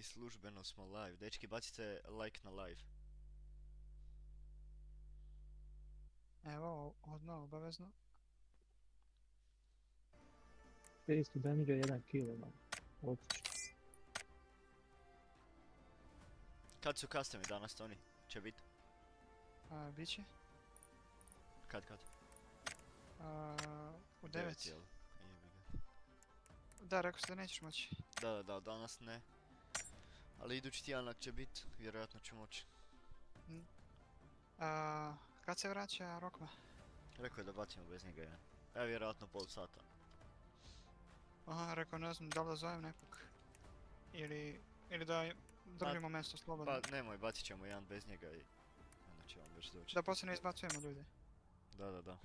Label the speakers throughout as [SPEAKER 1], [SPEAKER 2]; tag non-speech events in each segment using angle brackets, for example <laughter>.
[SPEAKER 1] I službeno smo live. Dečki, bacite like na live.
[SPEAKER 2] Evo, odmah, obavezno.
[SPEAKER 3] 500 damage 1 kill imam. Odlično.
[SPEAKER 1] Kad su customi danas oni? Će bit?
[SPEAKER 2] A, biće.
[SPEAKER 1] Kad, kad?
[SPEAKER 2] A, u
[SPEAKER 1] Devet,
[SPEAKER 2] 9.
[SPEAKER 1] jel? Jebi ga.
[SPEAKER 2] Da, rekao si da nećeš moći.
[SPEAKER 1] Da, da, da, danas ne. Ali idući tjedan ako će bit, vjerojatno ću moći.
[SPEAKER 2] A, kad se vraća Rokma?
[SPEAKER 1] Rekao je da bacimo bez njega jedan. Evo vjerojatno pol sata.
[SPEAKER 2] Aha, rekao ne znam da li da zovem nekog. Ili, ili da držimo mjesto slobodno.
[SPEAKER 1] Pa nemoj, bacit ćemo jedan bez njega i onda će on već doći.
[SPEAKER 2] Da poslije ne izbacujemo ljude.
[SPEAKER 1] Da, da, da.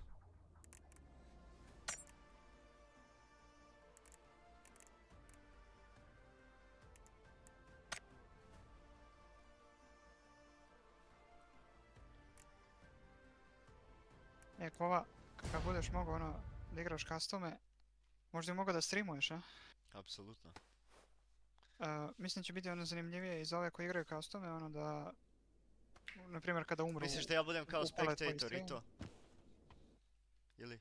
[SPEAKER 2] Kova, kad budeš mogao ono, da igraš custome, možda i mogao da streamuješ, a?
[SPEAKER 1] Apsolutno.
[SPEAKER 2] A, mislim će biti ono zanimljivije i za ove koji igraju custome, ono da... Na primjer kada umru...
[SPEAKER 1] Misliš da ja budem kao spectator i to? Ili?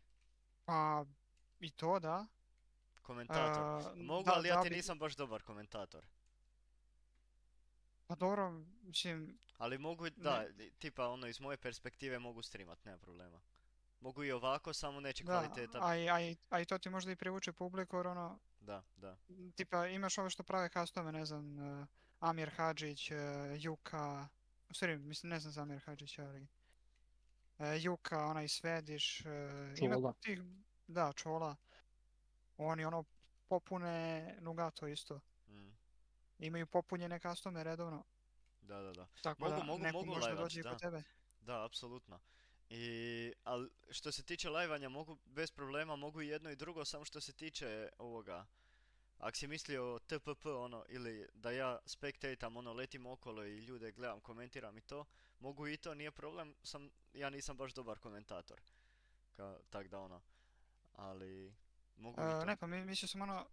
[SPEAKER 2] Pa, i to da.
[SPEAKER 1] Komentator.
[SPEAKER 2] A,
[SPEAKER 1] Mogu,
[SPEAKER 2] da-
[SPEAKER 1] ali ja ti
[SPEAKER 2] bi-
[SPEAKER 1] nisam baš dobar komentator.
[SPEAKER 2] Pa dobro, mislim,
[SPEAKER 1] Ali mogu, da, tipa ono iz moje perspektive mogu streamat, nema problema. Mogu i ovako, samo neće
[SPEAKER 2] da,
[SPEAKER 1] kvaliteta.
[SPEAKER 2] a, i- a, i- a i to ti možda i privuče publiku jer ono,
[SPEAKER 1] Da, da.
[SPEAKER 2] tipa imaš ove što prave custome, ne znam, uh, Amir Hadžić, uh, Juka, u stvari, mislim, ne znam za Amir Hadžića, ali uh, Juka, onaj Svediš, uh, ima
[SPEAKER 3] Čola.
[SPEAKER 2] tih, da, Čola, oni ono popune Nugato isto,
[SPEAKER 1] Mm,
[SPEAKER 2] imaju popunjene custome redovno,
[SPEAKER 1] da, da, da.
[SPEAKER 2] tako
[SPEAKER 1] Mogu-
[SPEAKER 2] da
[SPEAKER 1] mogu-
[SPEAKER 2] neko
[SPEAKER 1] mogu
[SPEAKER 2] možda
[SPEAKER 1] lajvat,
[SPEAKER 2] dođe i
[SPEAKER 1] da.
[SPEAKER 2] kod tebe.
[SPEAKER 1] Da, apsolutno. I, ali što se tiče lajvanja mogu bez problema, mogu i jedno i drugo, samo što se tiče ovoga. Ako si mislio TPP ono, ili da ja spektatam ono, letim okolo i ljude gledam, komentiram i to, mogu i to, nije problem, sam, ja nisam baš dobar komentator. Ka, tak da ono, ali mogu i
[SPEAKER 2] Uh,
[SPEAKER 1] to.
[SPEAKER 2] ne, pa mi, mislio sam ono,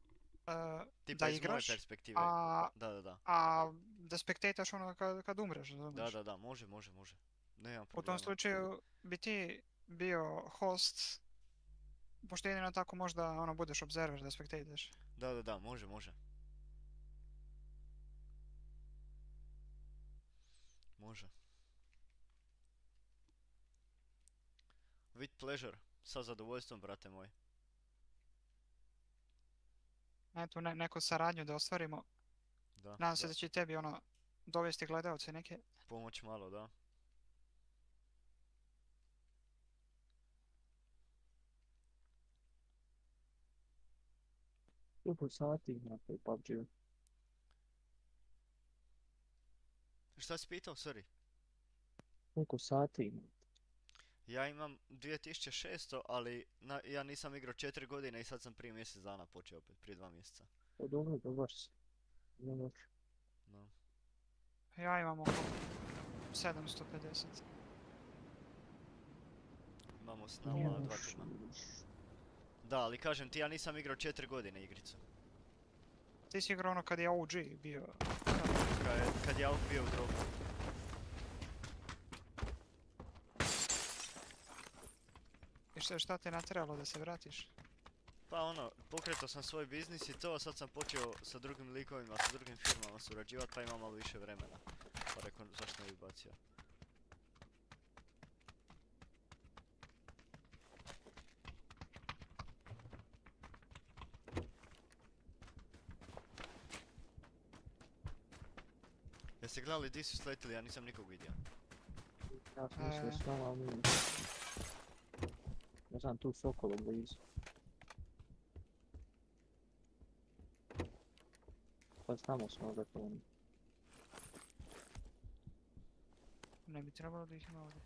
[SPEAKER 2] uh,
[SPEAKER 1] Tipa
[SPEAKER 2] da
[SPEAKER 1] iz
[SPEAKER 2] igraš,
[SPEAKER 1] moje perspektive.
[SPEAKER 2] a,
[SPEAKER 1] Da, da, da.
[SPEAKER 2] a da spektataš ono kad, kad umreš?
[SPEAKER 1] Da, da, da, može, može, može. Nemam
[SPEAKER 2] U tom
[SPEAKER 1] problema.
[SPEAKER 2] slučaju bi ti bio host, pošto jedino tako možda ono budeš observer da spektataš.
[SPEAKER 1] Da, da, da, može, može. Može. With pleasure. Sa zadovoljstvom, brate moj.
[SPEAKER 2] Eto, ne, neku saradnju da ostvarimo.
[SPEAKER 1] Da,
[SPEAKER 2] Nadam se
[SPEAKER 1] da.
[SPEAKER 2] da će tebi ono dovesti gledalce neke.
[SPEAKER 1] Pomoć malo, da.
[SPEAKER 3] Koliko sati imate u PUBG-u?
[SPEAKER 1] Šta si pitao, sorry?
[SPEAKER 3] Koliko sati imate?
[SPEAKER 1] Ja imam 2600, ali na, ja nisam igrao 4 godine i sad sam prije mjesec dana počeo opet, prije dva mjeseca.
[SPEAKER 3] O dobro, dobar si. Dobar.
[SPEAKER 1] No.
[SPEAKER 2] Ja imam oko 750.
[SPEAKER 1] Imamo s nama dva tima. Da, ali kažem ti, ja nisam igrao 4 godine igricu.
[SPEAKER 2] Ti si igrao ono kad je OG bio.
[SPEAKER 1] Kad je, kad je Auk bio u dropu.
[SPEAKER 2] I šta, šta te natjeralo da se vratiš?
[SPEAKER 1] Pa ono, pokretao sam svoj biznis i to, sad sam počeo sa drugim likovima, sa drugim firmama surađivati pa imam malo više vremena. Pa rekao, zašto ne bi bacio? Jeste gledali di su sletili, ja nisam nikog vidio.
[SPEAKER 3] Ja sam mislio
[SPEAKER 2] E.
[SPEAKER 3] s vama, ali... Ne znam, tu su okolo blizu. Pa tamo smo zato oni.
[SPEAKER 2] Ne bi trebalo da ih ima ovdje.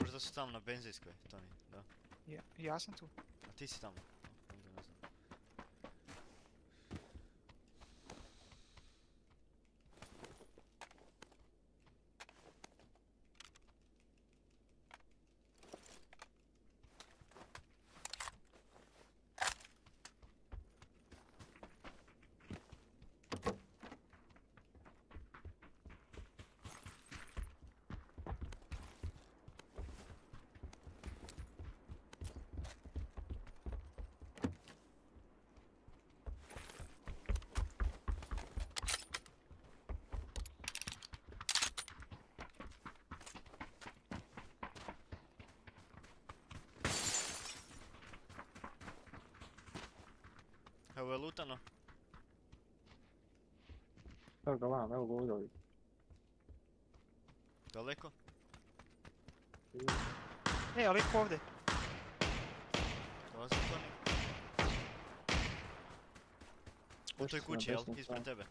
[SPEAKER 1] Možda su tamo na benzinskoj, Toni, da.
[SPEAKER 2] Ja, ja sam tu.
[SPEAKER 1] A ti si tamo? A, onda ne znam. Evo je lutano.
[SPEAKER 3] Evo ga vam, evo ga ovdje ovdje.
[SPEAKER 1] Daleko?
[SPEAKER 2] E, ali liko ovdje.
[SPEAKER 1] Dolazi Toni. U toj kući, jel? Ispred tebe.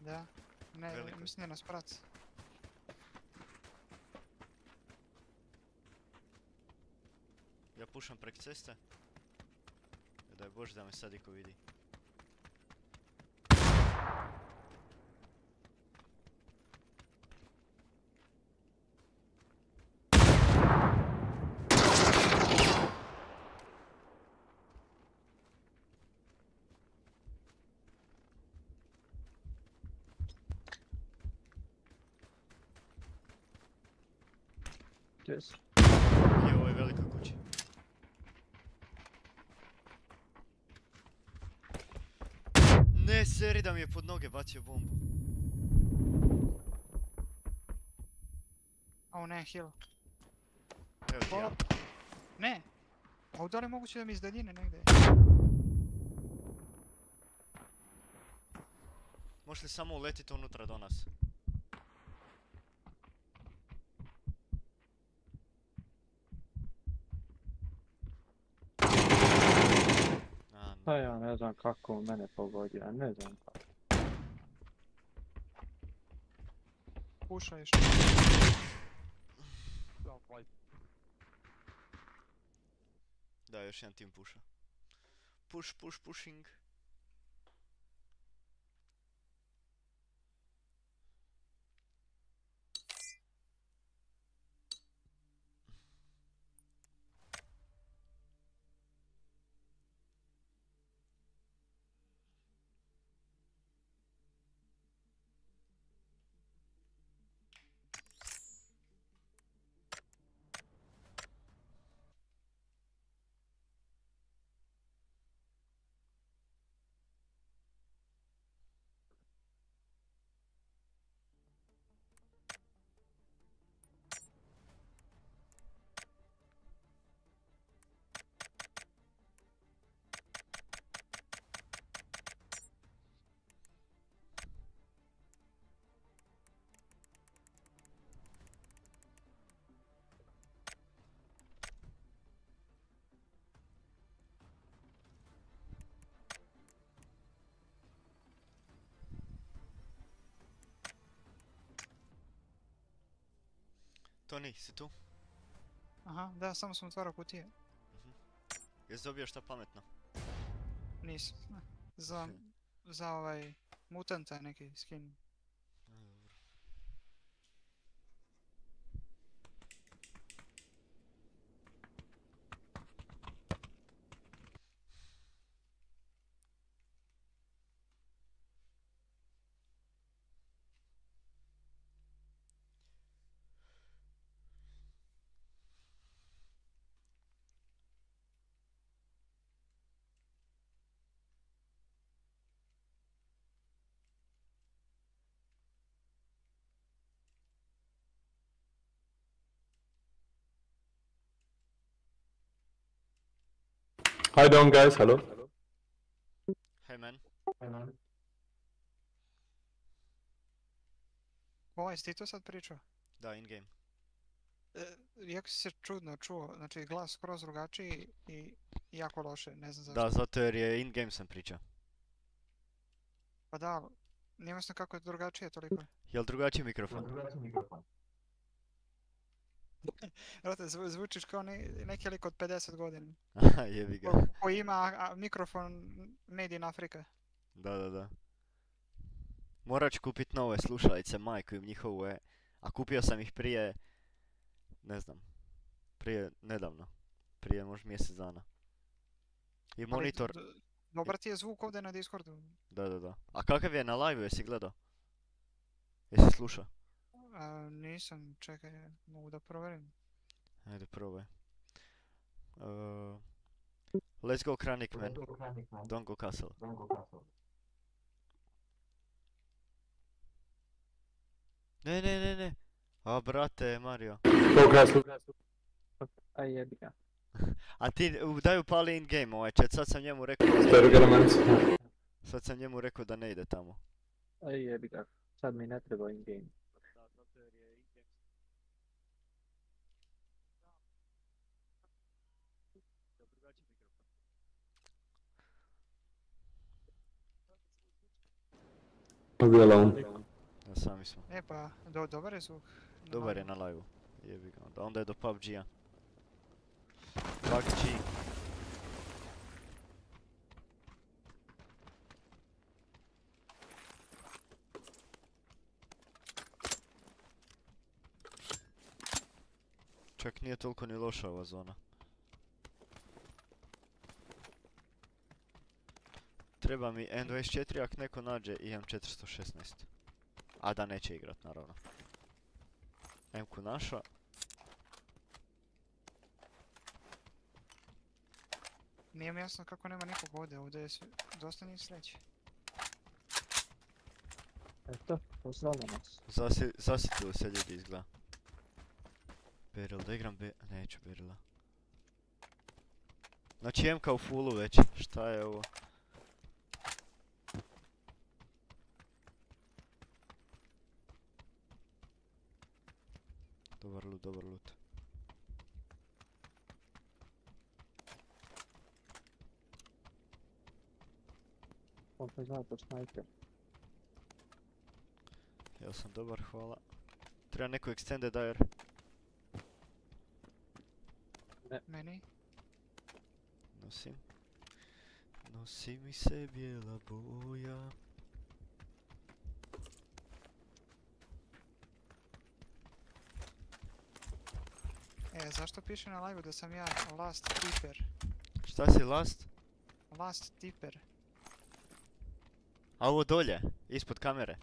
[SPEAKER 2] Da. Ne,
[SPEAKER 1] Veliko.
[SPEAKER 2] mislim ne nas prac.
[SPEAKER 1] Ja pušam prek ceste. E, Daj Bože da me sad iko vidi.
[SPEAKER 3] Gdje si?
[SPEAKER 1] Je u ovoj velikoj kući. Ne, seri da mi je pod noge bacio bombu.
[SPEAKER 2] Au ne, heal.
[SPEAKER 1] Evo ti ja.
[SPEAKER 2] Ne! A da li je moguće da mi iz daljine negdje?
[SPEAKER 1] Možeš li samo uletit unutra do nas?
[SPEAKER 3] Ne znam kako mene pogodio, ne znam kako.
[SPEAKER 2] Puša još.
[SPEAKER 1] Da, još jedan tim puša. Push, push, pushing. Toni, si tu?
[SPEAKER 2] Aha, da, samo sam otvarao kutije.
[SPEAKER 1] Jesi dobio šta pametno?
[SPEAKER 2] Nisam. Za, <laughs> za ovaj mutanta neki skin.
[SPEAKER 1] A, dobro.
[SPEAKER 4] Hi down guys, hello.
[SPEAKER 1] Hey man,
[SPEAKER 2] Ovaj, si ti to sad pričao?
[SPEAKER 1] da, in game.
[SPEAKER 2] E, jako si se čudno čuo, znači glas skroz drugačiji i jako loše, ne znam zašto.
[SPEAKER 1] Da, zato jer je in game sam pričao.
[SPEAKER 2] Pa da, nije kako je drugačije toliko.
[SPEAKER 1] Jel drugačiji mikrofon? <laughs>
[SPEAKER 2] Brate, zvu- zvučiš kao ne, neki lik od 50 godina. <laughs>
[SPEAKER 1] Jebi ga.
[SPEAKER 2] Ko, ima a- mikrofon made in Afrika.
[SPEAKER 1] Da, da, da. Morat ću kupit nove slušalice, majku im je. A kupio sam ih prije, ne znam, prije, nedavno. Prije možda mjesec dana. I monitor,
[SPEAKER 2] Dobar ti je zvuk ovdje na Discordu.
[SPEAKER 1] da, da, da. A kakav je na live jesi gledao? Jesi slušao?
[SPEAKER 2] A, nisam, čekaj, mogu da provjerim.
[SPEAKER 1] Ajde, probaj. Uh, let's go Kranik, man. Don't go castle. Ne, ne, ne, ne. A, brate, Mario.
[SPEAKER 4] Go guys,
[SPEAKER 3] Aj jebi ga. <laughs>
[SPEAKER 1] A ti daj upali in game ovaj chat, sad sam njemu rekao sad sam njemu rekao da ne ide tamo.
[SPEAKER 3] Aj jebi ga, sad mi ne treba in game.
[SPEAKER 4] Be alone.
[SPEAKER 1] Da, sami smo.
[SPEAKER 2] E pa, do, dobar je zvuk.
[SPEAKER 1] Dobar je na live Jebi ga. Onda, onda je do PUBG-a. PUBG. Čak nije toliko ni loša ova zona. Treba mi N24 ako neko nađe i M416. A da neće igrat naravno. M-ku našao.
[SPEAKER 2] Nije mi jasno kako nema nikog ovdje, ovdje je dosta njih sreće.
[SPEAKER 3] Eto, posralo nas.
[SPEAKER 1] Zasi, zasitili se ljudi izgleda. Beryl, da igram be... Neću Beryla. Znači MK u fullu već. Šta je ovo? Dobar loot, dobar loot.
[SPEAKER 3] Kompenzator snajper.
[SPEAKER 1] Jel sam dobar, hvala. Treba neko extended air.
[SPEAKER 2] Meni?
[SPEAKER 1] Nosim. Nosi mi se bijela boja.
[SPEAKER 2] E, zašto piše na live da sam ja last tipper?
[SPEAKER 1] Šta si last?
[SPEAKER 2] Last tipper.
[SPEAKER 1] A ovo dolje, ispod kamere.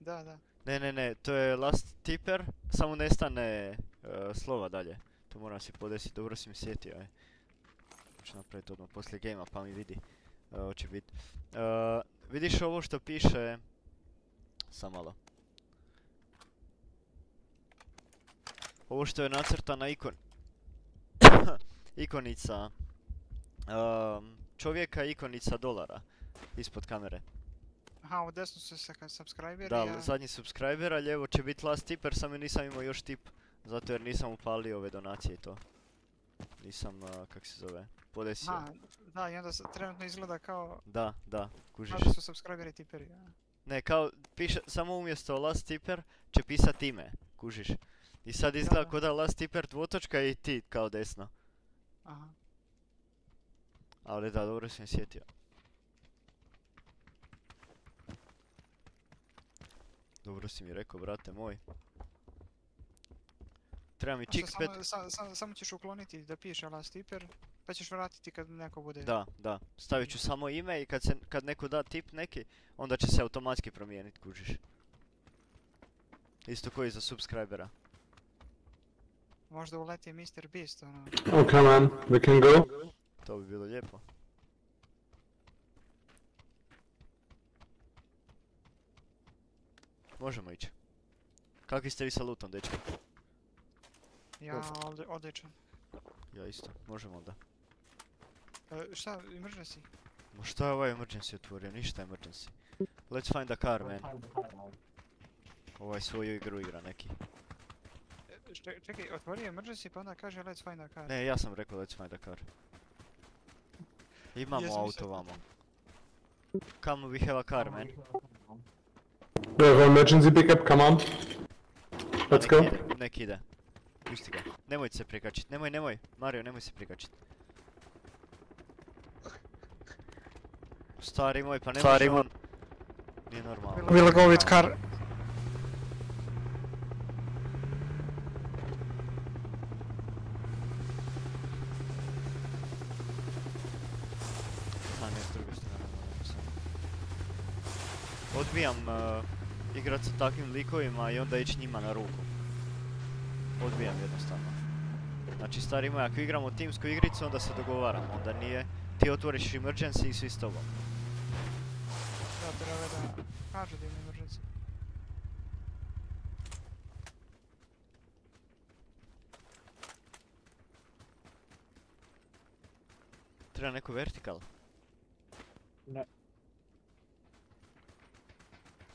[SPEAKER 2] Da, da.
[SPEAKER 1] Ne, ne, ne, to je last tipper, samo nestane e, slova dalje. To moram si podesiti, dobro si mi sjetio, aj. Ću napraviti odmah poslije gejma pa mi vidi. Uh, hoće bit. E, vidiš ovo što piše... Sam malo. Ovo što je nacrtana ikon... <coughs> ikonica... um, čovjeka ikonica dolara. Ispod kamere.
[SPEAKER 2] Aha, u desnu su se kad subscriberi,
[SPEAKER 1] Da, zadnji subscriber, a lijevo će biti last tip jer sam i nisam imao još tip. Zato jer nisam upalio ove donacije i to. Nisam, a, kak se zove, podesio.
[SPEAKER 2] Aha, da, i onda trenutno izgleda kao,
[SPEAKER 1] Da, da, kužiš.
[SPEAKER 2] kao su subscriberi tiperi. a.
[SPEAKER 1] Ne, kao, piše, samo umjesto last tipper će pisat ime, kužiš. I sad izgleda
[SPEAKER 2] da.
[SPEAKER 1] ko da last tipper dvotočka i ti kao desno.
[SPEAKER 2] Aha.
[SPEAKER 1] Ali da, dobro sam sjetio. Dobro si mi rekao, brate moj. Treba mi
[SPEAKER 2] šta,
[SPEAKER 1] chickpad.
[SPEAKER 2] samo, sa- sa- samo ćeš ukloniti da piše last tipper, pa ćeš vratiti kad neko bude.
[SPEAKER 1] Da, da. Stavit ću samo ime i kad, se, kad neko da tip neki, onda će se automatski promijeniti, kužiš. Isto koji za subscribera.
[SPEAKER 2] Možda uleti Mr. Beast, ono.
[SPEAKER 4] Okay, man. We can go.
[SPEAKER 1] To bi bilo lijepo. Možemo ići. Kakvi ste vi sa lootom, dečki?
[SPEAKER 2] Ja, odli- odličan.
[SPEAKER 1] Ja isto, možemo onda.
[SPEAKER 2] E, šta, emergency?
[SPEAKER 1] Ma šta je ovaj emergency otvorio? Ništa emergency. Let's find a car, man. Ovaj svoju igru igra neki.
[SPEAKER 2] Čekaj, otvori emergency pa onda kaže let's find a car.
[SPEAKER 1] Ne, ja sam rekao let's find a car. Imamo
[SPEAKER 2] Jesam
[SPEAKER 1] auto vamo. Come we have a car, man.
[SPEAKER 4] We have emergency pickup. Come on. Let's
[SPEAKER 1] Nek
[SPEAKER 4] go.
[SPEAKER 1] ide, nek ide. Pusti ga. Nemoj se prikačit, nemoj, nemoj. Mario, nemoj se prikačit. Stari moj, pa ne
[SPEAKER 4] Stari
[SPEAKER 1] može on... Nije normalno.
[SPEAKER 2] We'll go with car.
[SPEAKER 1] A ne, s druge strane moram samo. Odbijam uh, igrat sa takvim likovima i onda ići njima na ruku. Odbijam jednostavno. Znači stari moj, ako igramo timsku igricu onda se dogovaramo, onda nije ti otvoriš emergency i svi s tobom.
[SPEAKER 2] Da, treba da kaže da ima emergency.
[SPEAKER 1] Treba neko vertikal.
[SPEAKER 3] Ne.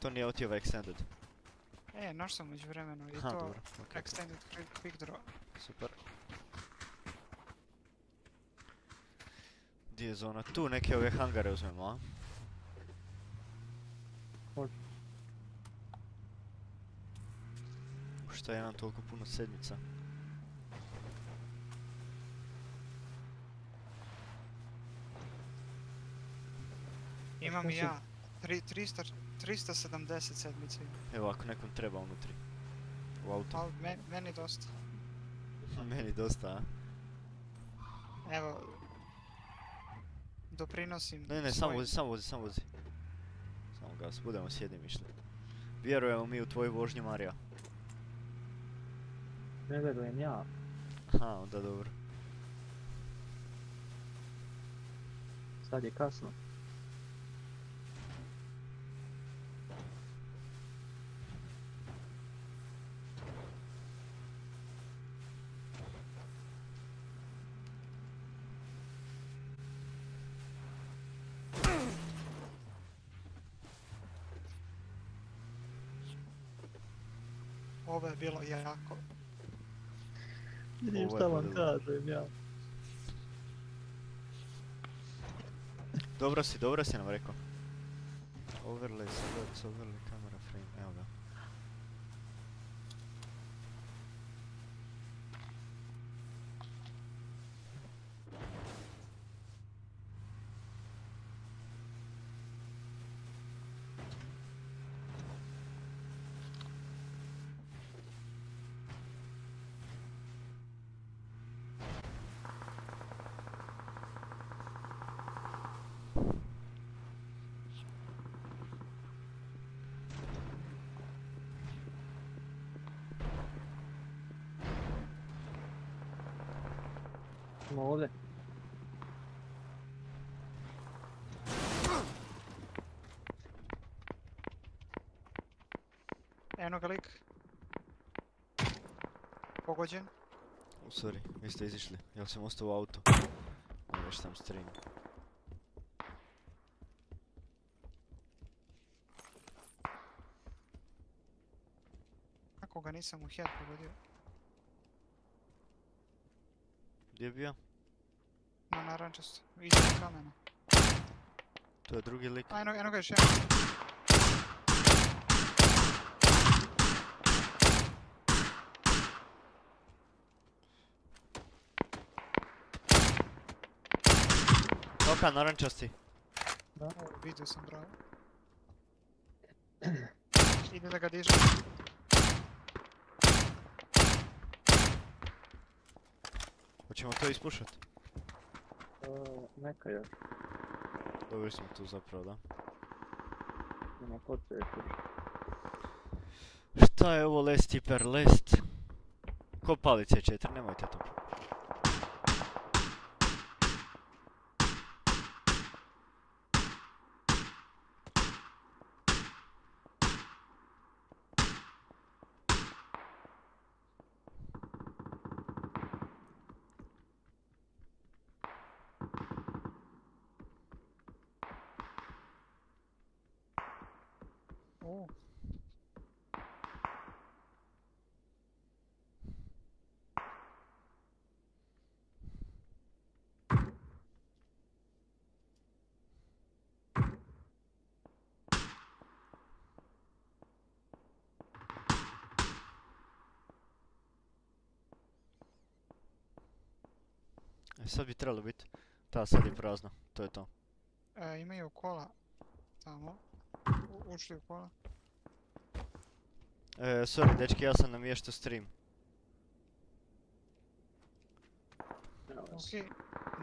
[SPEAKER 1] To nije otio extended.
[SPEAKER 2] E, naš sam među vremenu i to
[SPEAKER 1] dobro.
[SPEAKER 2] extended quick, draw.
[SPEAKER 1] super. Di je zona? Tu neke ove hangare uzmemo, a? Šta imam toliko puno sedmica?
[SPEAKER 2] Imam i ja. Tri, 300, 370 sedmice imam.
[SPEAKER 1] Evo ako nekom treba unutri. U autu.
[SPEAKER 2] Ali me- meni dosta. <laughs>
[SPEAKER 1] Meni dosta, a?
[SPEAKER 2] Evo, doprinosim
[SPEAKER 1] Ne, ne, samo vozi, samo vozi, samo vozi. Samo gas, budemo sjedi mišli. Vjerujemo mi u tvoju vožnju Marija.
[SPEAKER 3] Ne vjerujem ja.
[SPEAKER 1] Aha, onda dobro.
[SPEAKER 3] Sad je kasno.
[SPEAKER 2] Ovo je bilo jako.
[SPEAKER 3] Vidim šta vam kažem ja.
[SPEAKER 1] Dobro si, dobro si nam rekao. Overlay, overlay, camera frame, evo ga.
[SPEAKER 3] Smo ovdje.
[SPEAKER 2] Eno ga lik. Pogođen.
[SPEAKER 1] U, sorry, vi ste izišli. Jel sam ostao u auto? Ne već tam stream.
[SPEAKER 2] Kako ga nisam u head pogodio.
[SPEAKER 1] Gdje je bio?
[SPEAKER 2] Na narančasto. Iza kamena.
[SPEAKER 1] To je drugi lik.
[SPEAKER 2] A eno, eno ga još jedan.
[SPEAKER 1] Noka, narančasti.
[SPEAKER 3] Da,
[SPEAKER 2] Vidio sam bravo. <clears throat> Ide da ga diže.
[SPEAKER 1] Hoćemo to ispušat?
[SPEAKER 3] e, neka još.
[SPEAKER 1] Dobri smo tu zapravo, da.
[SPEAKER 3] Nema potrebe.
[SPEAKER 1] Šta je ovo lest hiper lest? Ko pali C4, nemojte to.
[SPEAKER 2] O,
[SPEAKER 1] E, sad bi trebalo biti. Da, sad je prazno. To je to.
[SPEAKER 2] e, imaju kola tamo. U, ušli u kola.
[SPEAKER 1] E, sorry, dečki, ja sam namještao stream.
[SPEAKER 3] Evo,
[SPEAKER 2] Ok,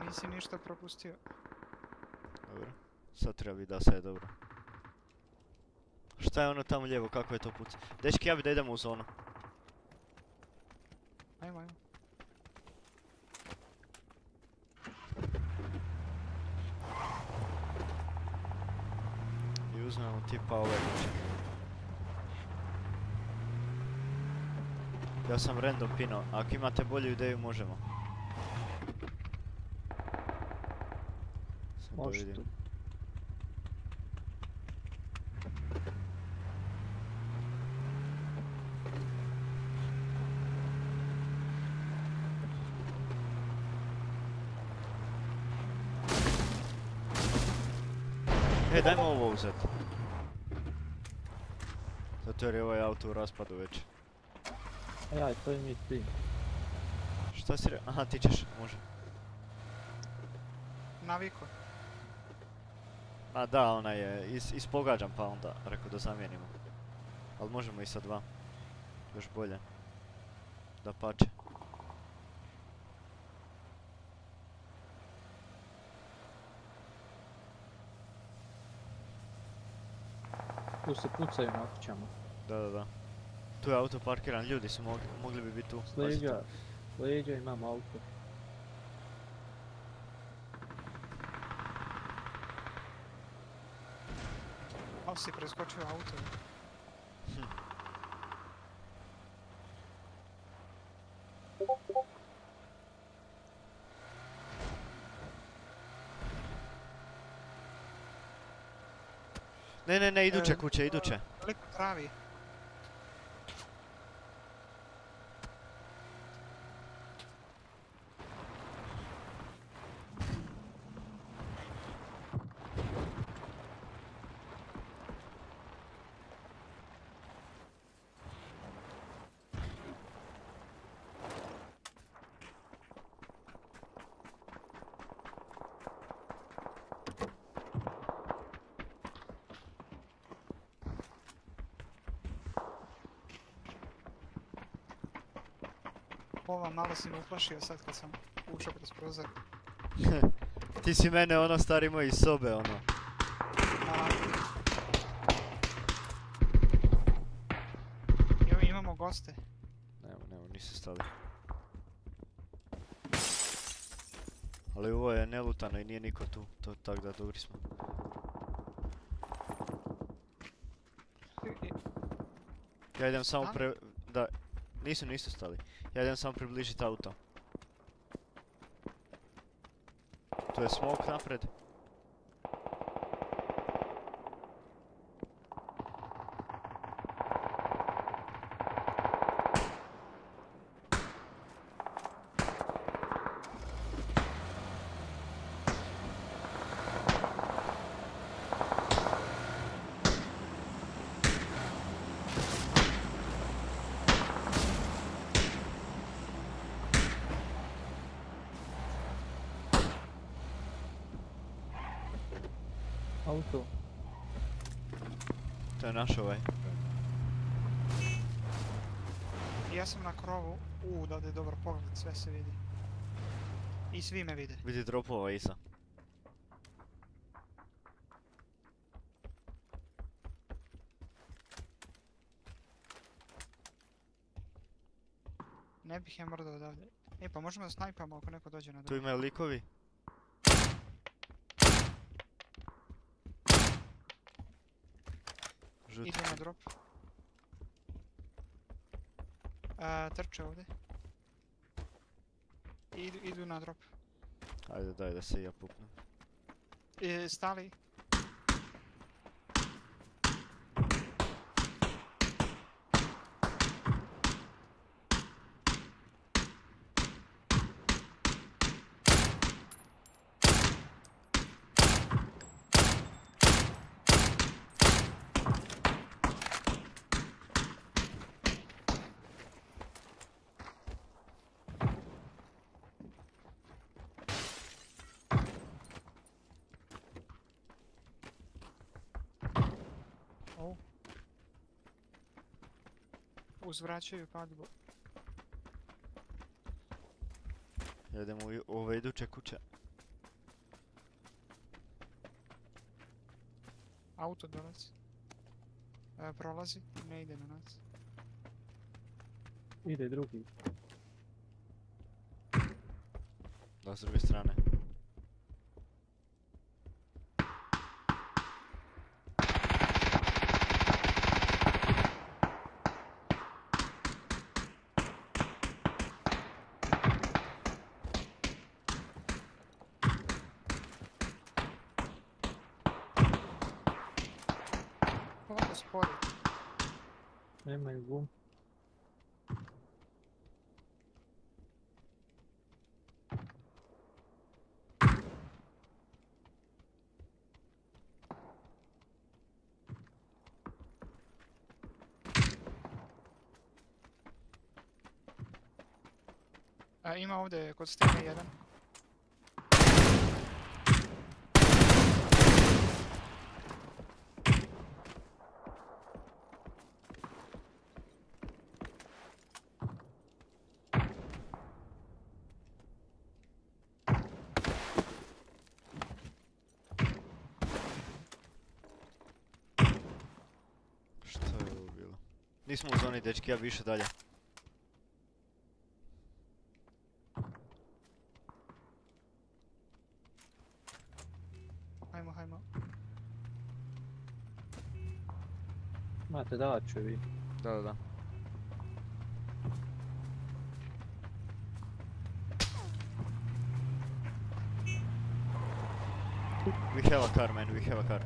[SPEAKER 2] nisi ništa propustio.
[SPEAKER 1] Dobro. Sad treba biti da sve je dobro. Šta je ono tamo lijevo, kako je to put? Dečki, ja bi da idemo u zonu.
[SPEAKER 2] Ajmo, ajmo.
[SPEAKER 1] I uzmemo tipa ove kuće. Ja sam random pinao. Ako imate bolju ideju, možemo. Sad da
[SPEAKER 3] Može
[SPEAKER 1] vidim.
[SPEAKER 3] tu.
[SPEAKER 1] E, dajmo ovo uzet. Zato jer je ovaj auto u raspadu već.
[SPEAKER 3] E, aj, to je mi ti.
[SPEAKER 1] Šta si re... Aha, ti ćeš, može.
[SPEAKER 2] Naviko.
[SPEAKER 1] A da, ona je, is, ispogađam pa onda rekao da zamijenimo. Ali možemo i sa dva. Još bolje. Da pače.
[SPEAKER 3] Tu se pucaju na kućama.
[SPEAKER 1] Da, da, da. Tu je auto parkiran, ljudi su mogli, mogli bi biti tu.
[SPEAKER 3] S
[SPEAKER 1] pazite.
[SPEAKER 3] leđa, s leđa imam auto.
[SPEAKER 2] Ali si preskočio auto.
[SPEAKER 1] Ne, ne, ne, iduće
[SPEAKER 2] E,
[SPEAKER 1] kuće, iduće.
[SPEAKER 2] Veliko travi. Ova malo si me uplašio sad kad sam ušao kroz prozor. <laughs>
[SPEAKER 1] Ti si mene ono stari moj iz sobe, ono.
[SPEAKER 2] A... Evo imamo goste.
[SPEAKER 1] Nemo, nemo, nisu stali. Ali ovo je nelutano i nije niko tu, to tak da dobri smo. Ja idem samo pre... Nisu, nisu stali. Ja idem samo približiti auto. Tu je smoke napred. Naš ovaj.
[SPEAKER 2] Ja sam na krovu. U, da je dobar pogled, sve se vidi. I svi me vide.
[SPEAKER 1] Vidi dropova iza.
[SPEAKER 2] Ne bih ja mrdao odavde. E pa možemo da snajpamo ako neko dođe na
[SPEAKER 1] Tu
[SPEAKER 2] drug.
[SPEAKER 1] imaju likovi. Žuti.
[SPEAKER 2] Idu na drop. A, trče ovdje. Idu, idu na drop.
[SPEAKER 1] Ajde daj da se i ja puknem.
[SPEAKER 2] E, stali. O. Uzvraćaju padbu.
[SPEAKER 1] Ja idem u i- u ove iduće kuće.
[SPEAKER 2] Auto dolazi. E, prolazi, ne ide na nas.
[SPEAKER 3] Ide drugi.
[SPEAKER 1] Da, s druge strane.
[SPEAKER 2] spori.
[SPEAKER 3] Nemaju gum.
[SPEAKER 2] A, ima ovdje kod stene jedan.
[SPEAKER 1] Nismo u zoni, dečki, ja bi više dalje.
[SPEAKER 2] Hajmo, hajmo.
[SPEAKER 3] Imate daće vi.
[SPEAKER 1] Da, da, da. We have a car, man, we have a car.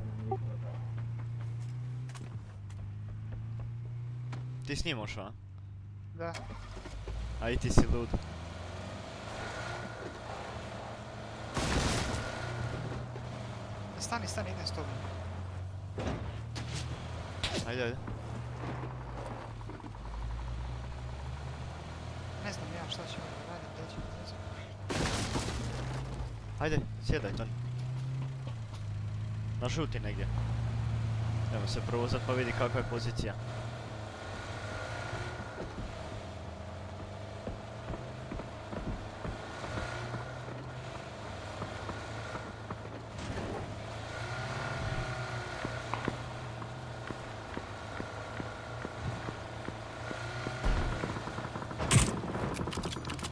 [SPEAKER 1] Ti s njim ošao, a?
[SPEAKER 2] Da.
[SPEAKER 1] A i ti si lud.
[SPEAKER 2] Stani, stani, idem s tobom.
[SPEAKER 1] Ajde, ajde.
[SPEAKER 2] Ne znam ja šta ćemo raditi, gdje ćemo, znam.
[SPEAKER 1] Ajde, sjedaj, Toni. Našuti negdje. Evo se provozat pa vidi kakva je pozicija.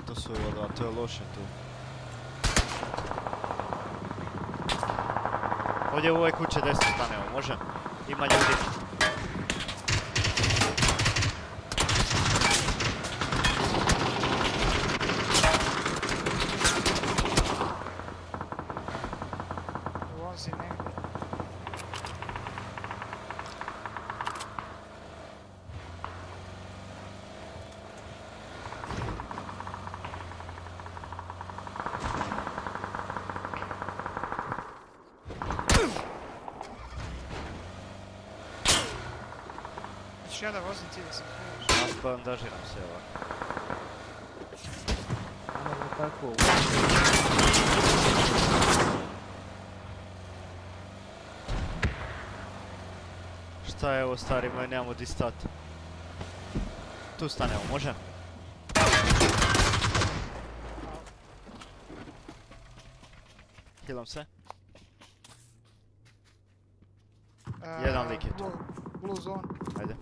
[SPEAKER 1] To su ovo dva, to je loše tu. Kuće desno stanemo, može? Ima ljudi.
[SPEAKER 2] Vozi negdje. Hoćeš ja da vozim ti da se kriješ?
[SPEAKER 1] A bandažiram se ovako.
[SPEAKER 3] Ono tako.
[SPEAKER 1] Šta je ovo stari moj, nemamo di stat. Tu stanemo, može? Healam se. Jedan lik je tu.
[SPEAKER 2] Blue zone.
[SPEAKER 1] Ajde.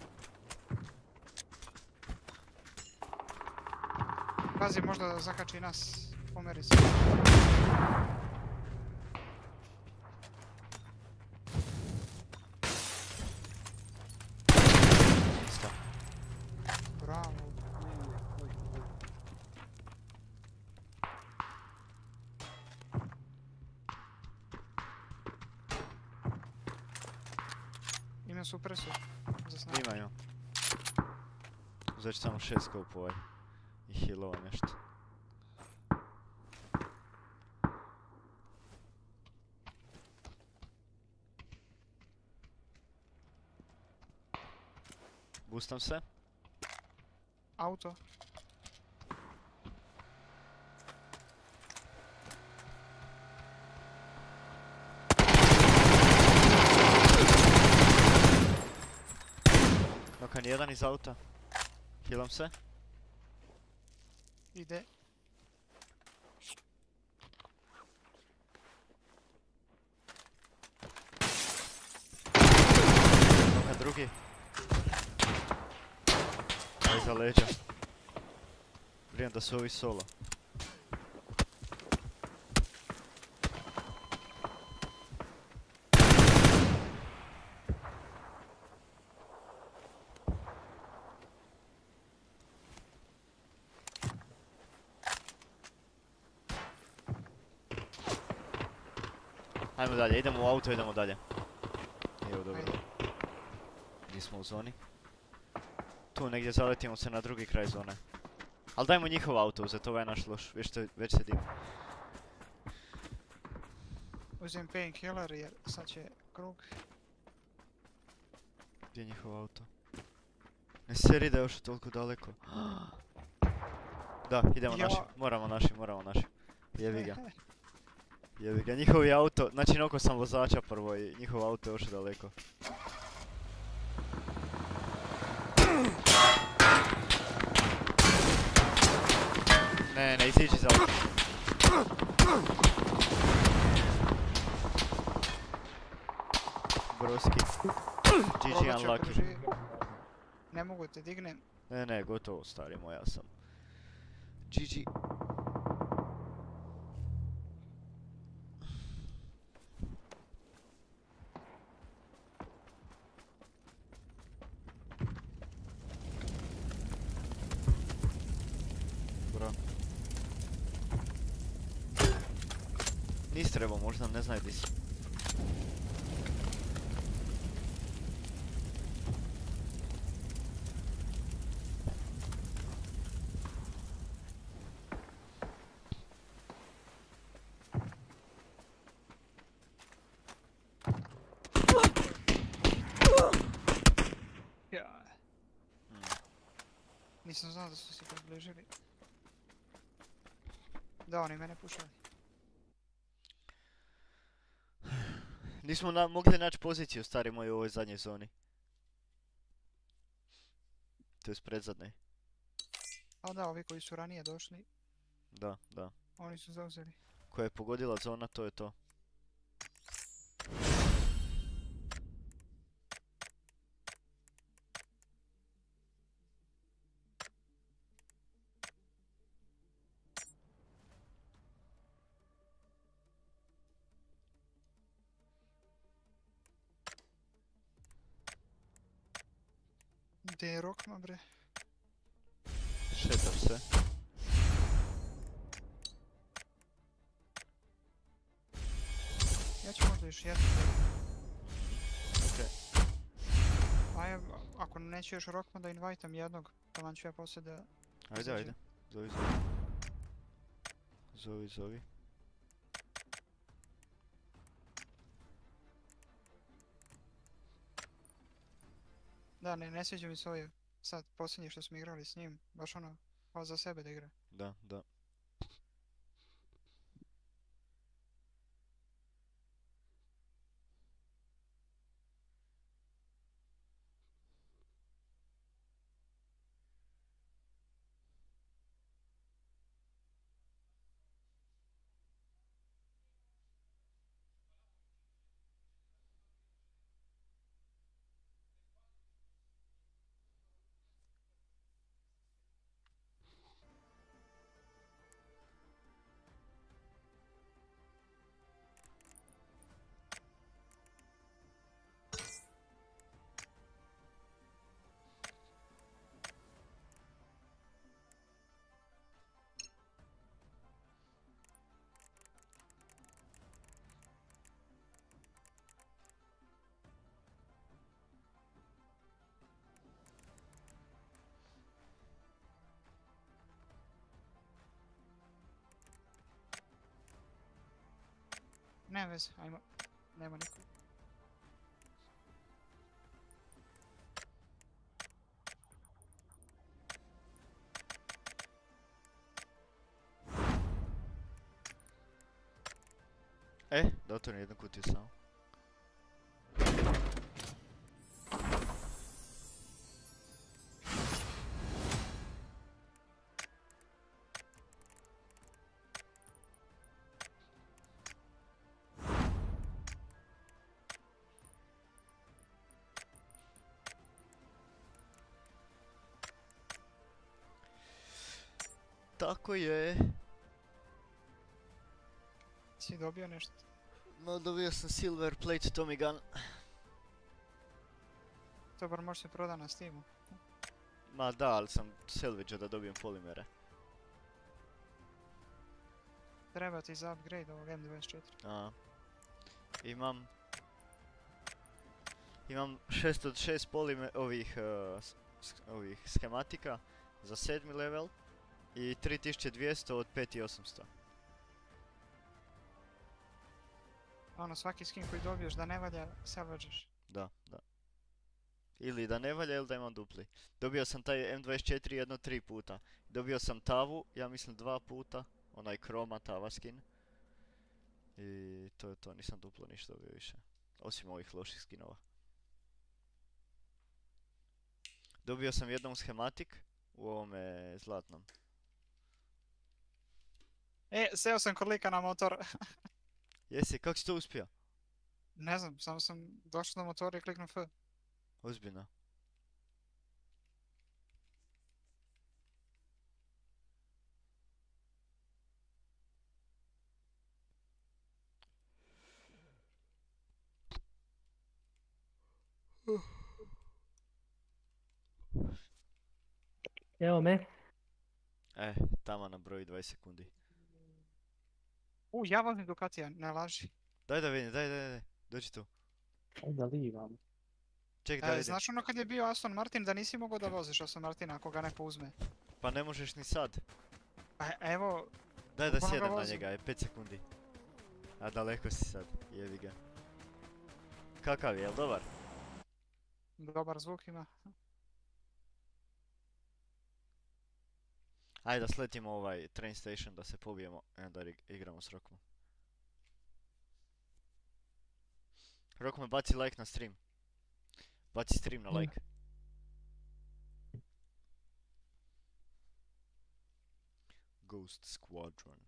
[SPEAKER 2] Pazi, možda zakači nas. Pomeri se. Bravo. Ima supresor. Za snagu.
[SPEAKER 1] Ima, ima. Uzet ću samo šest skup ovaj. I healova nešto. Boostam se.
[SPEAKER 2] Auto.
[SPEAKER 1] Nokan jedan iz auta. Healam se.
[SPEAKER 2] Ide.
[SPEAKER 1] Nokan drugi. Aj za leđa. Vrijem da su ovi solo. Ajmo dalje, idemo u auto, idemo dalje. Evo dobro.
[SPEAKER 2] Ajde.
[SPEAKER 1] Gdje smo u zoni. Tu negdje zaletimo se na drugi kraj zone. Ali dajmo njihov auto uzet, ovaj je naš loš, već, to, već se dim.
[SPEAKER 2] Uzim painkiller jer sad će krug.
[SPEAKER 1] Gdje je njihov auto? Ne seri da je još toliko daleko. <gasps> Da, idemo
[SPEAKER 2] Ja.
[SPEAKER 1] naši, moramo naši, moramo naši. Jebi ga, <laughs> jebi ga. Njihov auto, znači noko sam vozača prvo i njihov auto je još daleko. Iziđi iz auta. Broski. GG unlucky.
[SPEAKER 2] Ne mogu te dignem.
[SPEAKER 1] Ne, ne, gotovo stari moj, ja sam. GG. Bro. Nis trebao, možda ne znaju di si.
[SPEAKER 2] Ja. Nisam znao da su se približili. Da, oni mene pušali.
[SPEAKER 1] Nismo na, mogli naći poziciju, stari moj, u ovoj zadnjoj zoni. To je predzadnje.
[SPEAKER 2] Ali da, ovi koji su ranije došli,
[SPEAKER 1] Da, da.
[SPEAKER 2] oni su zauzeli.
[SPEAKER 1] Koja je pogodila zona, to je to.
[SPEAKER 2] Je Rokma bre?
[SPEAKER 1] Šetaš se.
[SPEAKER 2] Ja ću možda još jednu.
[SPEAKER 1] Okej.
[SPEAKER 2] Aj, ako neće još Rokma da invajtam jednog, taman ću ja poslije da...
[SPEAKER 1] Ajde, ajde. Zovi, zovi. Zovi, zovi.
[SPEAKER 2] Da, ne, ne sviđa mi se ovaj sad posljednji što smo igrali s njim, baš ono, kao za sebe da igra.
[SPEAKER 1] Da, da.
[SPEAKER 2] Ne veze, ajmo. Nema niko.
[SPEAKER 1] E, da otvorim jednu kutiju samo. Tako je.
[SPEAKER 2] Si dobio nešto?
[SPEAKER 1] No, dobio sam silver plate Tommy gun.
[SPEAKER 2] To bar može se proda na Steamu.
[SPEAKER 1] Ma da, ali sam salvage da dobijem polimere.
[SPEAKER 2] Treba ti za upgrade ovog M24.
[SPEAKER 1] A. Imam... Imam 606 polime ovih, uh, s- ovih schematika za sedmi level i 3200 od 5800.
[SPEAKER 2] Ono, svaki skin koji dobiješ da ne valja, salvađaš.
[SPEAKER 1] Da, da. Ili da ne valja ili da imam dupli. Dobio sam taj M24 jedno tri puta. Dobio sam tavu, ja mislim dva puta. Onaj kroma tava skin. I to je to, nisam duplo ništa dobio više. Osim ovih loših skinova. Dobio sam jednom schematik u ovome zlatnom.
[SPEAKER 2] E, seo sam kod lika na motor. <laughs>
[SPEAKER 1] Jesi, kako si to uspio?
[SPEAKER 2] ne znam, samo sam došao do motora i kliknuo F.
[SPEAKER 1] Ozbiljno.
[SPEAKER 3] Evo me.
[SPEAKER 1] E, tamo na broji 20 sekundi.
[SPEAKER 2] U, ja vozim Ducatija, ne laži.
[SPEAKER 1] Daj da vidim, daj, daj, daj. Dođi tu.
[SPEAKER 3] Onda livam.
[SPEAKER 1] Ček da
[SPEAKER 2] E,
[SPEAKER 1] vidim.
[SPEAKER 2] znaš ono kad je bio Aston Martin da nisi mogao da voziš Aston Martina ako ga neko uzme?
[SPEAKER 1] Pa ne možeš ni sad.
[SPEAKER 2] E, evo,
[SPEAKER 1] Daj da sjedem na njega, je 5 sekundi. A daleko si sad, jebi ga. Kakav je, jel dobar?
[SPEAKER 2] dobar zvuk ima.
[SPEAKER 1] Ajde da sletimo ovaj train station da se pobijemo i onda ig- igramo s Rokom. Rokme baci like na stream. Baci stream na like. Ghost Squadron.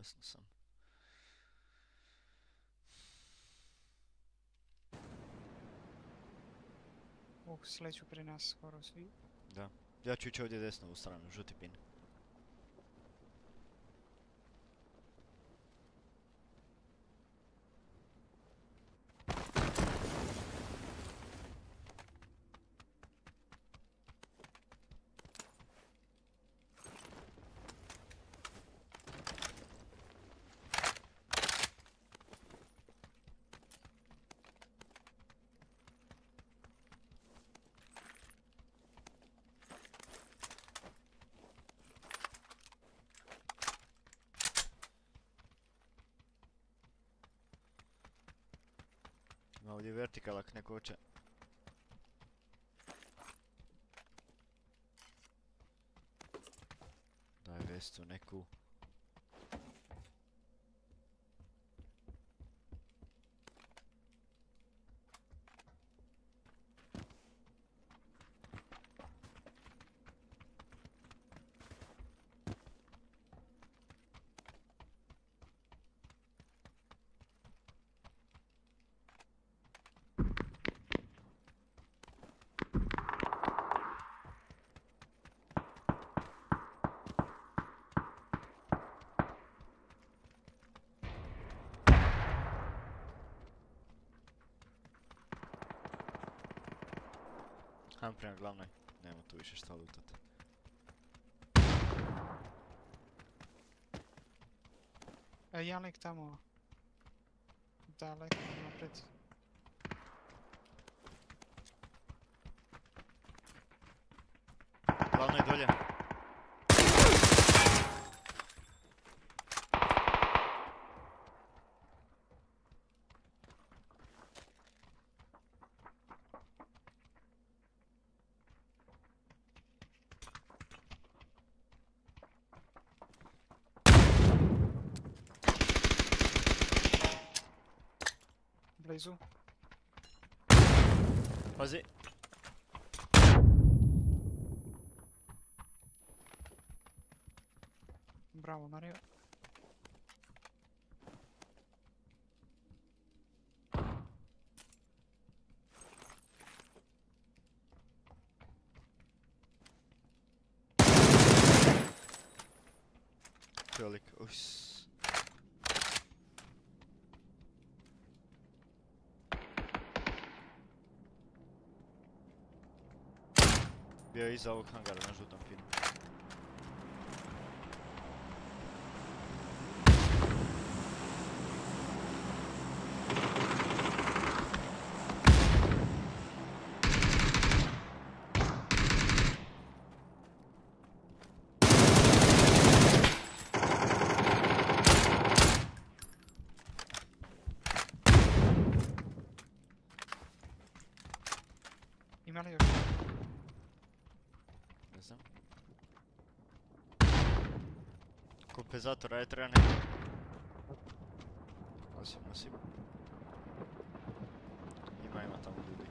[SPEAKER 1] Kasno sam.
[SPEAKER 2] Uh, sleću pri nas skoro svi.
[SPEAKER 1] Ja ću ići ovdje desno u stranu, žuti pin. Ima ovdje vertikal ako neko hoće. Daj vestu neku. Ajmo prema glavnoj. Nema tu više šta lutat.
[SPEAKER 2] E, jedan lik tamo. Daleko napred.
[SPEAKER 1] Glavnoj dolje.
[SPEAKER 2] Blizu.
[SPEAKER 1] Pazi.
[SPEAKER 2] Bravo, Mario.
[SPEAKER 1] Bio je iza ovog hangara na žutom pinu.
[SPEAKER 2] Ima li još?
[SPEAKER 1] Ne znam. Kompenzatora je treba neki. Nosim, nosim. Ima, ima tamo ljudi.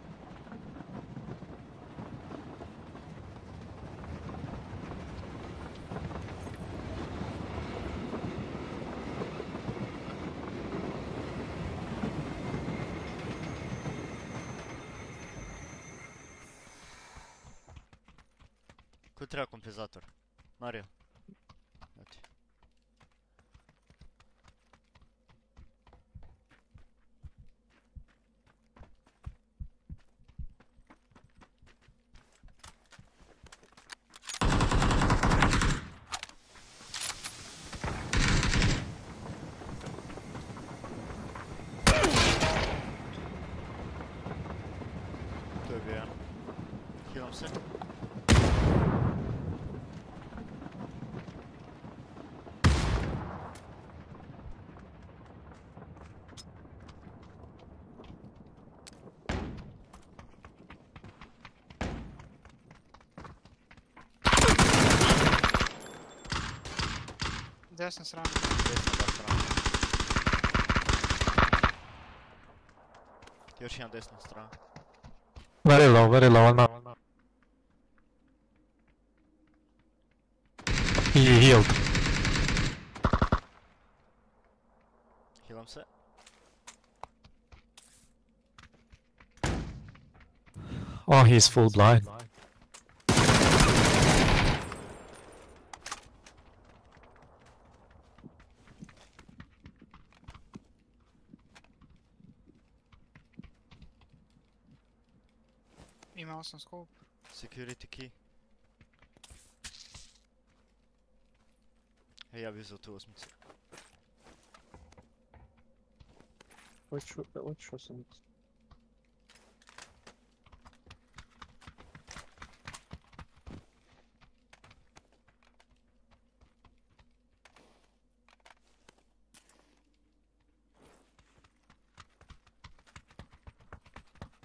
[SPEAKER 1] Ko treba kompenzator? Mario.
[SPEAKER 2] Desna strana.
[SPEAKER 1] Desna da strana. Još jedan desna strana.
[SPEAKER 4] Very low, very low, one more. He healed.
[SPEAKER 1] Healam se.
[SPEAKER 4] Oh, he's full blind.
[SPEAKER 2] Imao sam scope.
[SPEAKER 1] Security key. E, ja bi uzeo tu osmicu.
[SPEAKER 3] Hoću, hoću sam.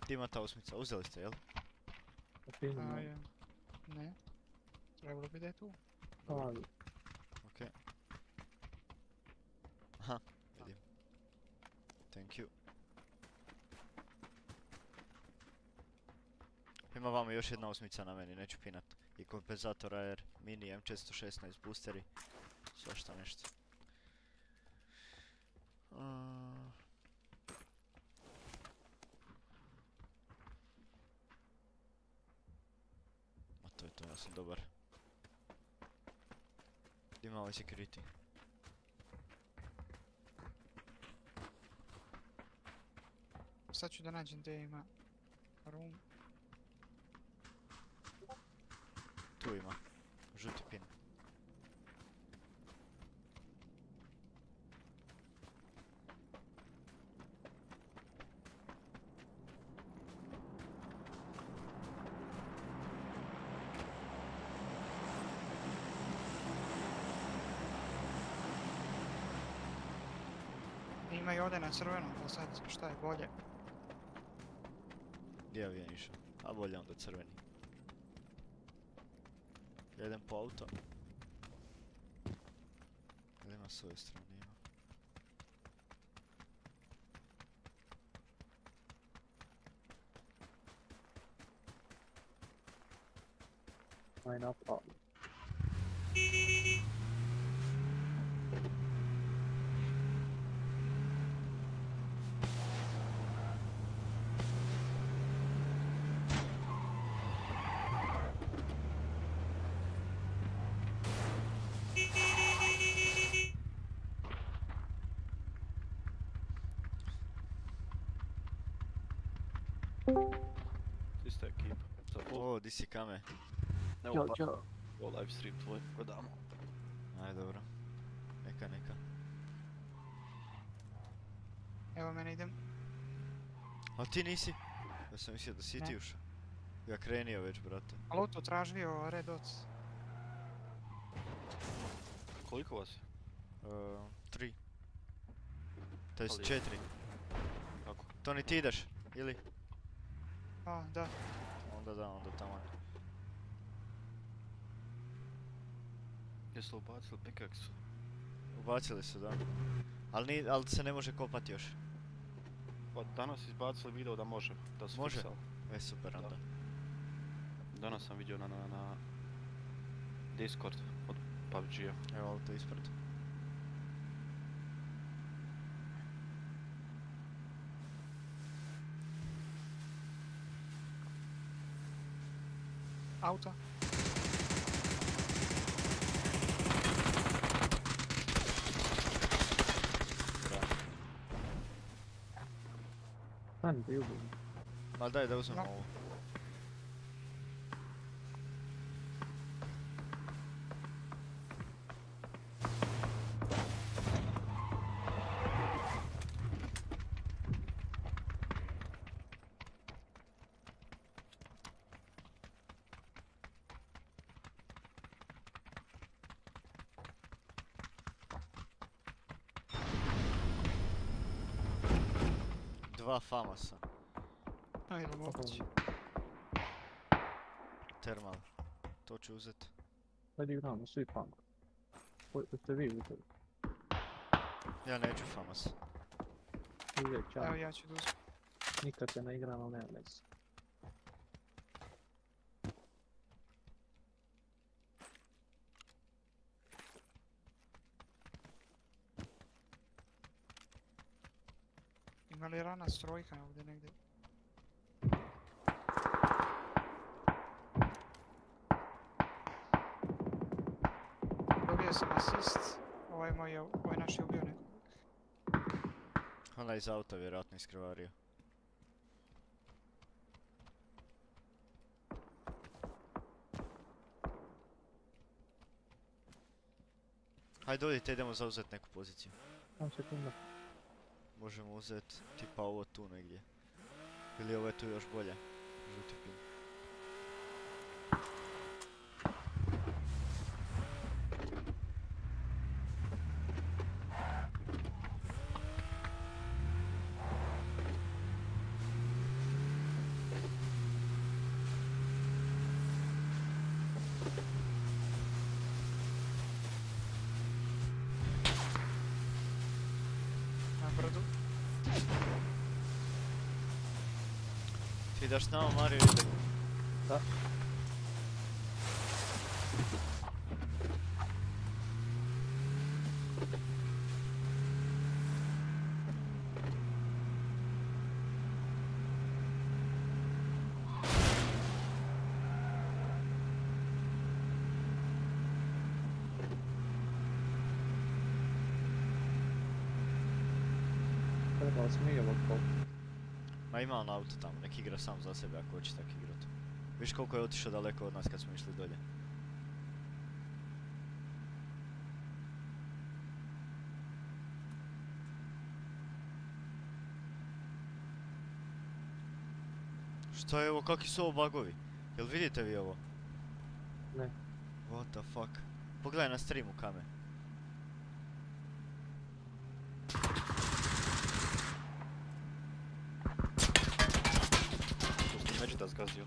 [SPEAKER 1] Gdje ima ta osmica? Uzeli ste, jel?
[SPEAKER 2] A, je. Ne. Trebalo bi da je tu.
[SPEAKER 3] A,
[SPEAKER 1] Ok. Aha, vidim. Thank you. Ima vamo još jedna osmica na meni, neću pinat. I kompenzator AR, mini M416 boosteri. Svašta nešto. Mm. Ma to je to, ja sam dobar. Gdje ima ovaj security?
[SPEAKER 2] Sad ću da nađem gdje ima room.
[SPEAKER 1] Tu ima. Žuti
[SPEAKER 2] Ima i ovdje na crvenom, pa sad šta je bolje?
[SPEAKER 1] Gdje je avion išao? A bolje onda crveni. Jedan po auto. Ili ima s ove strane ima.
[SPEAKER 3] line up. Oh,
[SPEAKER 5] ista ekipa. Za full,
[SPEAKER 1] O, di si kame?
[SPEAKER 5] evo
[SPEAKER 3] Ćao,
[SPEAKER 5] pa,
[SPEAKER 3] ćao.
[SPEAKER 5] ovo live stream tvoj, gledamo.
[SPEAKER 1] Aj, dobro. Neka, neka.
[SPEAKER 2] Evo mene idem.
[SPEAKER 1] A ti nisi? Ja sam mislio da si ti ušao. Ja krenio već, brate.
[SPEAKER 2] Auto tražio Red Dot.
[SPEAKER 5] Koliko vas je?
[SPEAKER 1] Uh, tri. To jest
[SPEAKER 5] Ali-
[SPEAKER 1] četiri.
[SPEAKER 5] Kako?
[SPEAKER 1] Toni, ti ideš? Ili?
[SPEAKER 2] A, da.
[SPEAKER 1] Da, onda tamo.
[SPEAKER 5] Jesu li ubacili pickaxe?
[SPEAKER 1] Ubacili su, da. Ali ni, al se ne može kopati još.
[SPEAKER 5] Pa danas izbacili video da može, da su
[SPEAKER 1] Može?
[SPEAKER 5] fiksali.
[SPEAKER 1] E, super
[SPEAKER 5] Da.
[SPEAKER 1] onda.
[SPEAKER 5] Danas sam vidio na, na, na Discord od PUBG-a.
[SPEAKER 1] Evo auto ispred.
[SPEAKER 2] Auto.
[SPEAKER 1] Bravo.
[SPEAKER 3] Stani da ljubim.
[SPEAKER 1] Ma daj da uzmemo
[SPEAKER 2] No.
[SPEAKER 1] ovo. Dva famasa.
[SPEAKER 2] No, idemo otići.
[SPEAKER 1] Termal. To ću uzet.
[SPEAKER 3] Hajde igramo, svi punk. Hoćete vi uzeti?
[SPEAKER 1] Ja neću famas.
[SPEAKER 3] Ide, čao.
[SPEAKER 2] Evo ja ću da uzmem.
[SPEAKER 3] Nikad se ne igram, ali nema veze.
[SPEAKER 2] Ima li rana strojka ovdje negdje? Dobio sam asist. Ovaj moj je, ovaj naš je ubio nekog.
[SPEAKER 1] Onaj iz auta vjerojatno iskrvario. Hajde odite, idemo zauzet neku poziciju.
[SPEAKER 3] Samo sekunda.
[SPEAKER 1] Možemo uzet tipa ovo tu negdje. Ili ovo je tu još bolje. Žuti pin.
[SPEAKER 2] Na brdu.
[SPEAKER 1] Ti daš s nama Mario ili?
[SPEAKER 3] Da. Trebalo smo i ovog pop.
[SPEAKER 1] Ma ima on auto tamo, nek igra sam za sebe ako hoće tak igrat. Viš koliko je otišao daleko od nas kad smo išli dolje. Šta je ovo, kakvi su ovo bagovi? Jel vidite vi ovo?
[SPEAKER 3] Ne.
[SPEAKER 1] What the fuck? Pogledaj na streamu kame.
[SPEAKER 5] Međida zgazio.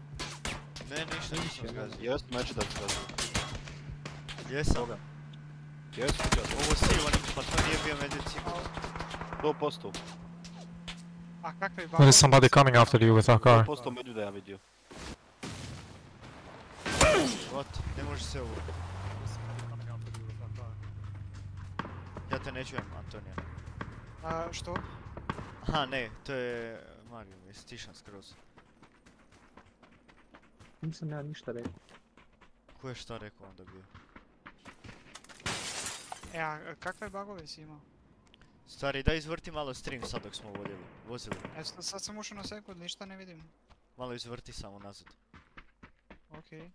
[SPEAKER 1] Ne, ništa nisam zgazio.
[SPEAKER 5] Jest Međida zgazio.
[SPEAKER 1] Jesam.
[SPEAKER 5] Koga? Jest vidio sam.
[SPEAKER 1] Ovo sivo, pa to nije bio.
[SPEAKER 2] A kakve je
[SPEAKER 6] There is somebody coming after you with our car.
[SPEAKER 5] ja vidio.
[SPEAKER 1] What? Ne može se ovo. Ja te ne čujem, Antonija.
[SPEAKER 2] A, što?
[SPEAKER 1] Aha, ne, to je Mario, je stišan skroz.
[SPEAKER 3] Nisam ja ništa rekao.
[SPEAKER 1] Ko je šta rekao onda bio?
[SPEAKER 2] E, a kakve bagove si imao?
[SPEAKER 1] Stari, daj izvrti malo stream sad dok smo voljeli, vozili.
[SPEAKER 2] E, sad, sam ušao na sekund, ništa ne vidim.
[SPEAKER 1] Malo izvrti samo nazad.
[SPEAKER 2] Okej.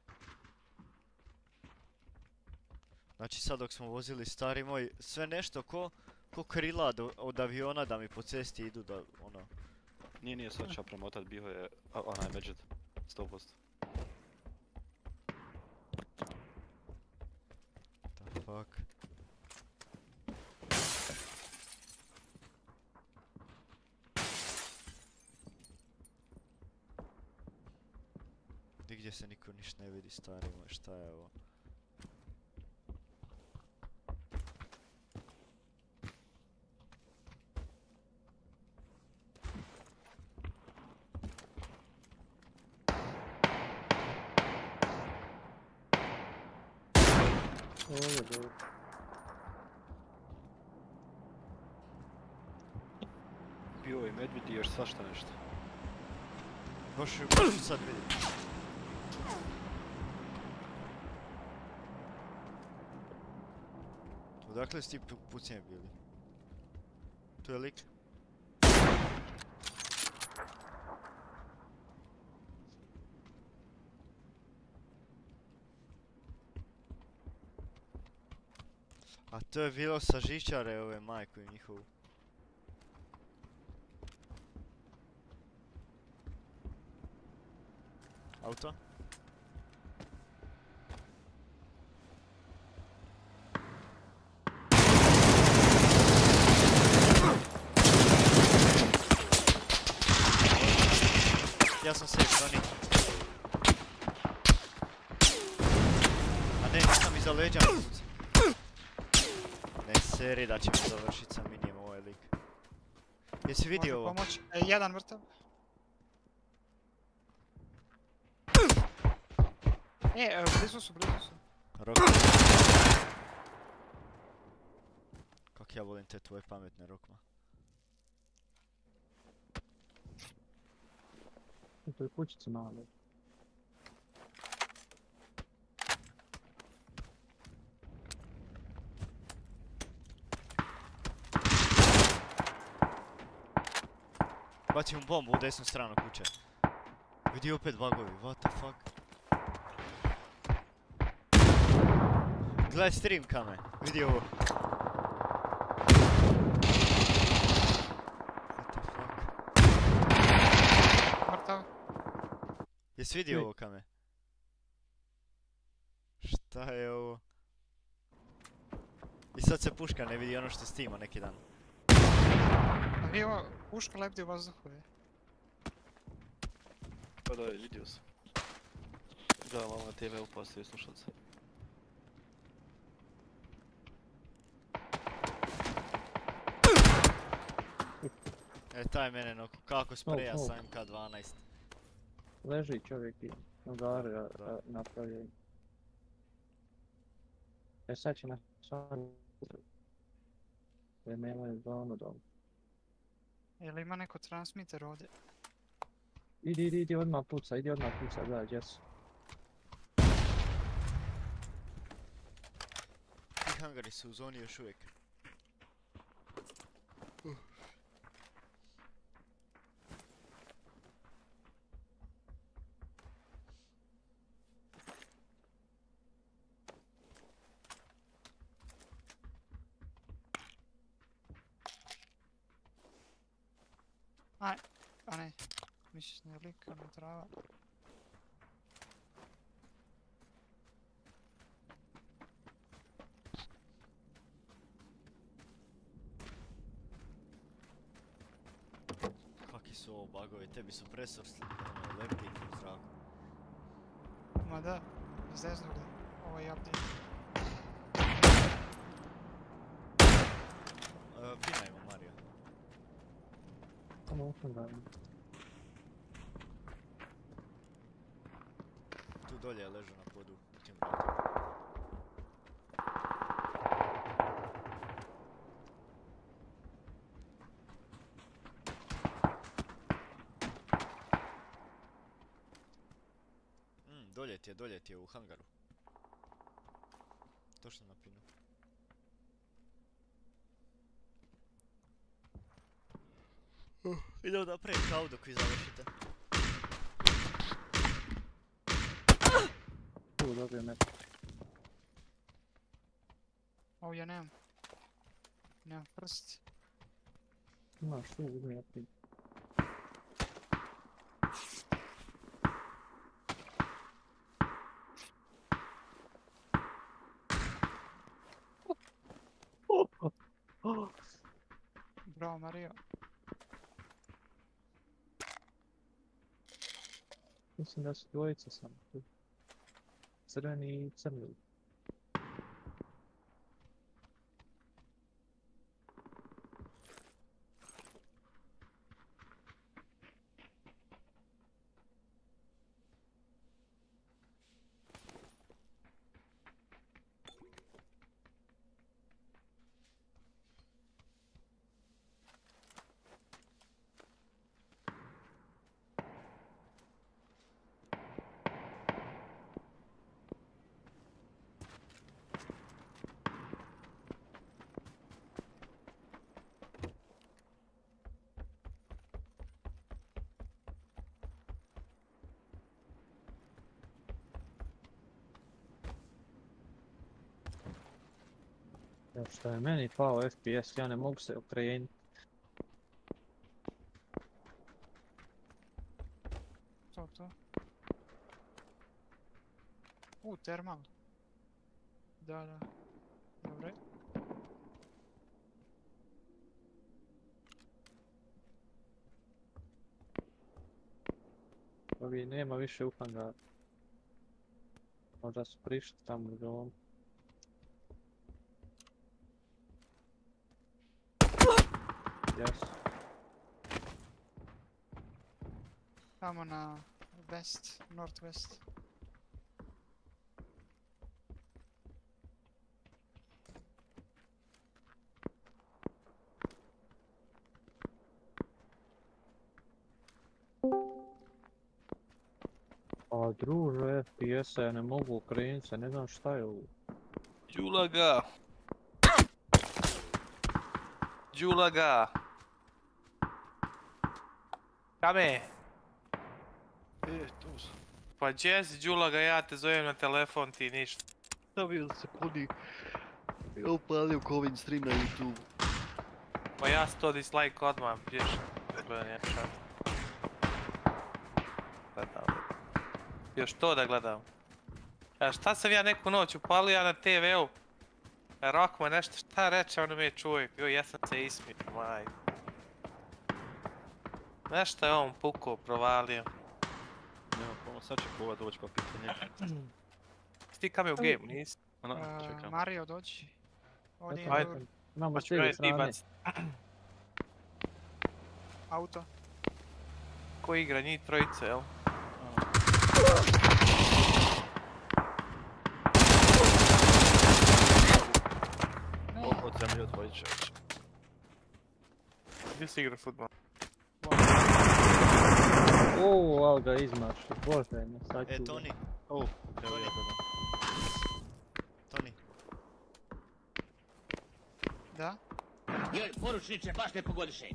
[SPEAKER 1] Znači sad dok smo vozili stari moj, sve nešto ko, ko krila do- od aviona da mi po cesti idu da ono...
[SPEAKER 5] Nije, nije sad ću premotat, bio je onaj Medžet. 100%.
[SPEAKER 1] The fuck. Nigdje se niko niš ne vidi stari moj, šta je? Ovo
[SPEAKER 3] je dobro.
[SPEAKER 5] Bio je Medved i još svašta nešto.
[SPEAKER 1] Baš, baš <clears throat> sad vidim. Odakle su ti pu- pucnje bili? Tu je lik. A to je bilo sa žičare ove majku i njihovu. Auto? Ja sam safe, Doni. A ne, nisam iza leđa. Ne seri da ćemo završit sa minijem ovaj lik. Jesi vidio
[SPEAKER 2] Može
[SPEAKER 1] ovo?
[SPEAKER 2] pomoć. E, jedan mrtav. E, blizu su, blizu su.
[SPEAKER 1] Rok. Kak ja volim te tvoje pametne rokma.
[SPEAKER 3] U toj kućici male.
[SPEAKER 1] Bacim bombu u desnu stranu kuće. Vidi opet bagovi, what the fuck. Gledaj stream kame, vidi ovo. Jesi vidio ovo kame? Šta je ovo? I sad se puška ne vidi ono što stima neki dan.
[SPEAKER 2] A vi ovo, puška lebdi u vazduhu je.
[SPEAKER 5] Pa da, vidio sam. Da, malo na TV-u postoji slušalce.
[SPEAKER 1] E taj mene no, kako spreja sa MK12.
[SPEAKER 3] Leži čovjek i nogare a- a, napravljen. E sad će nas sami jer nemaju zonu dom.
[SPEAKER 2] Jel ima neko transmitter ovdje?
[SPEAKER 3] Idi, idi, idi odmah puca, idi odmah puca, gledaj gdje su.
[SPEAKER 1] Ti hangari su u zoni još uvijek.
[SPEAKER 2] A ne, misliš ne trava.
[SPEAKER 1] Kaki su ovo bagovi, tebi su presorsli, ono, lepti u zraku.
[SPEAKER 2] Ma da, zeznuli ovaj update.
[SPEAKER 1] E, pinajmo Mario.
[SPEAKER 3] Samo uklanjamo.
[SPEAKER 1] Tu dolje ležu na podu, u tim vratima. Dolje ti je, dolje ti je u hangaru. Točno na pinu. Idemo naprijed kao dok vi završite.
[SPEAKER 3] Oružje neko.
[SPEAKER 2] Ovo ja nemam. Nemam prst.
[SPEAKER 3] Imaš tu, uzmi ja ti.
[SPEAKER 2] Bravo Mario.
[SPEAKER 3] Mislim da su dvojica samo tu. Meni pao FPS, ja ne mogu se okrenuti.
[SPEAKER 2] To, to. U, termal. Da, da. Dobre.
[SPEAKER 3] Ovi nema više u hangaru. Možda su prišli tamo u dom.
[SPEAKER 2] Tamo na west, northwest.
[SPEAKER 3] A druže, FPS-a ja ne mogu okrenuti se, ne znam šta je ovo.
[SPEAKER 6] Đulaga!
[SPEAKER 5] E, tu sam.
[SPEAKER 6] Pa gdje si Đulaga, ja te zovem na telefon, ti ništa.
[SPEAKER 5] Stavio sekundi. Ja upalio Kovin stream na YouTube.
[SPEAKER 6] Pa ja si to dislike odmah, pješ. Gledam ja šat. Gledam. Još to da gledam. A šta sam ja neku noć upalio na TV-u? Rokma nešto šta reče, ono me čuje. Joj, ja sam se ismio, maj. Nešto je on pukao, provalio.
[SPEAKER 5] Sad će kova doći pa pitanje.
[SPEAKER 6] Ti kam je u game, nisi?
[SPEAKER 5] Ono, čekam.
[SPEAKER 2] Mario, dođi. Ovdje je
[SPEAKER 6] Ajde.
[SPEAKER 3] Imamo strane. <clears throat>
[SPEAKER 2] auto.
[SPEAKER 6] Ko igra, njih trojice, jel?
[SPEAKER 5] Od zemlje odvojit će već.
[SPEAKER 6] Gdje si igra futbol?
[SPEAKER 3] O, ali ga izmaši, bože me, sad
[SPEAKER 1] E,
[SPEAKER 3] ću ga.
[SPEAKER 1] Toni,
[SPEAKER 5] O, evo ja.
[SPEAKER 1] Toni.
[SPEAKER 2] da?
[SPEAKER 7] Joj, poručniče, baš me pogodiše.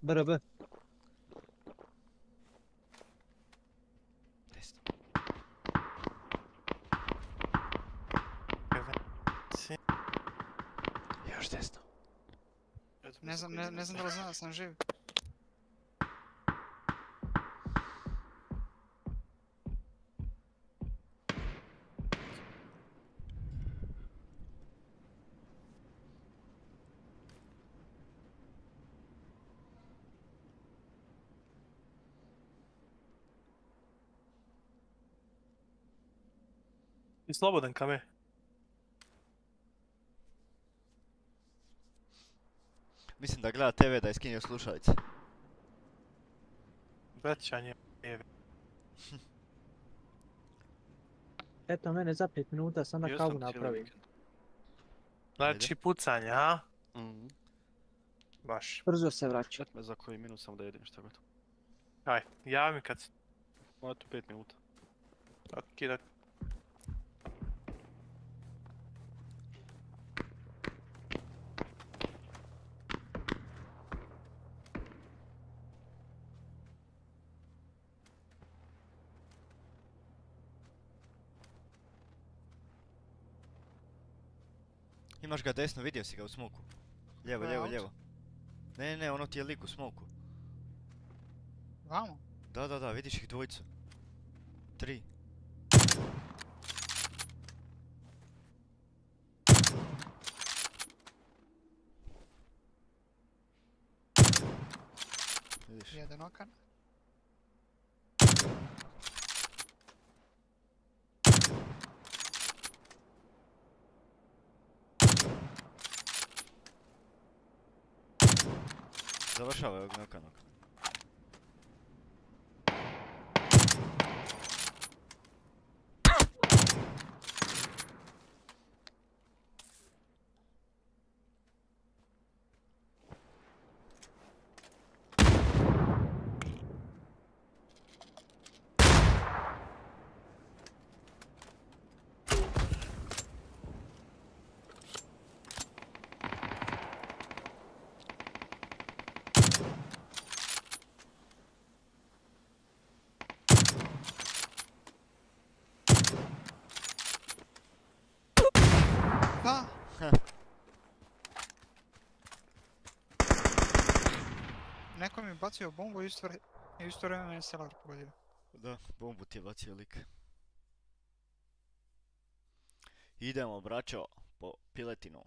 [SPEAKER 3] BRB.
[SPEAKER 1] Desno. Još desno.
[SPEAKER 2] Ne znam, ne, ne znam da li sam živ.
[SPEAKER 6] Ti slobodan, kame?
[SPEAKER 1] Mislim da gleda TV da je skinio slušalice.
[SPEAKER 6] Vraćanje. <laughs>
[SPEAKER 3] Eto mene za 5 minuta, sam da
[SPEAKER 5] Bio
[SPEAKER 3] kavu napravim.
[SPEAKER 6] Znači pucanje, a?
[SPEAKER 5] Mhm.
[SPEAKER 6] Baš.
[SPEAKER 3] Brzo se vraća.
[SPEAKER 5] Me za koji minut sam da jedem šta god.
[SPEAKER 6] Aj, javi mi kad si...
[SPEAKER 5] Tu 5 minuta.
[SPEAKER 6] Ok, da...
[SPEAKER 1] Imaš ga desno, vidio si ga u smoku. Lijevo, lijevo, lijevo. Ne, ne, ne, ono ti je lik u smoku.
[SPEAKER 2] Vamo?
[SPEAKER 1] Da, da, da, vidiš ih dvojicu. Tri. Vidiš?
[SPEAKER 2] Jedan okan.
[SPEAKER 1] Završava ovog nokanog.
[SPEAKER 2] Da!
[SPEAKER 1] Ha.
[SPEAKER 2] Neko mi je bacio bombu i isto vre- i u isto vrijeme me je Stellar pogodio.
[SPEAKER 1] Da, bombu ti je bacio lik. Idemo, braćo, po piletinu.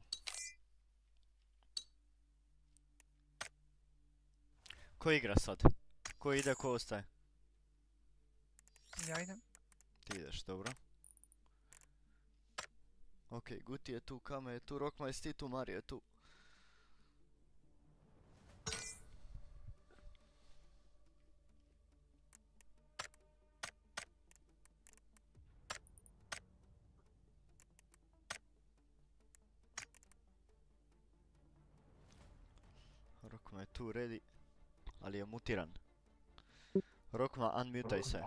[SPEAKER 1] Ko igra sad? Ko ide, ko ostaje?
[SPEAKER 2] Ja idem.
[SPEAKER 1] Ti ideš, dobro. Ok, Guti je tu, Kame je tu, Rokma je ti tu, Mario je tu. Tu, ready, ali je mutiran. Rokma, unmutaj se.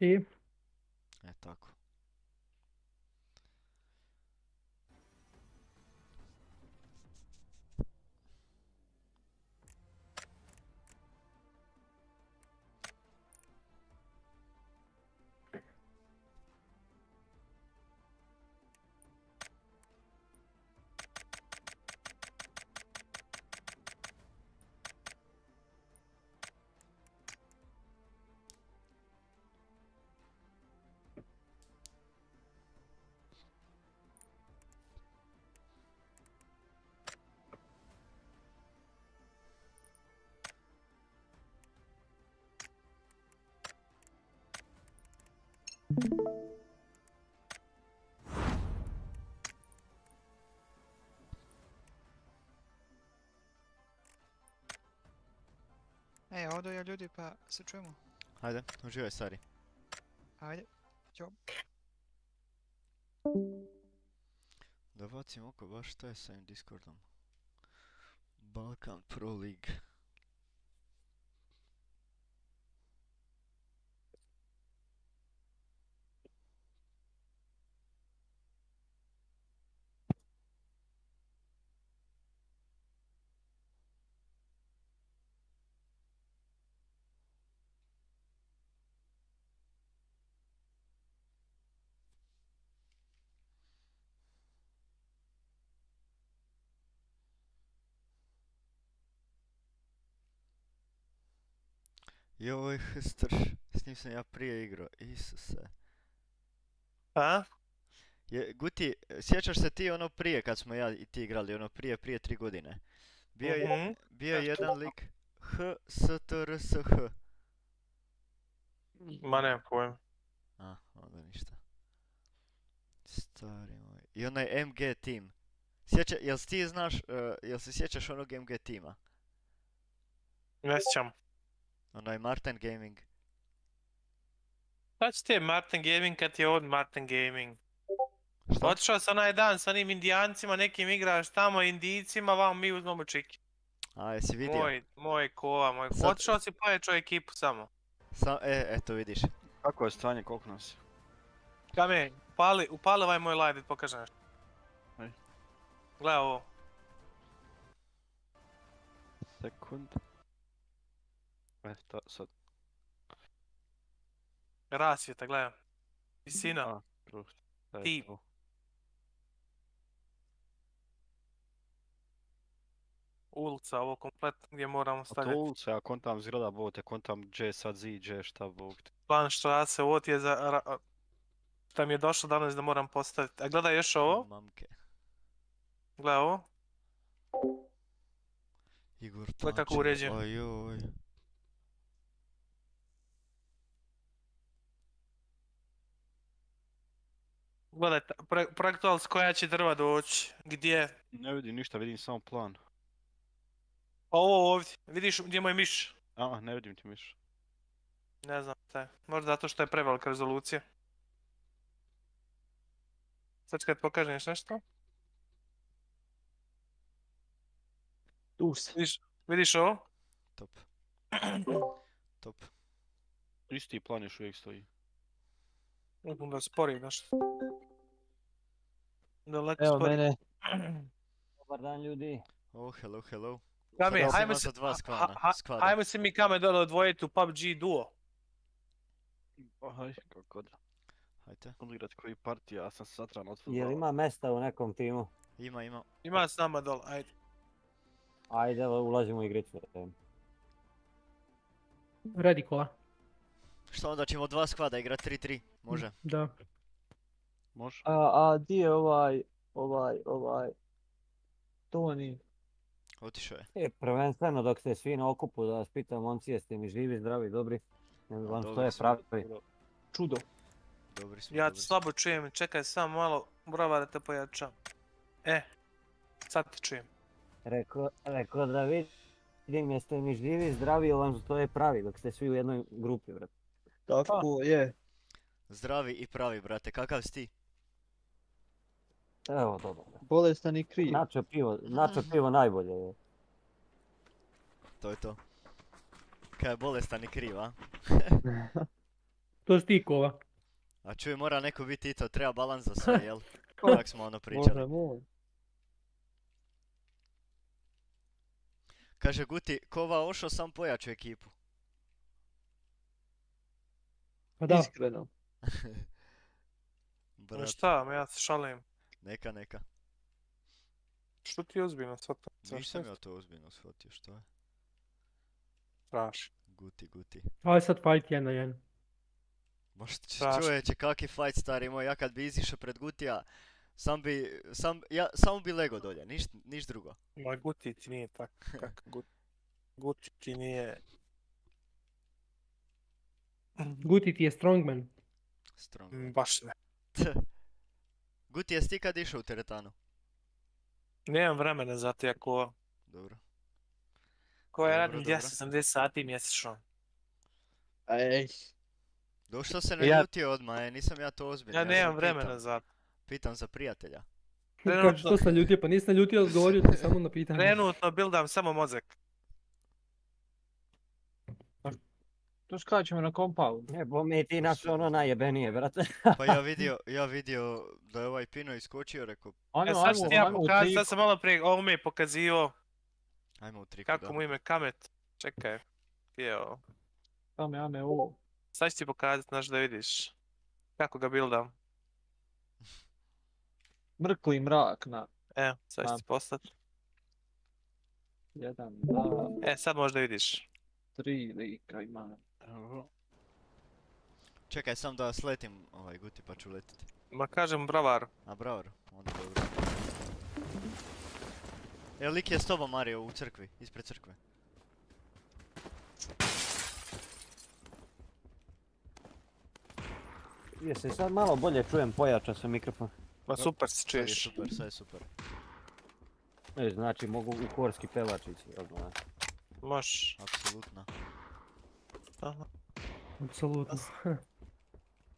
[SPEAKER 3] I
[SPEAKER 1] E,
[SPEAKER 2] odo ja ljudi pa se čujemo.
[SPEAKER 1] Hajde, uživaj stari.
[SPEAKER 2] Ajde.
[SPEAKER 1] Da bacim oko baš šta je sa ovim Discordom. Balkan Pro League. Joj, Hster, s njim sam ja prije igrao, Isuse.
[SPEAKER 6] A?
[SPEAKER 1] Je, Guti, sjećaš se ti ono prije kad smo ja i ti igrali, ono prije, prije tri godine? Bio je,
[SPEAKER 6] Mhm.
[SPEAKER 1] bio je jedan lik H, S, T, R, S, H.
[SPEAKER 6] Ma nemam pojma.
[SPEAKER 1] A, onda ništa. Stari moj. I onaj MG team. Sjeća, jel ti znaš, eh, jel se sjećaš onog MG tima?
[SPEAKER 6] Ne sjećam.
[SPEAKER 1] Onaj Martin Gaming.
[SPEAKER 6] Šta će ti je Martin Gaming kad ti je on Martin Gaming?
[SPEAKER 1] Šta?
[SPEAKER 6] Otišao sam onaj dan s onim indijancima, nekim igraš tamo, indijcima, vam mi uzmemo čiki.
[SPEAKER 1] A, jesi vidio?
[SPEAKER 6] Moj, moj kova, moj
[SPEAKER 1] Sad-
[SPEAKER 6] Otišao si pojačao ekipu samo.
[SPEAKER 1] Sa, e, eto vidiš.
[SPEAKER 5] Kako je stanje, koliko nas? je?
[SPEAKER 6] Kame, upali, upali ovaj moj live da pokažem nešto. Gle ovo.
[SPEAKER 5] sekund. E, to sad.
[SPEAKER 6] Rasvjeta, gledam. Visina.
[SPEAKER 5] A,
[SPEAKER 6] Tip. Ulica, ovo kompletno gdje moramo
[SPEAKER 5] A to
[SPEAKER 6] stavljati.
[SPEAKER 5] ulica, ja kontam zgrada, bo te kontam gdje sad zi, gdje šta, bog te.
[SPEAKER 6] Plan štrace, ovo ti je za... ra- Šta mi je došlo danas da moram postaviti. A gledaj još ovo.
[SPEAKER 1] Mamke.
[SPEAKER 6] Gledaj ovo.
[SPEAKER 1] Igor
[SPEAKER 6] Gledaj kako uređujem.
[SPEAKER 1] Ojoj.
[SPEAKER 6] Gledaj, pro- projektil s koja će drva doći. Gdje?
[SPEAKER 5] Ne vidim ništa, vidim samo plan.
[SPEAKER 6] Ovo ovdje. Vidiš gdje je moj miš?
[SPEAKER 5] A, ne vidim ti miš.
[SPEAKER 6] Ne znam šta je. Možda zato što je prevelika rezolucija. Sad kad pokažeš nešto.
[SPEAKER 3] Tu.
[SPEAKER 6] Vidiš, vidiš ovo?
[SPEAKER 1] Top. Top.
[SPEAKER 5] Isti plan još uvijek stoji.
[SPEAKER 6] Mogu da spori nešto. Daleko
[SPEAKER 3] Evo
[SPEAKER 6] spori.
[SPEAKER 3] mene. <clears throat> Dobar dan ljudi.
[SPEAKER 1] Oh, hello, hello.
[SPEAKER 6] Kame, hajmo se,
[SPEAKER 1] dva
[SPEAKER 6] ha-
[SPEAKER 1] skvada,
[SPEAKER 6] ha- hajmo se mi kame dole odvojiti u PUBG duo.
[SPEAKER 5] Ahaj, kako da.
[SPEAKER 1] Hajte.
[SPEAKER 5] Odigrat koji partija, ja sam satran od
[SPEAKER 8] Jel ima mesta u nekom timu?
[SPEAKER 1] Ima, ima.
[SPEAKER 6] Ima s nama dole, ajde.
[SPEAKER 8] Ajde, evo, ulazimo u igricu.
[SPEAKER 9] Radikova.
[SPEAKER 1] Šta onda ćemo dva skvada igrat 3-3? Može.
[SPEAKER 9] Da.
[SPEAKER 5] Može?
[SPEAKER 3] A, a di je ovaj, ovaj, ovaj, Toni?
[SPEAKER 1] Otišao je.
[SPEAKER 8] E, prvenstveno dok ste svi na okupu, da vas pitam, momci, jeste mi živi, zdravi, dobri? Jel vam
[SPEAKER 1] dobri
[SPEAKER 8] stoje
[SPEAKER 1] smo.
[SPEAKER 8] pravi?
[SPEAKER 3] Čudo.
[SPEAKER 1] Dobri smo,
[SPEAKER 6] Ja
[SPEAKER 1] dobri
[SPEAKER 6] te slabo čujem, čekaj samo malo, brava da te pojačam. E, sad te čujem.
[SPEAKER 8] Rekao, rekao da vidim, jeste mi živi, zdravi, jel vam stoje pravi, dok ste svi u jednoj grupi, brate.
[SPEAKER 3] Tako je.
[SPEAKER 1] Zdravi i pravi, brate. Kakav si ti?
[SPEAKER 8] Evo, dobro.
[SPEAKER 3] Bolestan i kriv.
[SPEAKER 8] Načo pivo, načo pivo najbolje je.
[SPEAKER 1] To je to. Kaj je bolestan i kriv, a? <laughs>
[SPEAKER 9] To stikova.
[SPEAKER 1] A čuj, mora neko biti i to, treba balans za sve, jel? <laughs> Kak smo ono pričali.
[SPEAKER 3] moj.
[SPEAKER 1] Kaže Guti, kova ošo sam pojaču ekipu.
[SPEAKER 9] Pa da.
[SPEAKER 3] Iskreno. <laughs>
[SPEAKER 6] No
[SPEAKER 1] Brat,
[SPEAKER 6] šta, ma ja se šalim.
[SPEAKER 1] neka, neka.
[SPEAKER 6] Što ti je ozbiljno sad to?
[SPEAKER 1] Nisam ja to ozbiljno shvatio, što je?
[SPEAKER 6] Straš.
[SPEAKER 1] Guti, guti.
[SPEAKER 9] Aj sad fight jedan na jedan.
[SPEAKER 1] Možda će
[SPEAKER 6] Strašno.
[SPEAKER 1] čovječe, kaki fight stari moj, ja kad bi izišao pred Gutija, sam bi, sam, ja, samo bi lego dolje, niš, niš drugo.
[SPEAKER 6] Ma Guti ti nije tako, kak <laughs> Guti. Guti ti nije...
[SPEAKER 9] Guti ti je strongman.
[SPEAKER 1] Strong.
[SPEAKER 6] Mm, Baš ne. <laughs>
[SPEAKER 1] Guti, jesi ti kad išao u teretanu?
[SPEAKER 6] Nemam vremena za to, ako...
[SPEAKER 1] Dobro.
[SPEAKER 6] Ko ja radim
[SPEAKER 1] dobro.
[SPEAKER 6] 270 sati mjesečno.
[SPEAKER 3] Ej,
[SPEAKER 1] Došto se ne
[SPEAKER 6] Ja-
[SPEAKER 1] ljutio odmah, e, nisam ja to ozbiljno.
[SPEAKER 6] Ja nemam vremena
[SPEAKER 1] pitam,
[SPEAKER 6] za to.
[SPEAKER 1] Pitam za prijatelja.
[SPEAKER 6] Trenutno-
[SPEAKER 9] što sam ljutio, pa nisam ljutio, odgovorio ti samo na pitanje.
[SPEAKER 6] Trenutno buildam samo mozak.
[SPEAKER 3] Tu skačemo na compound.
[SPEAKER 8] Ne, bo mi ti naš ono najjebenije, brate. <laughs>
[SPEAKER 1] Pa ja <laughs> vidio, ja vidio da je ovaj Pino iskočio, rekao,
[SPEAKER 3] Ajmo,
[SPEAKER 6] E sad
[SPEAKER 3] ajmo,
[SPEAKER 6] ti ja
[SPEAKER 3] ajmo u
[SPEAKER 6] pokazati,
[SPEAKER 3] triku.
[SPEAKER 6] sad sam malo prije ovome pokazivao
[SPEAKER 1] ajmo u triku,
[SPEAKER 6] kako
[SPEAKER 1] da.
[SPEAKER 6] mu ime Kamet. Čekaj, gdje je ovo?
[SPEAKER 3] Tamo ja me ovo.
[SPEAKER 6] Sad ću ti pokazati, znaš da vidiš. Kako ga buildam.
[SPEAKER 3] Mrkli mrak na
[SPEAKER 6] Evo, sad ću ti poslati.
[SPEAKER 3] jedan, dva,
[SPEAKER 6] E, sad možda vidiš.
[SPEAKER 3] tri lika ima.
[SPEAKER 5] Evo.
[SPEAKER 1] Čekaj, sam da sletim ovaj Guti pa ću letiti.
[SPEAKER 6] Ma kažem bravar.
[SPEAKER 1] A bravar, onda dobro. E, lik je s tobom Mario u crkvi, ispred crkve.
[SPEAKER 8] Jesi sad malo bolje čujem, pojača se mikrofon.
[SPEAKER 6] Ma super se
[SPEAKER 1] Sad je
[SPEAKER 6] čuješ.
[SPEAKER 1] super, sad je super.
[SPEAKER 8] E, znači mogu u korski pevač ići, odmah.
[SPEAKER 6] Možeš.
[SPEAKER 1] Apsolutno.
[SPEAKER 6] Aha.
[SPEAKER 9] Apsolutno. <laughs>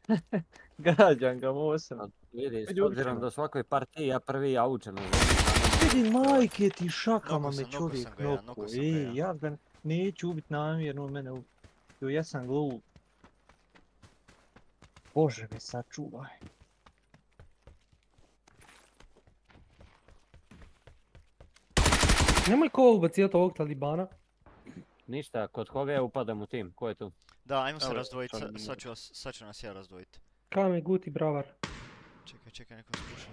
[SPEAKER 9] <laughs>
[SPEAKER 3] Gađam ga, mosam.
[SPEAKER 8] A Vidi, s obzirom da u svakoj partiji ja prvi aučen.
[SPEAKER 3] Vidi majke ti šakama me čovjek
[SPEAKER 1] ja, ga
[SPEAKER 3] Ej,
[SPEAKER 1] ja.
[SPEAKER 3] ja ga neću ubit namjerno mene ubit. Jo, ja sam glup. Bože me sačuvaj.
[SPEAKER 9] Nemoj ko ubacivati ovog talibana.
[SPEAKER 8] Ništa, kod koga ja upadam u tim? Ko je tu?
[SPEAKER 1] Da, ajmo se razdvojiti,
[SPEAKER 5] sad
[SPEAKER 1] ću, nas ja razdvojiti.
[SPEAKER 9] Kame guti bravar.
[SPEAKER 1] Čekaj, čekaj, neko sluša.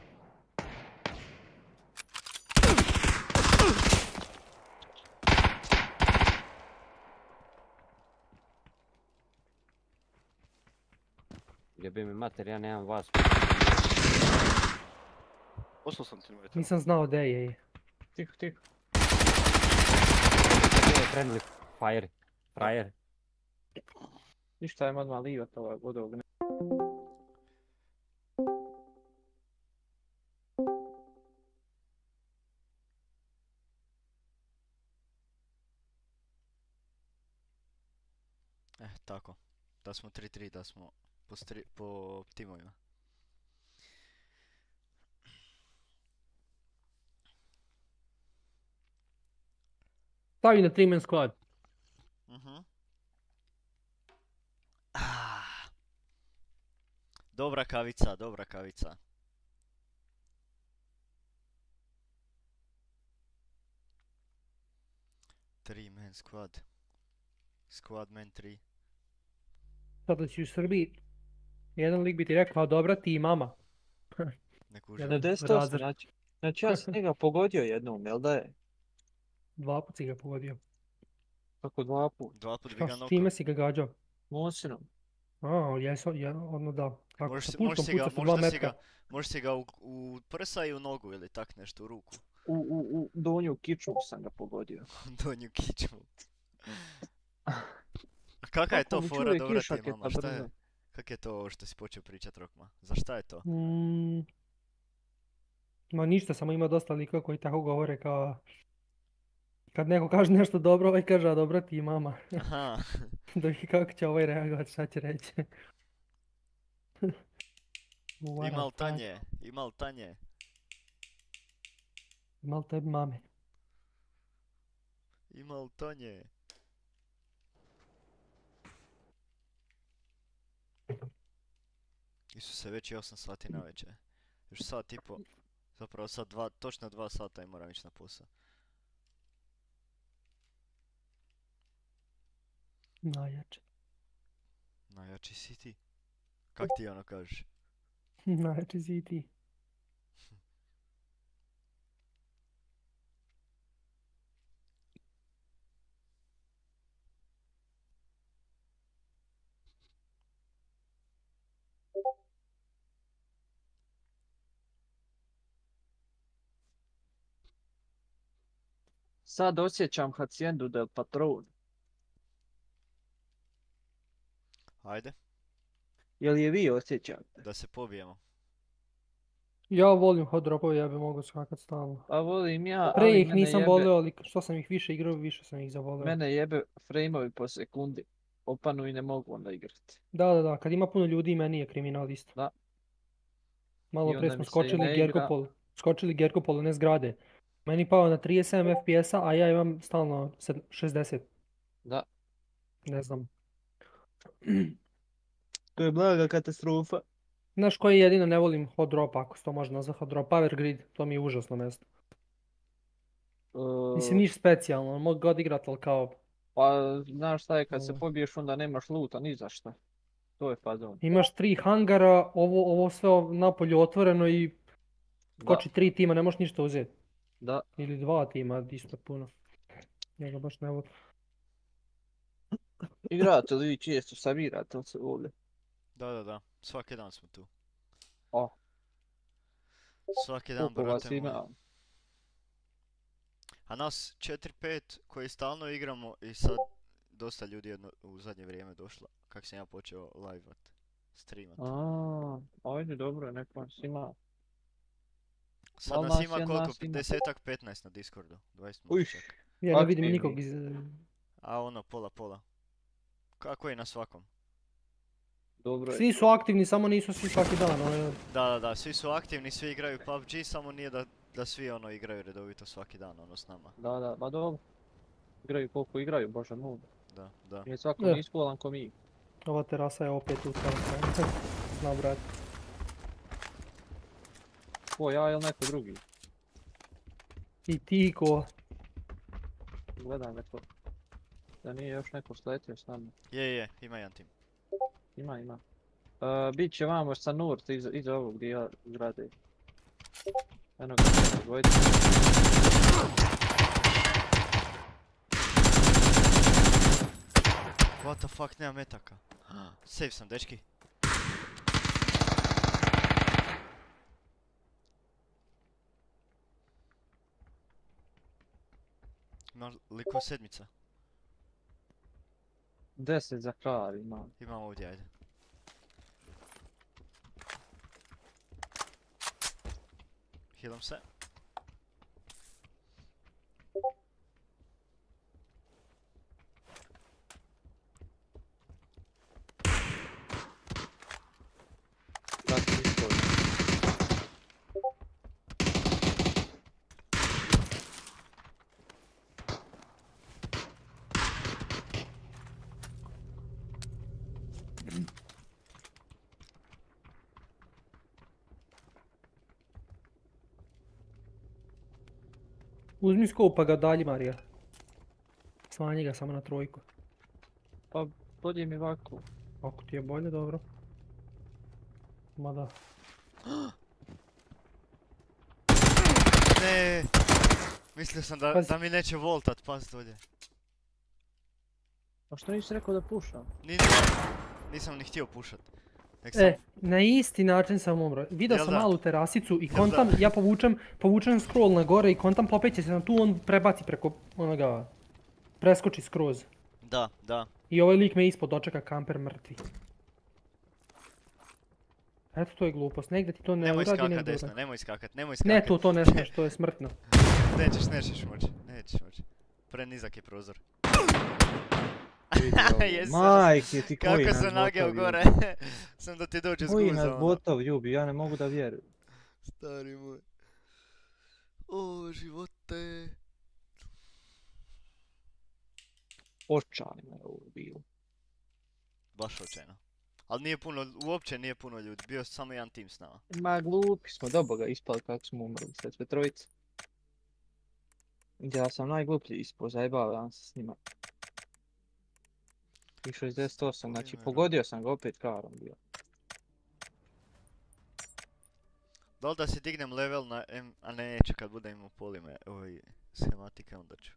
[SPEAKER 8] Jebi mi mater, ja nemam vas.
[SPEAKER 5] Poslao sam ti.
[SPEAKER 9] Nisam znao gdje je.
[SPEAKER 3] Tiho, tiho.
[SPEAKER 8] Gdje je fire? Frajer.
[SPEAKER 3] Ništa, ajmo odmah livat ovaj vodog.
[SPEAKER 1] Eh, tako. Da smo 3-3, da smo po, stri- po timovima.
[SPEAKER 9] Stavi na 3 man squad.
[SPEAKER 1] Mhm. Ah. Dobra kavica, dobra kavica. Tri man squad. Squad man 3.
[SPEAKER 9] Sada će u Srbiji jedan lik bi ti rekao, dobra ti i mama. <laughs>
[SPEAKER 1] Ne kužim.
[SPEAKER 9] Jedan
[SPEAKER 3] 98,
[SPEAKER 9] razred.
[SPEAKER 3] znači, znači ja sam njega pogodio jednom, jel da je?
[SPEAKER 9] Dva put si ga pogodio.
[SPEAKER 3] Kako dva put,
[SPEAKER 1] Dva put bi ga
[SPEAKER 9] s time si ga gađao.
[SPEAKER 3] Mosinom.
[SPEAKER 9] A, jesu, ja, ono da. Ako
[SPEAKER 1] Možeš
[SPEAKER 9] sa
[SPEAKER 1] si-
[SPEAKER 9] puškom
[SPEAKER 1] možeš si ga, možda si
[SPEAKER 9] metra.
[SPEAKER 1] ga, možeš si ga u, u prsa i u nogu ili tak nešto, u ruku.
[SPEAKER 3] U, u, u donju kičmu sam ga pogodio. <laughs>
[SPEAKER 1] Donju kičmu. A kakva je to
[SPEAKER 3] Kako
[SPEAKER 1] fora dobra ti mama, šta je? Kak je to ovo što si počeo pričat Rokma? Za šta je to?
[SPEAKER 9] Mm, ma ništa, samo ima dosta lika koji tako govore kao... Kad neko kaže nešto dobro, ovaj kaže, a dobra ti mama.
[SPEAKER 1] Aha, <laughs>
[SPEAKER 9] Dok kako će ovaj reagovat, šta će reći. <laughs>
[SPEAKER 1] Imal tanje, imal tanje.
[SPEAKER 9] Imal tebi mame.
[SPEAKER 1] Imal tanje. Isuse, već je 8 sati na večer. Još sat i po, zapravo sad dva, točno dva sata i moram ići na posao.
[SPEAKER 9] Najjače.
[SPEAKER 1] Najjači si ti. Kak ti ono kažeš? <laughs>
[SPEAKER 9] Najjači si ti.
[SPEAKER 3] Sad osjećam Haciendu del Patron.
[SPEAKER 1] Ajde,
[SPEAKER 3] Jel je vi osjećate?
[SPEAKER 1] da se pobijemo.
[SPEAKER 9] Ja volim hot dropove, ja bi mogao skakat stalno.
[SPEAKER 3] Pa volim ja, ali
[SPEAKER 9] ih
[SPEAKER 3] mene
[SPEAKER 9] nisam
[SPEAKER 3] jebe,
[SPEAKER 9] volio, ali što sam ih više igrao, više sam ih zavolio.
[SPEAKER 3] mene jebe frameovi po sekundi. Opanu i ne mogu onda igrati.
[SPEAKER 9] Da, da, da, kad ima puno ljudi, meni je kriminal isto.
[SPEAKER 3] Da.
[SPEAKER 9] Malo pre smo skočili
[SPEAKER 3] ne igra.
[SPEAKER 9] Gerkopol, skočili Gerkopol one zgrade. Meni pao na 37 FPS-a, a ja imam stalno sed- 60.
[SPEAKER 3] Da.
[SPEAKER 9] Ne znam. <clears throat>
[SPEAKER 3] To je blaga katastrofa.
[SPEAKER 9] Znaš koji jedino ne volim hot drop, ako se to može nazvati hot drop, Power Grid, to mi je užasno mjesto. Mislim,
[SPEAKER 3] Uh,
[SPEAKER 9] niš specijalno, mogu ga odigrat, ali kao,
[SPEAKER 3] pa znaš šta je, kad se pobiješ onda nemaš luta ni za šta. To je fazon.
[SPEAKER 9] imaš tri hangara, ovo, ovo sve napolju otvoreno i koči tri tima, ne možeš ništa uzeti.
[SPEAKER 3] da.
[SPEAKER 9] Ili dva tima, isto puno. Ja ga baš ne volim.
[SPEAKER 3] Igrate li vi često, sabirate li se ovdje?
[SPEAKER 1] Da, da, da, svaki dan smo tu.
[SPEAKER 3] O.
[SPEAKER 1] Svaki dan,
[SPEAKER 3] Koliko vas
[SPEAKER 1] brate moj.
[SPEAKER 3] ima?
[SPEAKER 1] A nas 4-5 koji stalno igramo i sad dosta ljudi jedno, u zadnje vrijeme došlo. Kak sam ja počeo live streamat.
[SPEAKER 3] A, ajde, dobro, nek vas ima.
[SPEAKER 1] Sad nas
[SPEAKER 3] nas
[SPEAKER 1] ima
[SPEAKER 3] je,
[SPEAKER 1] koliko?
[SPEAKER 3] nas ima.
[SPEAKER 1] Desetak, 15 na Discordu. 20
[SPEAKER 3] Uj,
[SPEAKER 1] možda čak.
[SPEAKER 9] Ja ne vidim nikog iz...
[SPEAKER 1] A ono, pola pola. Kako je na svakom?
[SPEAKER 3] dobro je.
[SPEAKER 9] Svi su aktivni, samo nisu svi svaki dan. ono je-
[SPEAKER 1] Da, da, da, svi su aktivni, svi igraju PUBG, samo nije da, da svi ono igraju redovito svaki dan, ono s nama.
[SPEAKER 3] Da, da, ma dobro. Igraju koliko igraju, bože moj.
[SPEAKER 1] Da, da.
[SPEAKER 3] Nije svako
[SPEAKER 9] Da.
[SPEAKER 3] nisu volan ko mi.
[SPEAKER 9] Ova terasa je opet u tamo. <laughs> Zna brat.
[SPEAKER 3] Ko ja ili neko drugi.
[SPEAKER 9] I ti ko...
[SPEAKER 3] gledam neko. Da nije još neko sletio s nama.
[SPEAKER 1] Je, je, ima jedan tim.
[SPEAKER 3] Ima, ima. Uh, bit će vamo sa Nurt iza, iza ovog dijela zgrade. Eno ga, dvojica.
[SPEAKER 1] What the fuck, nema metaka. Save sam, dečki. Ima li ko sedmica?
[SPEAKER 3] 10 za kar imam.
[SPEAKER 1] Imam ovdje, ajde. Healam se.
[SPEAKER 3] Dakle, ispod.
[SPEAKER 9] Uzmi skop pa ga dalje, Marija. Smanji ga samo na trojku.
[SPEAKER 3] Pa, bolje mi ovako.
[SPEAKER 9] Ako ti je bolje, dobro. Ma da. <gasps>
[SPEAKER 1] Ne. Mislio sam da, da mi neće voltat, pazit ovdje.
[SPEAKER 3] A što nisi rekao da pušam?
[SPEAKER 1] Nisam, nisam ni htio pušat.
[SPEAKER 9] E, na isti način sam umro. Vidio
[SPEAKER 1] Jel
[SPEAKER 9] sam
[SPEAKER 1] da?
[SPEAKER 9] malu terasicu i kontam, ja povučem, povučem scroll na gore i kontam popeće se na tu, on prebaci preko onoga, preskoči skroz.
[SPEAKER 1] da, da.
[SPEAKER 9] I ovaj lik me ispod dočeka kamper mrtvi. Eto to je glupost, negdje ti to ne
[SPEAKER 1] Nemoj
[SPEAKER 9] uradi,
[SPEAKER 1] skakat desno,
[SPEAKER 9] uradi.
[SPEAKER 1] nemoj skakat, nemoj skakat.
[SPEAKER 9] Ne, to, to ne smiješ, to je smrtno. <laughs>
[SPEAKER 1] Nećeš, nećeš moći, nećeš moći. Prenizak je prozor. <laughs>
[SPEAKER 3] Vidi ovo.
[SPEAKER 1] Jesam.
[SPEAKER 3] Majke ti koji
[SPEAKER 1] Kako sam nageo
[SPEAKER 3] botovi
[SPEAKER 1] gore. <laughs> sam da ti dođe
[SPEAKER 3] Koji
[SPEAKER 1] zguza
[SPEAKER 3] nas
[SPEAKER 1] ono.
[SPEAKER 3] botov ljubi, ja ne mogu da vjerujem.
[SPEAKER 1] Stari moj. O, živote.
[SPEAKER 3] Očajno je ovo bilo.
[SPEAKER 1] Baš očajno. Ali nije puno, uopće nije puno ljudi, bio je samo jedan tim s nama.
[SPEAKER 3] Ma glupi smo, dobro ga ispali kako smo umrli, sve sve trojice. Ja sam najgluplji ispao, zajebavam se s njima. I 68, znači pogodio sam ga opet karom bio.
[SPEAKER 1] Da li da si dignem level na M, a neću kad budem imao polime, oj, schematike onda ću.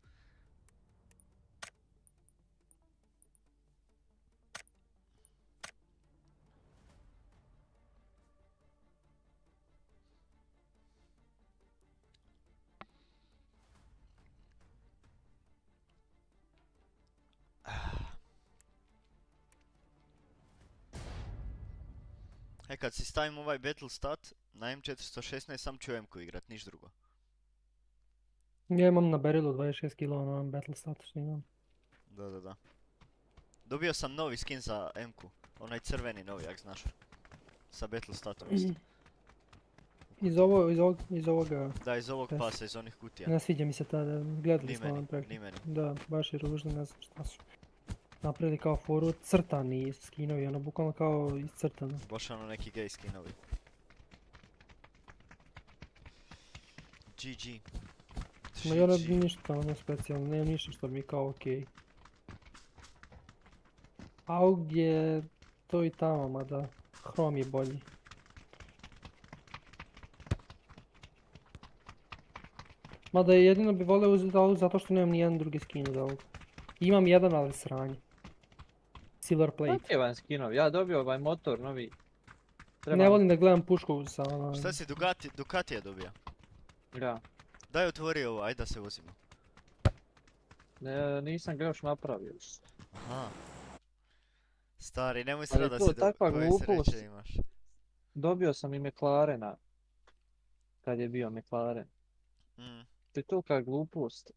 [SPEAKER 1] Kad si stavim ovaj battle stat, na M416 sam ću M-ku igrat, niš drugo.
[SPEAKER 9] Ja imam na berilu 26 kg na ovom battle statusu imam.
[SPEAKER 1] Da, da, da. Dobio sam novi skin za M-ku, onaj crveni novi, jak znaš. Sa battle statom isto.
[SPEAKER 9] Iz, ovo, iz, ovog, iz ovoga,
[SPEAKER 1] Da, iz ovog pasa, iz onih kutija.
[SPEAKER 9] ne sviđa mi se tada, gledali smo vam preko.
[SPEAKER 1] ni meni.
[SPEAKER 9] Da, baš je ružno, ne znam šta su. Napravili kao foru crtani skinovi, ono bukvalno kao iscrtano.
[SPEAKER 1] Baš ono neki gay skinovi. GG.
[SPEAKER 9] Ma ja
[SPEAKER 1] GG.
[SPEAKER 9] ništa ono specijalno, nema ništa što mi je kao okej. Aug je to i tamo, mada Chrome je bolji. Mada jedino bi volio uzeti Aug zato što nemam nijedan drugi skin za Aug. Imam jedan, ali sranje. Silver plate.
[SPEAKER 3] Kakvi vam skinovi? Ja dobio ovaj motor novi.
[SPEAKER 9] Ne volim da gledam pušku sa ono...
[SPEAKER 1] Šta si Ducati, Ducati je dobio?
[SPEAKER 3] Da.
[SPEAKER 1] Daj otvori ovo, ajde da se vozimo.
[SPEAKER 3] Ne, nisam ga još napravio.
[SPEAKER 1] Aha. Stari, nemoj srati da si do...
[SPEAKER 3] takva
[SPEAKER 1] koje
[SPEAKER 3] glupost.
[SPEAKER 1] sreće imaš.
[SPEAKER 3] Dobio sam i McLarena. Kad je bio McLaren.
[SPEAKER 1] Mm.
[SPEAKER 3] To je tolika glupost.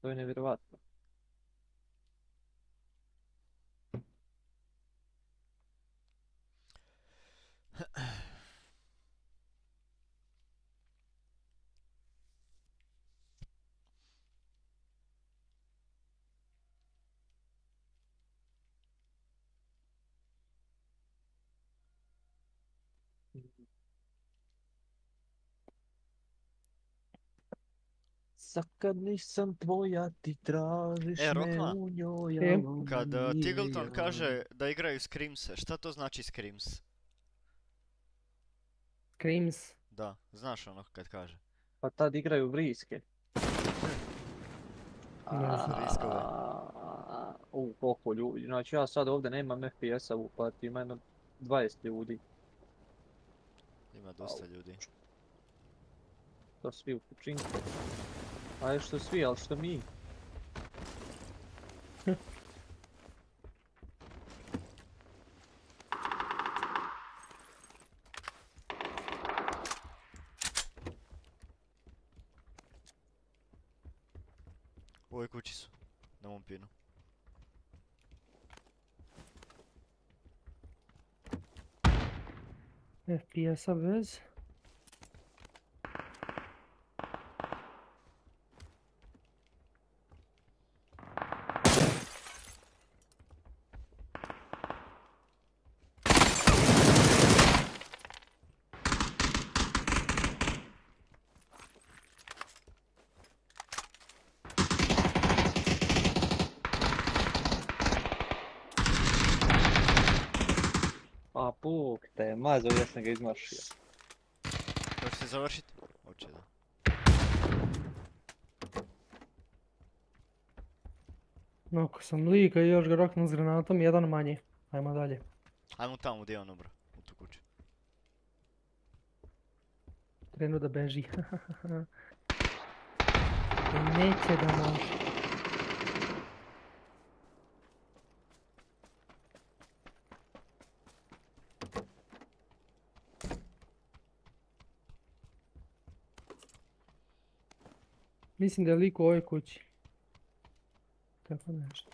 [SPEAKER 3] To je nevjerovatno. Sakad nisam tvoja, ti tražiš
[SPEAKER 1] e,
[SPEAKER 3] me u njoj,
[SPEAKER 1] Kad e,
[SPEAKER 3] Tiggleton
[SPEAKER 1] kaže da igraju Screams, šta to znači Screams?
[SPEAKER 9] Screams.
[SPEAKER 1] Da, znaš ono kad kaže.
[SPEAKER 3] Pa tad igraju vriske. U, koliko ljudi. Znači ja sad ovdje nemam FPS-a u partiji, ima jedno 20 ljudi.
[SPEAKER 1] Ima dosta ljudi.
[SPEAKER 3] To svi u kućinku. A što svi, ali što mi?
[SPEAKER 1] U ovoj kući su. Na mom pinu.
[SPEAKER 9] FPS-a bez.
[SPEAKER 3] A mazo, ja sam ga izmašio.
[SPEAKER 1] Hoćete završit? Hoće da.
[SPEAKER 9] No, ako sam lika i još ga roknem s granatom, jedan manje. Ajmo dalje.
[SPEAKER 1] Ajmo tamo gdje je on umro. U tu kuću.
[SPEAKER 9] Krenu da beži. <laughs> Neće da može. Mislim da je lik u ovoj kući. Tako nešto.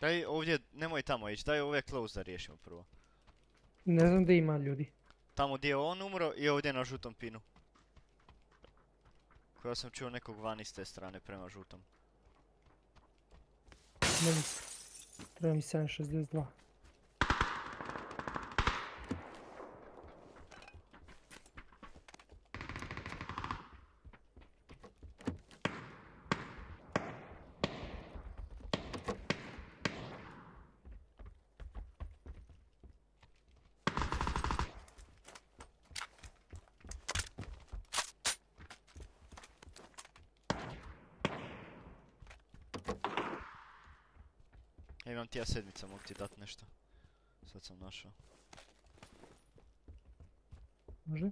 [SPEAKER 1] Daj ovdje, nemoj tamo ići, daj ove close da riješimo prvo.
[SPEAKER 9] Ne znam da ima ljudi.
[SPEAKER 1] Tamo gdje je on umro i ovdje na žutom pinu. Koja sam čuo nekog vani s te strane prema žutom.
[SPEAKER 9] Мінус 3,62.
[SPEAKER 1] Ja sedmica, mogu ti dat nešto. Sad sam našao.
[SPEAKER 9] Može?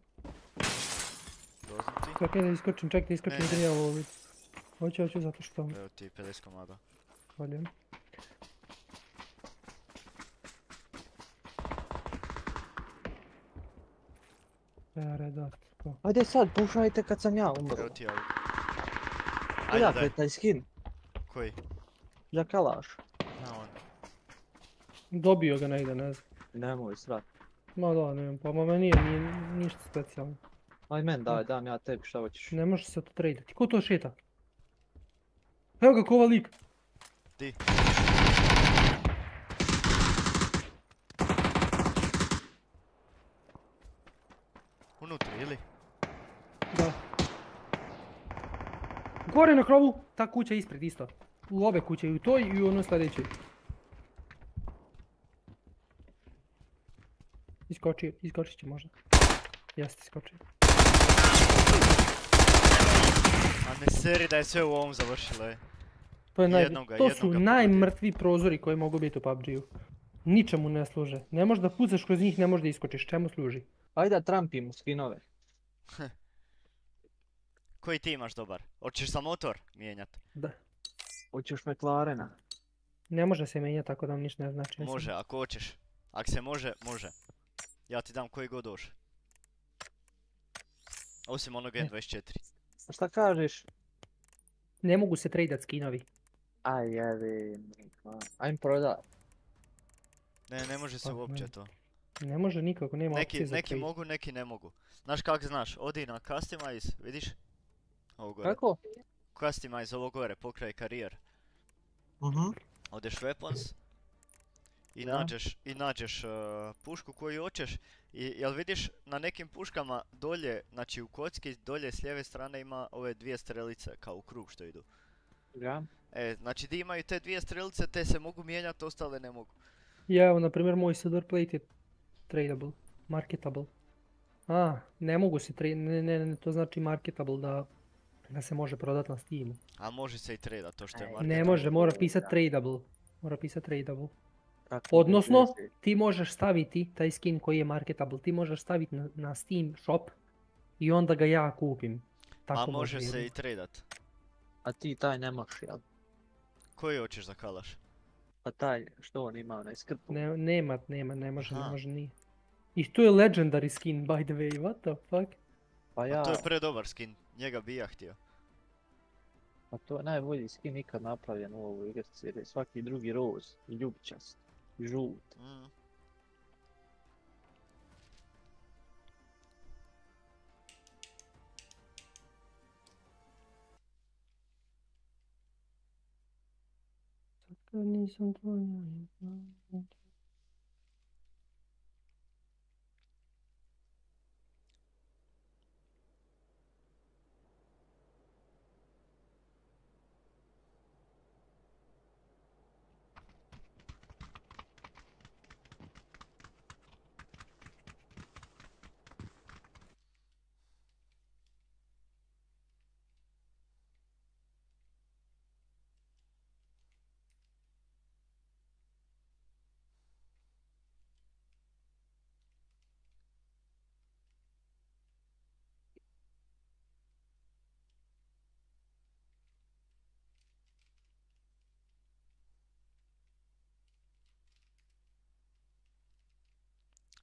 [SPEAKER 1] Dolazim ti?
[SPEAKER 9] Čekaj da iskočim, čekaj da iskočim da ja ovo vidim. Hoću, hoću zato što
[SPEAKER 1] Evo ti 50 komada.
[SPEAKER 9] Zahvaljujem. Ja redat. to.
[SPEAKER 3] Ajde sad, pušajte kad sam ja umro.
[SPEAKER 1] Evo ti ja. Ajde
[SPEAKER 3] Odakle
[SPEAKER 1] daj.
[SPEAKER 3] je taj skin?
[SPEAKER 1] Koji?
[SPEAKER 3] Za kalaš.
[SPEAKER 9] Dobio ga negdje, ne znam.
[SPEAKER 3] Nemoj srat.
[SPEAKER 9] Ma da, ne znam, pa ma meni nije, nije ništa specijalno.
[SPEAKER 3] Aj men daj, dam ja tebi šta hoćeš.
[SPEAKER 9] Ne može se to tradati. Ko to šeta? Evo ga, kova lik.
[SPEAKER 1] Di? Unutra, ili?
[SPEAKER 9] Da. Gore na krovu, ta kuća ispred isto. U obe kuće, i u toj i u onoj sljedećoj. Iskočio, iskočit će možda. Jeste iskočio.
[SPEAKER 1] A ne seri da je sve u ovom završilo, je.
[SPEAKER 9] To, je naj...
[SPEAKER 1] Jednoga,
[SPEAKER 9] to su najmrtvi prozori koji mogu biti u PUBG-u. Ničemu ne služe. Ne možeš da pucaš kroz njih, ne možeš da iskočiš. Čemu služi?
[SPEAKER 3] Ajde da trampimo skinove. <laughs>
[SPEAKER 1] Koji ti imaš dobar? Hoćeš sa motor mijenjat?
[SPEAKER 9] Da.
[SPEAKER 3] Hoćeš McLarena.
[SPEAKER 9] Ne može se mijenjati tako da vam ništa ne znači.
[SPEAKER 1] Može, ako hoćeš. Ako se može, može. Ja ti dam koji god doš. Osim onog
[SPEAKER 9] E.
[SPEAKER 1] N24.
[SPEAKER 3] Šta kažeš?
[SPEAKER 9] Ne mogu se tradat skinovi.
[SPEAKER 3] Aj jevi. Ajm prodat.
[SPEAKER 1] Ne, ne može se
[SPEAKER 9] Pa,
[SPEAKER 1] uopće to.
[SPEAKER 9] Ne može nikako, nema
[SPEAKER 1] Neki,
[SPEAKER 9] opcije za
[SPEAKER 1] neki
[SPEAKER 9] trade.
[SPEAKER 1] mogu, neki ne mogu. Znaš kak znaš? Odi na Customize, vidiš? Ovo gore.
[SPEAKER 3] Kako?
[SPEAKER 1] Customize, ovo gore, pokraj karijer.
[SPEAKER 3] Mhm.
[SPEAKER 1] odeš weapons i
[SPEAKER 3] Da.
[SPEAKER 1] nađeš, i nađeš uh, pušku koju hoćeš i jel vidiš na nekim puškama dolje, znači u kocki dolje s lijeve strane ima ove dvije strelice kao u krug što idu.
[SPEAKER 3] Ja.
[SPEAKER 1] E, znači di imaju te dvije strelice, te se mogu mijenjati, ostale ne mogu.
[SPEAKER 9] Ja, evo, na primjer, moj silver plate je tradable, marketable. A, ne mogu se trade, ne, ne, ne, to znači marketable da, da se može prodat na Steamu.
[SPEAKER 1] A može se i treda, to što je
[SPEAKER 3] Ne,
[SPEAKER 1] market.
[SPEAKER 9] Ne može, mora
[SPEAKER 3] da.
[SPEAKER 9] pisat tradable. Mora pisat tradable. Odnosno, ti možeš staviti taj skin koji je marketable, ti možeš staviti na, na Steam shop i onda ga ja kupim. Tako
[SPEAKER 1] A može se i tradat.
[SPEAKER 3] A ti taj ne možeš, jel?
[SPEAKER 1] Koji hoćeš da kalaš?
[SPEAKER 3] Pa taj, što on ima, onaj skrpu?
[SPEAKER 9] Ne, nema, nema, ne može, ne može, nije. I to je legendary skin, by the way, what the fuck?
[SPEAKER 3] Pa
[SPEAKER 1] A
[SPEAKER 3] ja,
[SPEAKER 1] to je predobar skin, njega bi ja htio.
[SPEAKER 3] pa to je najbolji skin ikad napravljen u ovoj igrici, jer je svaki drugi roz, i ljubičast, i žut.
[SPEAKER 1] Mm.
[SPEAKER 9] Kad nisam tvoja,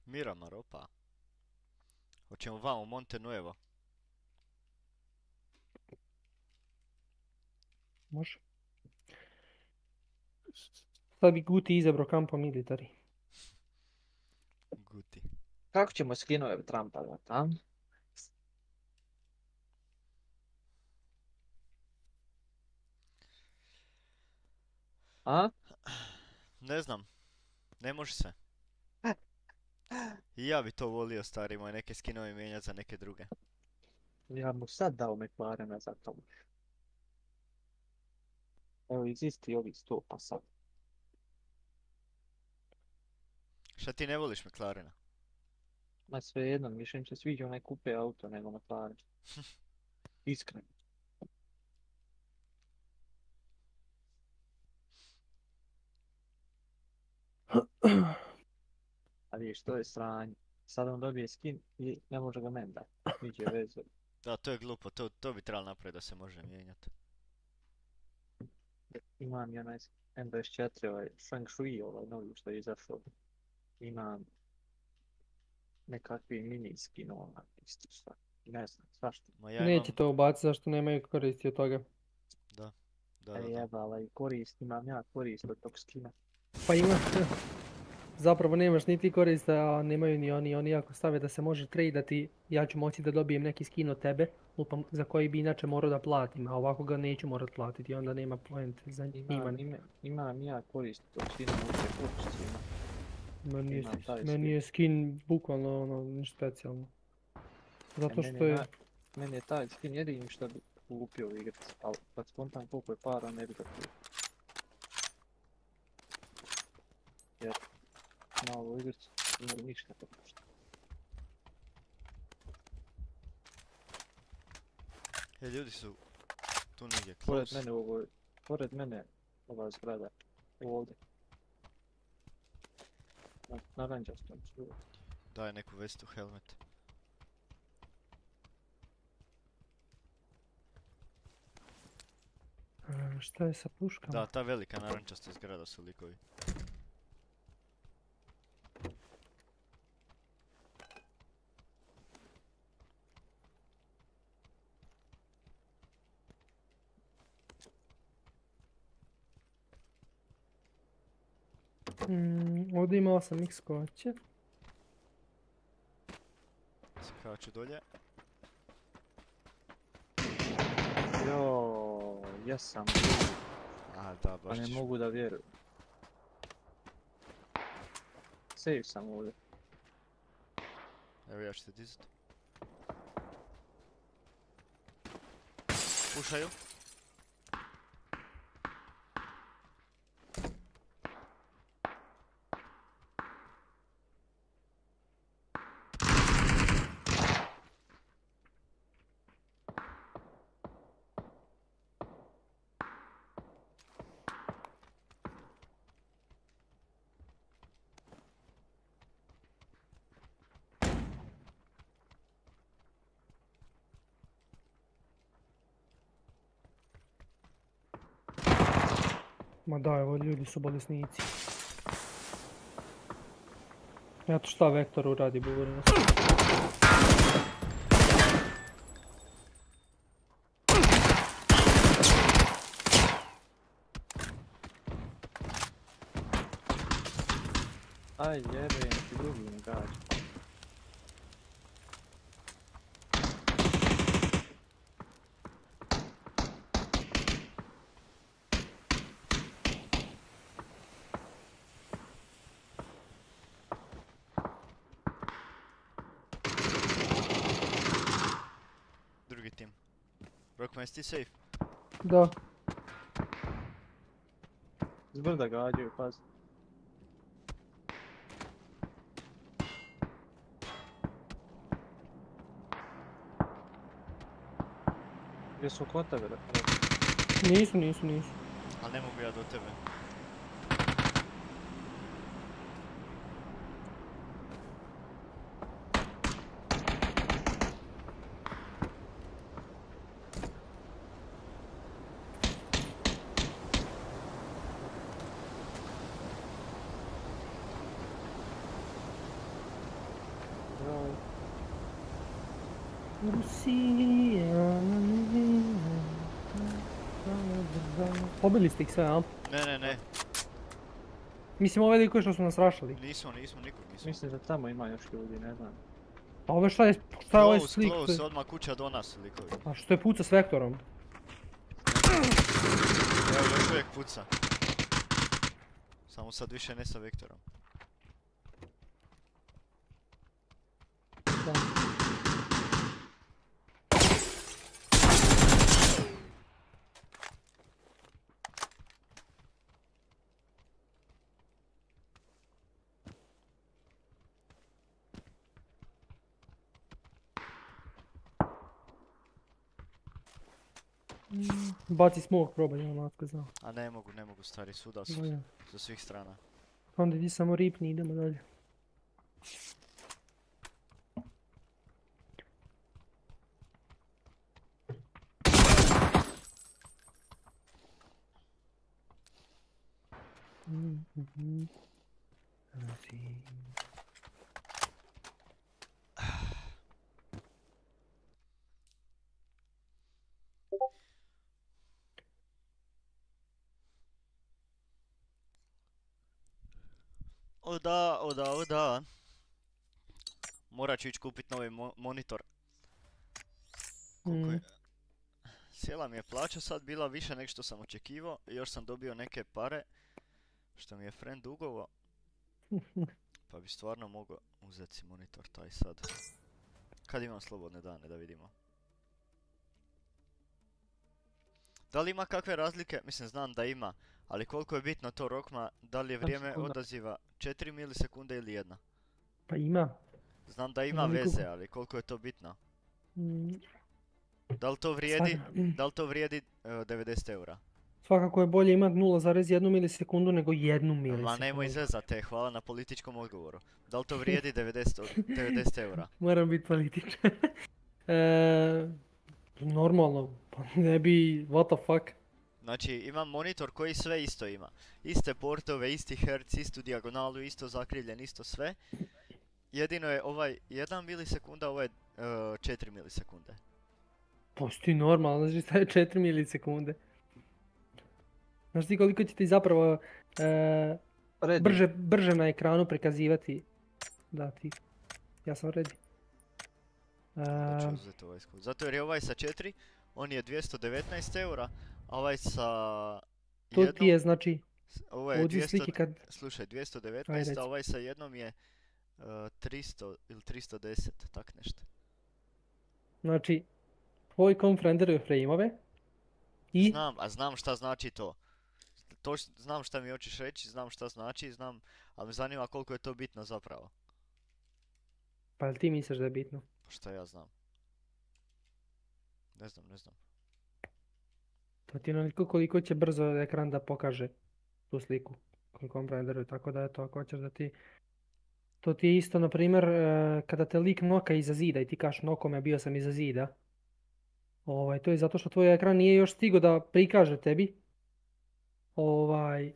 [SPEAKER 1] Miramar, opa. Hoćemo vamo, Monte Nuevo.
[SPEAKER 9] Može. Sad bi Guti izabrao kampo military.
[SPEAKER 1] Guti.
[SPEAKER 3] Kako ćemo skinove trampat, a? A?
[SPEAKER 1] Ne znam. Ne može se. I ja bi to volio stari moj, neke skinove mijenjati za neke druge.
[SPEAKER 3] Ja mu sad dao McLarena za to. Evo, izisti ovi sto pa sad.
[SPEAKER 1] Šta ti ne voliš McLarena?
[SPEAKER 3] Ma sve jedno, više mi se sviđa onaj kupe auto nego McLaren. <laughs> Iskreno. <clears throat> Vidiš, to je sranje. Sad on dobije skin i ne može ga meni dati. Niđe veze. <laughs>
[SPEAKER 1] Da, to je glupo, to, to bi trebalo napraviti da se može mijenjati.
[SPEAKER 3] Imam ja onaj M24, ovaj Shang Shui, ovaj novi što je izašao. Imam nekakvi mini skin, ovaj isto šta. Ne znam, svašta.
[SPEAKER 1] Ma ja
[SPEAKER 9] Neće
[SPEAKER 1] imam...
[SPEAKER 9] to ubaciti zašto nemaju koristi od toga.
[SPEAKER 1] Da, da,
[SPEAKER 3] E
[SPEAKER 1] da.
[SPEAKER 3] jebala i korist, imam ja korist od tog skina.
[SPEAKER 9] Pa ima... <laughs> Zapravo nemaš ni ti koriste, a nemaju ni oni. Oni ako stave da se može tradati, ja ću moći da dobijem neki skin od tebe, lupam, za koji bi inače morao da platim, a ovako ga neću morat platiti, onda nema poente za
[SPEAKER 3] Imam,
[SPEAKER 9] njimane.
[SPEAKER 3] ima, imam ja korist od skina, uopće korist ima.
[SPEAKER 9] Meni je,
[SPEAKER 3] imam
[SPEAKER 9] meni
[SPEAKER 3] skin.
[SPEAKER 9] je skin bukvalno ono, ništa specijalno. Zato
[SPEAKER 3] E, meni
[SPEAKER 9] što je...
[SPEAKER 3] Meni je taj skin jedini što bi kupio u igrici, ali kad spontan koliko je para ne bi ga kupio. Na ovoj igrici nema ništa to košta.
[SPEAKER 1] E, ljudi su tu negdje
[SPEAKER 3] Pored
[SPEAKER 1] close.
[SPEAKER 3] mene u ovoj, pored mene ova zgrada, ovdje. Na, naranđastom su.
[SPEAKER 1] Daj neku vestu, helmet.
[SPEAKER 9] A, šta je sa puškama?
[SPEAKER 1] Da, ta velika narančasta zgrada su likovi.
[SPEAKER 9] Ovdje ima 8x koće.
[SPEAKER 1] Skaču dolje.
[SPEAKER 3] Jo, jesam.
[SPEAKER 1] A da,
[SPEAKER 3] Pa
[SPEAKER 1] baš
[SPEAKER 3] ne
[SPEAKER 1] ćeš-
[SPEAKER 3] mogu da vjerujem. Save sam ovdje.
[SPEAKER 1] Evo ja ću te dizat. Pušaju.
[SPEAKER 9] Ma da, evo ljudi su bolesnici. Ja to šta Vektor uradi, buvorimo se.
[SPEAKER 3] Aj jebem ti drugim gađa.
[SPEAKER 1] Ti safe?
[SPEAKER 9] Da.
[SPEAKER 3] Zbrda gađaju, pazi. Gdje su kod tebe? da-
[SPEAKER 9] Nisu, nisu, nisu.
[SPEAKER 1] Ali ne mogu ja do tebe.
[SPEAKER 9] Pobili ste ih sve, a?
[SPEAKER 1] Ne, ne, ne.
[SPEAKER 9] Mislim ove likove što su nas rašali.
[SPEAKER 1] Nismo, nismo, nikog nismo.
[SPEAKER 3] Mislim da tamo ima još ljudi, ne znam.
[SPEAKER 9] A ove šta je, šta je ovaj
[SPEAKER 1] Close,
[SPEAKER 9] slik?
[SPEAKER 1] close, odmah kuća do nas likovi.
[SPEAKER 9] A što je puca s Vektorom?
[SPEAKER 1] Evo još uvijek puca. Samo sad više ne sa Vektorom.
[SPEAKER 9] Da. Baci smog, probaj, ja matko znao.
[SPEAKER 1] A ne mogu, ne mogu stari, svuda su. Sa svih strana.
[SPEAKER 9] Onda ti samo ripni, idemo dalje. Mhm. Razi-
[SPEAKER 1] O da, o da, o da. Morat ću ići kupit novi mo- monitor. Koliko je...
[SPEAKER 9] Mm.
[SPEAKER 1] Sjela mi je plaća sad bila više nego što sam očekivao. Još sam dobio neke pare. Što mi je friend dugovo. <laughs> Pa bi stvarno mogao uzeti si monitor taj sad. Kad imam slobodne dane da vidimo. Da li ima kakve razlike? Mislim znam da ima. Ali koliko je bitno to rokma, da li je vrijeme odaziva 4 milisekunde ili jedna?
[SPEAKER 9] Pa ima.
[SPEAKER 1] Znam da ima veze, ali koliko je to bitno?
[SPEAKER 9] Mm,
[SPEAKER 1] Da li to vrijedi,
[SPEAKER 9] mm.
[SPEAKER 1] da li to vrijedi e, 90 eura?
[SPEAKER 9] Svakako je bolje imat 0,1 milisekundu nego 1 milisekundu.
[SPEAKER 1] Ma nemoj zezate, hvala na političkom odgovoru. Da li to <laughs> vrijedi 90, o- 90 eura? <laughs>
[SPEAKER 9] Moram biti političan. <laughs> e, normalno, pa ne bi, what the fuck.
[SPEAKER 1] Znači imam monitor koji sve isto ima. Iste portove, isti herc, istu dijagonalu, isto zakrivljen, isto sve. Jedino je ovaj 1 milisekunda, ovaj 4 milisekunde.
[SPEAKER 9] Postoji normalno, znači staje 4 milisekunde. Znaš ti koliko će ti zapravo
[SPEAKER 3] Ready.
[SPEAKER 9] brže, brže na ekranu prikazivati? Da, ti. Ja sam
[SPEAKER 1] ovaj skup. Zato jer je ovaj sa 4, on je 219 eura, ovaj sa
[SPEAKER 9] To ti je znači,
[SPEAKER 1] Ovo je
[SPEAKER 9] ovdje
[SPEAKER 1] 200,
[SPEAKER 9] slike kad...
[SPEAKER 1] slušaj,
[SPEAKER 9] Ajde,
[SPEAKER 1] 219,
[SPEAKER 9] reci.
[SPEAKER 1] a ovaj sa jednom je uh, 300 ili 310, tak nešto.
[SPEAKER 9] Znači, tvoj kom renderuje frame-ove i
[SPEAKER 1] Znam, a znam šta znači to. Toč, znam šta mi hoćeš reći, znam šta znači, znam, ali me zanima koliko je to bitno zapravo.
[SPEAKER 9] pa jel ti misliš da je bitno?
[SPEAKER 1] Pa šta ja znam. Ne znam, ne znam.
[SPEAKER 9] To ti je onoliko koliko će brzo ekran da pokaže tu sliku. Koliko renderuje, tako da eto, ako hoćeš da ti... To ti je isto, na primjer, e, kada te lik noka iza zida i ti kažeš noko me, bio sam iza zida. Ovaj, to je zato što tvoj ekran nije još stigo da prikaže tebi. Ovaj,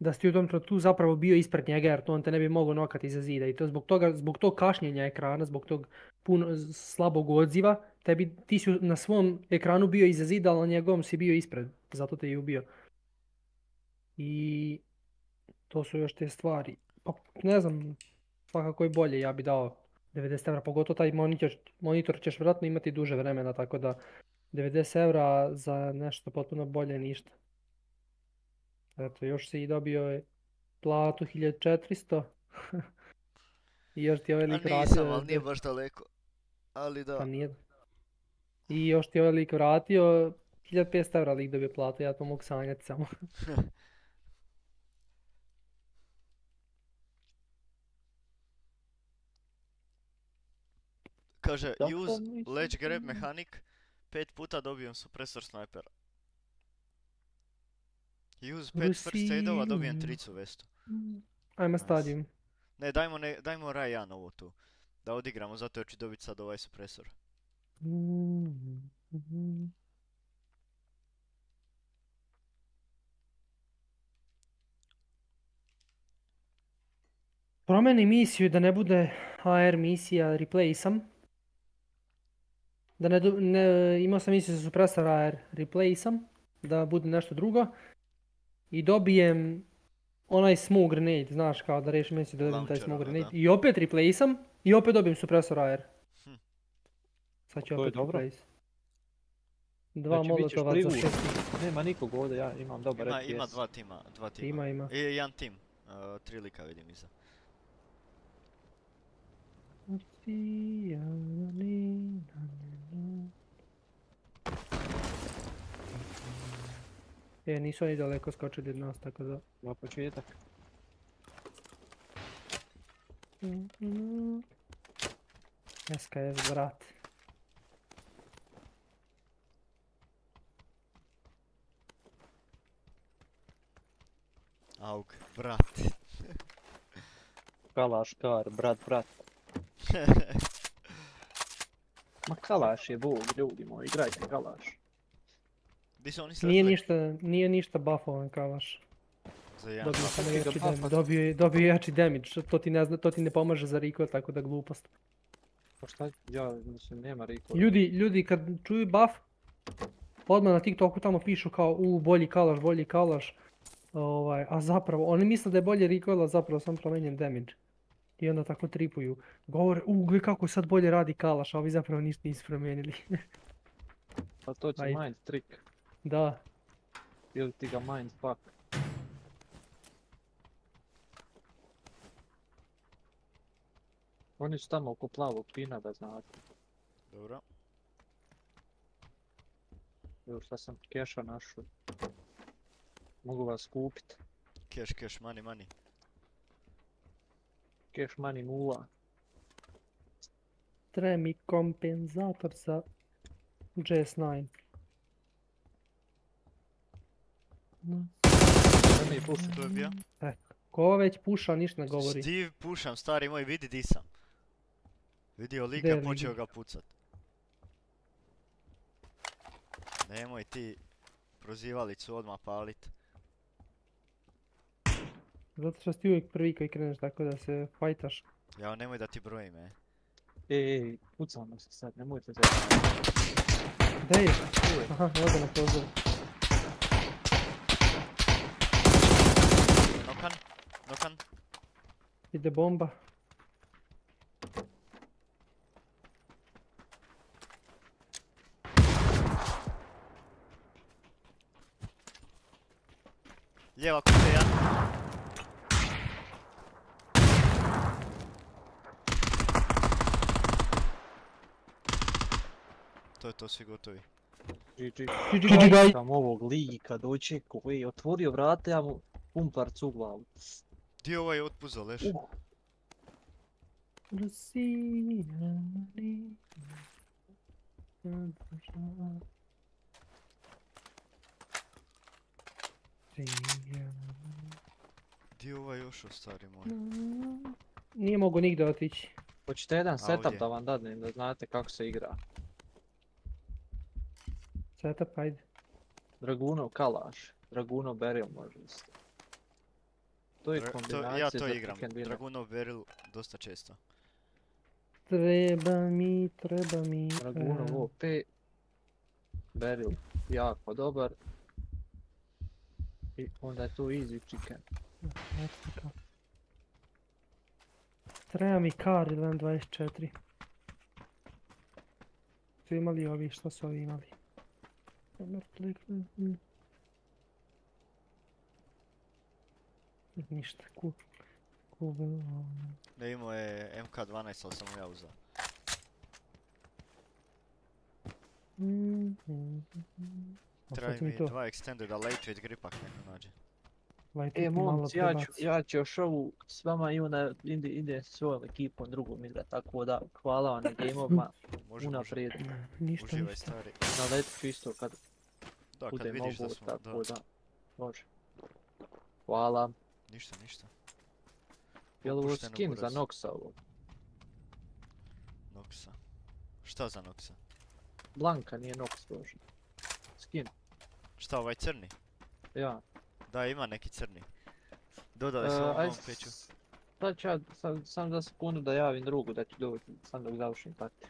[SPEAKER 9] da si u tom trenutku zapravo bio ispred njega jer to on te ne bi mogao nokati iza zida. I to zbog toga, zbog tog kašnjenja ekrana, zbog tog puno slabog odziva, tebi, ti si na svom ekranu bio iza zida, ali na njegovom si bio ispred. Zato te je ubio. I to su još te stvari. Pa ne znam, svakako je bolje, ja bi dao 90 evra, pogotovo taj monitor, monitor ćeš vjerojatno imati duže vremena, tako da 90 evra za nešto potpuno bolje ništa. Eto, još si i dobio je platu 1400. I <laughs> još ti je ovaj
[SPEAKER 1] A
[SPEAKER 9] lik
[SPEAKER 1] nisam,
[SPEAKER 9] vratio.
[SPEAKER 1] ali nije baš daleko. Ali da.
[SPEAKER 9] Pa nije. I još ti je ovaj lik vratio 1500 evra lik dobio platu, ja to mogu sanjati samo. <laughs>
[SPEAKER 1] Kaže, use ledge grab
[SPEAKER 3] da-
[SPEAKER 1] mechanic, pet puta dobijem suppressor snajpera. Use pet first aidova, dobijem tricu vestu.
[SPEAKER 9] Ajmo
[SPEAKER 1] Nice.
[SPEAKER 9] stadium.
[SPEAKER 1] Ne, dajmo, ne, dajmo Rajan ovo tu. Da odigramo, zato jer ću dobiti sad ovaj supresor.
[SPEAKER 9] Promeni misiju da ne bude AR misija, replay sam. Da ne, ne imao sam misiju za supresor AR, replay sam. Da bude nešto drugo. I dobijem onaj smoke grenade, znaš kao da rešim misiju da dobijem taj smoke grenade.
[SPEAKER 1] da.
[SPEAKER 9] I opet replay sam. I opet dobijem supresor AR.
[SPEAKER 1] Hm.
[SPEAKER 9] Sad ću opet replace. Dva
[SPEAKER 3] Znači,
[SPEAKER 9] molotova za šest.
[SPEAKER 3] Nema nikog ovdje, ja imam dobar
[SPEAKER 1] Ima,
[SPEAKER 3] FPS.
[SPEAKER 1] ima dva tima, dva tima.
[SPEAKER 9] Ima, ima.
[SPEAKER 1] I jedan tim, uh, tri lika vidim iza.
[SPEAKER 9] E, nisu oni daleko skočili od nas, tako da...
[SPEAKER 3] Na početak.
[SPEAKER 9] SKS, brat.
[SPEAKER 1] Auk, brat.
[SPEAKER 3] Kalaš, kar, brat, brat. <laughs> Ma kalaš je bog, ljudi moji, igrajte kalaš.
[SPEAKER 1] Su oni sad?
[SPEAKER 9] Nije ništa, nije ništa buffovan kavaš.
[SPEAKER 1] Za jedan
[SPEAKER 9] Dobio
[SPEAKER 1] buff.
[SPEAKER 9] sam
[SPEAKER 3] ti ga
[SPEAKER 9] jači damage, dobio, je- dobio jači damage, to ti ne, zna, to ti ne pomaže za recoil, tako da glupost.
[SPEAKER 3] Pa šta, ja mislim, nema recoil.
[SPEAKER 9] Ljudi, ljudi kad čuju buff, odmah na TikToku tamo pišu kao u bolji kalaš, bolji kalaš. Ovaj, a zapravo, oni misle da je bolje recoil, a zapravo sam promenjen damage. I onda tako tripuju. Govore, u, gle kako sad bolje radi kalaš, a ovi zapravo ništa nisu promijenili. <laughs>
[SPEAKER 3] Pa to će mind trick.
[SPEAKER 9] Da,
[SPEAKER 3] Ili ti ga mind fuck. Oni su tamo oko plavog pina da znate.
[SPEAKER 1] Dobro.
[SPEAKER 3] Evo šta sam keša našao. Mogu vas kupit.
[SPEAKER 1] Cash, cash, money, money.
[SPEAKER 3] Cash money nula.
[SPEAKER 9] treba mi kompenzator za JS9. No.
[SPEAKER 3] Mi.
[SPEAKER 1] To je bio?
[SPEAKER 9] Ko već puša, ništa ne govori.
[SPEAKER 1] Steve, pušam, stari moj, vidi di sam. Vidio lika, počeo ga pucat. Nemoj ti prozivalicu odmah palit.
[SPEAKER 9] Zato što si ti uvijek prvi koji kreneš tako da se fajtaš.
[SPEAKER 1] Ja nemoj da ti brojim, e.
[SPEAKER 3] Ej, ej, pucamo se sad, nemojte se.
[SPEAKER 9] Gdje je? Aha, evo ga na prozor.
[SPEAKER 1] Nokan.
[SPEAKER 9] Ide bomba.
[SPEAKER 1] Lijeva jedan. To je to, svi gotovi.
[SPEAKER 3] GG.
[SPEAKER 9] GG guys.
[SPEAKER 3] Sam ovog lika doći koji je otvorio vrata, ja mu pumparc u glavu.
[SPEAKER 1] Di je ovaj otpuzao, leš?
[SPEAKER 3] Uh.
[SPEAKER 1] Di je ovaj još stari moj?
[SPEAKER 9] Nije mogu nigdje otići.
[SPEAKER 3] Hoćete jedan setup da vam dadnem da znate kako se igra.
[SPEAKER 9] Setup, ajde.
[SPEAKER 3] Dragunov kalaš, Dragunov beril može isto. To je
[SPEAKER 1] Dra- to-
[SPEAKER 3] kombinacija
[SPEAKER 1] ja to igram. Dragunov Beryl dosta često.
[SPEAKER 9] Treba mi, treba mi.
[SPEAKER 3] Dragunov OP. Beril jako dobar. I onda je to easy chicken.
[SPEAKER 9] Treba mi kar ili M24. Su imali ovi, što su ovi imali? Dobar klik, mhm. Ništa, ku... ku...
[SPEAKER 1] Ne imao je MK12, ali sam mu ja uzeo.
[SPEAKER 9] Mhm. A
[SPEAKER 1] Treba mi dva extended, a lightweight gripak neko nađe.
[SPEAKER 9] light
[SPEAKER 3] E momci, ja ću, ja ću još ovu s vama i onda ide, ide s svojom ekipom drugom igra, tako da hvala vam na gameovima <clears throat>
[SPEAKER 1] Može, može.
[SPEAKER 3] unaprijed.
[SPEAKER 9] Ništa,
[SPEAKER 1] Uživaj
[SPEAKER 9] ništa.
[SPEAKER 1] stari.
[SPEAKER 3] Na letu ću isto kad
[SPEAKER 1] Da, kad
[SPEAKER 3] bude
[SPEAKER 1] vidiš da
[SPEAKER 3] mogu,
[SPEAKER 1] smo, da.
[SPEAKER 3] tako da. Može. Hvala.
[SPEAKER 1] Ništa, ništa.
[SPEAKER 3] Jel ovo skin za. Noxa ovo?
[SPEAKER 1] Noxa. Šta za Noxa?
[SPEAKER 3] Blanka nije Nox bože. Skin,
[SPEAKER 1] Šta, ovaj crni?
[SPEAKER 3] ja.
[SPEAKER 1] Da, ima neki crni. Dodali
[SPEAKER 3] E,
[SPEAKER 1] su ovom
[SPEAKER 3] aj
[SPEAKER 1] novom peću.
[SPEAKER 3] Sad ću ja, sam, sam za sekundu da javim drugu da ću doći, sam dok završim parti.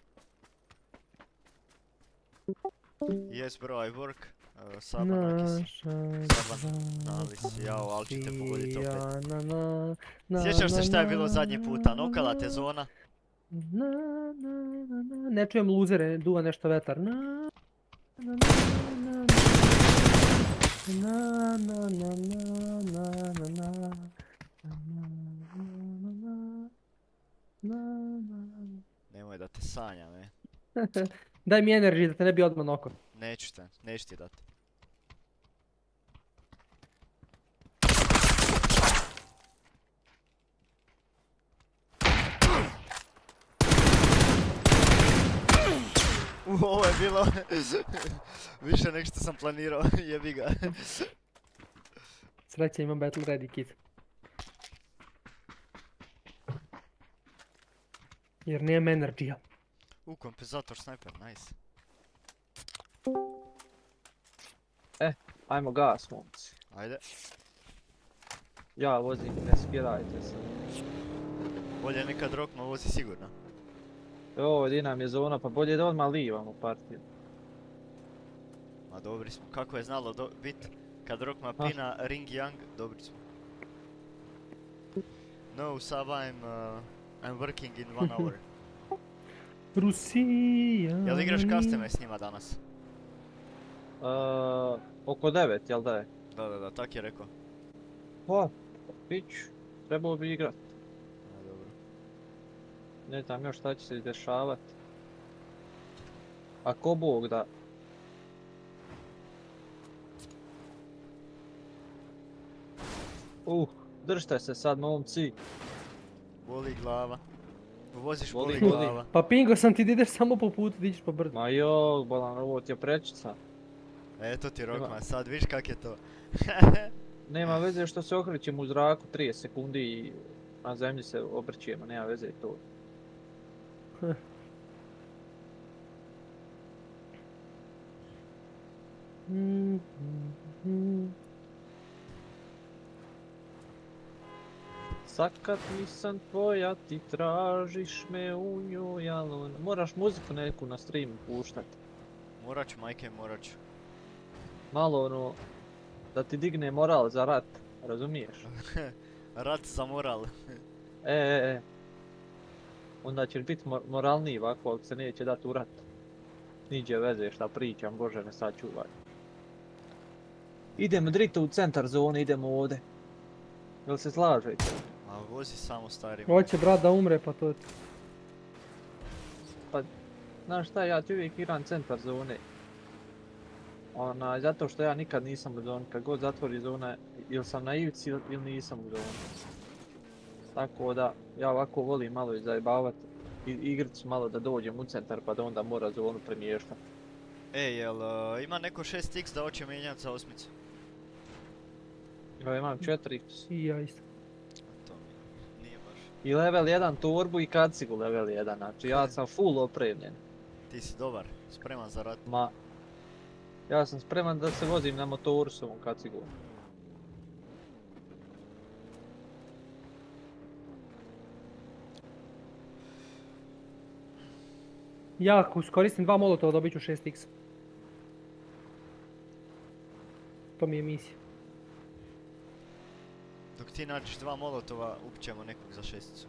[SPEAKER 1] Yes bro, I work. Uh, Saba Nakis.
[SPEAKER 9] Naša
[SPEAKER 1] Saban, znali si, jao, ali ćete pogoditi opet.
[SPEAKER 9] na, na, na,
[SPEAKER 1] Sjećaš se šta je bilo zadnji puta? Nokala te
[SPEAKER 9] na,
[SPEAKER 1] zona?
[SPEAKER 9] na, na, na, na. Ne čujem luzere, duva nešto vetar. Na, na, na, na, na, na, na, na, na, na, na, na, na, na, na, na.
[SPEAKER 1] Nemoj da te sanjam, e.
[SPEAKER 9] Daj mi energy da te ne bi odmah noko.
[SPEAKER 1] Neću te, neću ti dati. U, ovo je bilo <laughs> više nego što sam planirao, <laughs> jebi ga.
[SPEAKER 9] Sreća imam battle ready kit. Jer nemam energy-a.
[SPEAKER 1] U, kompenzator sniper, nice.
[SPEAKER 3] Ajmo gas momci.
[SPEAKER 1] Ajde,
[SPEAKER 3] Ja vozim, ne skirajte se.
[SPEAKER 1] bolje nekad Rokma vozi sigurno.
[SPEAKER 3] Ovo di nam je zona, pa bolje da odmah livamo partiju.
[SPEAKER 1] Ma dobri smo, kako je znalo do, bit kad Rokma
[SPEAKER 3] Ah.
[SPEAKER 1] pina Ring Young, dobri smo. No, Saba, I'm, uh, I'm working in one hour. <laughs>
[SPEAKER 9] Rusija.
[SPEAKER 1] Jel igraš customer s njima danas?
[SPEAKER 3] Uh, oko 9, jel da je?
[SPEAKER 1] Da, da, da, tak je rekao.
[SPEAKER 3] Pa, pić, trebao bi igrat.
[SPEAKER 1] A, dobro.
[SPEAKER 3] Ne znam još šta će se dešavat. Ako Bog da. Uh, držite se sad momci.
[SPEAKER 1] Boli glava. Voziš
[SPEAKER 3] Boli,
[SPEAKER 1] glava.
[SPEAKER 9] Pa pingo sam ti da ideš samo po putu, ideš po brdu.
[SPEAKER 3] Ma jok, bolan, ovo ti je prečica.
[SPEAKER 1] Eto ti Rokman, sad viš kak je to. <laughs>
[SPEAKER 3] Nema veze što se okrećemo u zraku 30 sekundi i na zemlji se obrćemo, nema veze to. <laughs>
[SPEAKER 9] Mm,
[SPEAKER 3] Sad kad nisam tvoja ti tražiš me u njoj, ali on- moraš muziku neku na streamu puštat.
[SPEAKER 1] morat ću, majke, morat ću.
[SPEAKER 3] Malo ono, da ti digne moral za rat, razumiješ? <laughs>
[SPEAKER 1] Rat za moral.
[SPEAKER 3] E, e, e. Onda ćeš bit mo- moralniji ovako, ako se neće dati u rat. Niđe veze šta pričam, Bože me sačuvaj. Idemo drito u centar zone, idemo ovdje. Jel se slažete?
[SPEAKER 1] A vozi samo stari.
[SPEAKER 9] Hoće brat da umre pa to ti.
[SPEAKER 3] Znaš šta, ja ti uvijek igram centar zone. Ona, zato što ja nikad nisam u zoni, kad god zatvori zona, ili sam na ivici ili nisam u zoni. Tako da, ja ovako volim malo i zajebavat i igricu malo da dođem u centar pa da onda mora zonu premještat.
[SPEAKER 1] Ej, jel uh, ima neko 6x da hoće mijenjati za osmicu?
[SPEAKER 3] Ja imam 4
[SPEAKER 9] I ja isto.
[SPEAKER 3] I level 1 turbu i kacigu level 1, znači ja sam full opremljen.
[SPEAKER 1] Ti si dobar, spreman za rat.
[SPEAKER 3] Ma, ja sam spreman da se vozim na motoru s ovom kacigom.
[SPEAKER 9] Ja ako iskoristim dva molotova dobit ću 6x. To mi je misija.
[SPEAKER 1] Dok ti nađeš dva molotova, upićemo nekog za šesticu.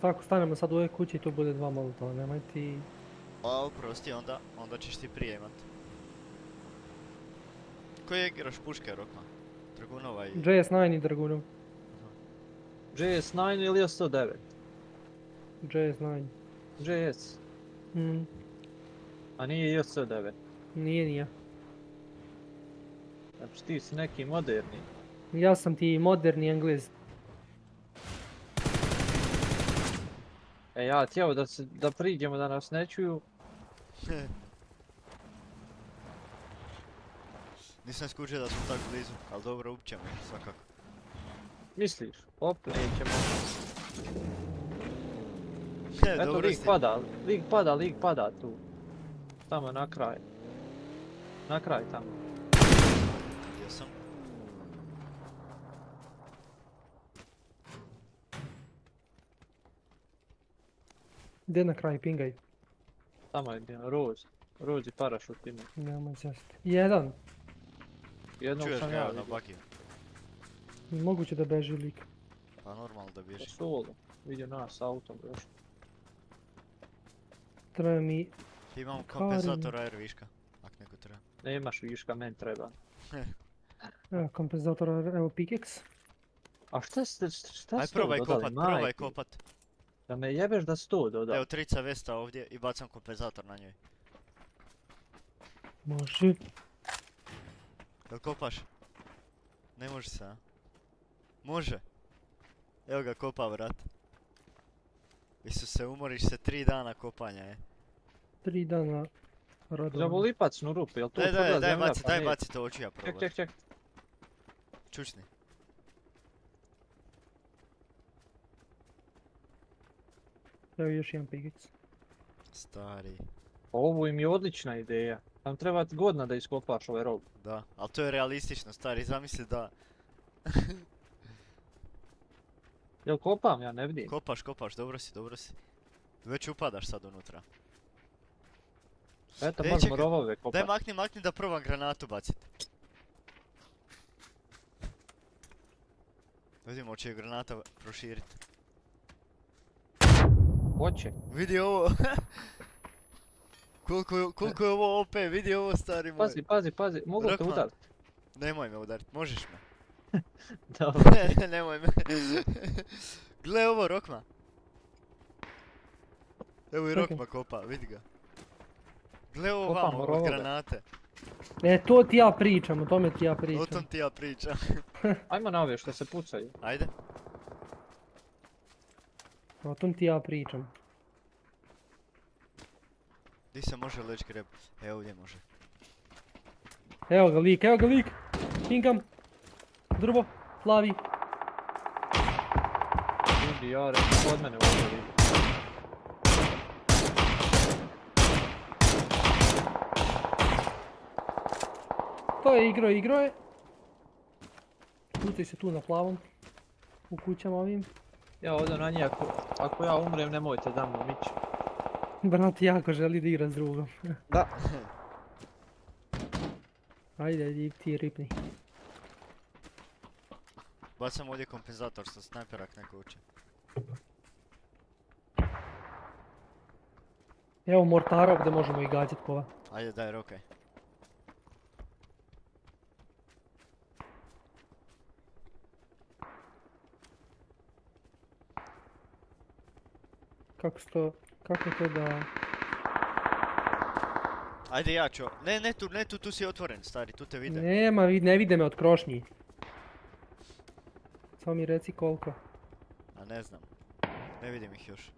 [SPEAKER 9] Tako stanemo sad u ove kući i tu bude dva molotova, nemoj ti...
[SPEAKER 1] A oprosti, onda, onda ćeš ti prije imat. Koji igraš puške, Rokma? Dragunova i...
[SPEAKER 9] JS9 i Dragunov.
[SPEAKER 3] JS9 ili 109?
[SPEAKER 9] JS9.
[SPEAKER 3] JS,
[SPEAKER 9] Mm,
[SPEAKER 3] a nije i 109.
[SPEAKER 9] nije nije.
[SPEAKER 3] Znači ti si neki moderni.
[SPEAKER 9] Ja sam ti moderni englez.
[SPEAKER 3] E ja htio da, se, da priđemo da nas ne čuju. <laughs>
[SPEAKER 1] Nisam skužio da smo tako blizu, ali dobro, upićemo ih svakako.
[SPEAKER 3] Misliš? Op, nećemo. <laughs> Eto,
[SPEAKER 1] dobro
[SPEAKER 3] lig pada, lig pada, lig pada tu. Tamo na kraj. Na kraj tamo.
[SPEAKER 1] Gdje sam?
[SPEAKER 9] Gdje na kraju pingaj?
[SPEAKER 3] Tamo je bio Roz. Roz i parašut ima.
[SPEAKER 9] Nemoj cesti. Jedan.
[SPEAKER 3] Jednog
[SPEAKER 1] Čuješ
[SPEAKER 3] sam
[SPEAKER 1] ga
[SPEAKER 3] ja
[SPEAKER 1] na
[SPEAKER 3] vidio.
[SPEAKER 1] bagiju.
[SPEAKER 9] Moguće da beži lik.
[SPEAKER 1] Pa normalno da bježi.
[SPEAKER 3] Solo. Vidio nas autom još.
[SPEAKER 9] Treba mi...
[SPEAKER 1] Imamo
[SPEAKER 9] Karim.
[SPEAKER 1] kompenzator air viška. Ak neko treba.
[SPEAKER 3] Nemaš viška, men treba. <laughs>
[SPEAKER 9] Evo, kompenzator, evo pickaxe.
[SPEAKER 3] A šta ste, šta
[SPEAKER 1] Aj
[SPEAKER 3] ste to
[SPEAKER 1] probaj kopat, probaj kopat.
[SPEAKER 3] Da me jebeš da sto doda.
[SPEAKER 1] Evo trica vesta ovdje i bacam kompenzator na njoj.
[SPEAKER 9] Može.
[SPEAKER 1] Jel kopaš? Ne može se, a? Može. Evo ga kopa vrat. Isuse, umoriš se tri dana kopanja, je.
[SPEAKER 9] Tri dana radova.
[SPEAKER 3] Treba lipac nu rupu, jel to
[SPEAKER 1] Daj, daj, daj
[SPEAKER 3] zemlja,
[SPEAKER 1] baci,
[SPEAKER 3] pa
[SPEAKER 1] daj baci to hoću ja
[SPEAKER 3] Ček, ček, ček.
[SPEAKER 1] Čučni.
[SPEAKER 9] Evo još jedan pickaxe.
[SPEAKER 1] Stari.
[SPEAKER 3] Ovo im je odlična ideja. Tam treba godina da iskopaš ovaj rov.
[SPEAKER 1] Da, ali to je realistično, stari, zamisli da <laughs>
[SPEAKER 3] Jel kopam, ja ne vidim.
[SPEAKER 1] kopaš, kopaš, dobro si, dobro si. Već upadaš sad unutra.
[SPEAKER 3] Eto,
[SPEAKER 1] Ej,
[SPEAKER 3] možemo
[SPEAKER 1] čekaj,
[SPEAKER 3] rovove
[SPEAKER 1] Daj
[SPEAKER 3] kopati.
[SPEAKER 1] makni, makni da probam granatu bacit. Vidimo, hoće je granata proširit.
[SPEAKER 3] Hoće.
[SPEAKER 1] Vidi ovo! <laughs> koliko, je, koliko je ovo OP, vidi ovo stari moj.
[SPEAKER 3] Pazi, pazi, pazi. Mogu te udarit.
[SPEAKER 1] Nemoj me udarit, možeš me. <laughs> <laughs>
[SPEAKER 3] Dobro.
[SPEAKER 1] Nemoj me. Gle ovo, Rokma. Evo i. Rokma kopa, vidi ga. Gle ovo
[SPEAKER 3] Kopamo
[SPEAKER 1] vamo, od granate.
[SPEAKER 9] E, to ti ja pričam, o tome ti ja
[SPEAKER 1] O
[SPEAKER 9] pričam.
[SPEAKER 1] tom ti ja pričam.
[SPEAKER 3] Ajmo na ove što se pucaju.
[SPEAKER 1] Ajde.
[SPEAKER 9] O tom ti ja pričam.
[SPEAKER 1] Di se može leć greb? E ovdje može.
[SPEAKER 9] Evo ga lik, evo ga lik! Pingam! Drvo, plavi.
[SPEAKER 3] Vidi, ja rekao, kod mene ovdje vidi.
[SPEAKER 9] To je igro, igro je. Pucaj se tu na plavom. U kućama ovim.
[SPEAKER 3] Ja ovdje na nje, ako, ako ja umrem, nemojte da mu mići.
[SPEAKER 9] Brat jako želi da igra s drugom. <laughs>
[SPEAKER 3] Da. <laughs>
[SPEAKER 9] Ajde, ajde, ti ripni.
[SPEAKER 1] Bacam ovdje kompenzator sa snajpera ak neko uče.
[SPEAKER 9] Evo mortara gdje možemo i gađat kova.
[SPEAKER 1] Ajde daj rokaj.
[SPEAKER 9] Kako to, kako to da...
[SPEAKER 1] Ajde ja ću. Ne, ne tu, ne tu, tu si otvoren, stari, tu te vide.
[SPEAKER 9] Nema, ne vide me od krošnji. Samo mi reci koliko.
[SPEAKER 1] A ne znam. Ne vidim ih još.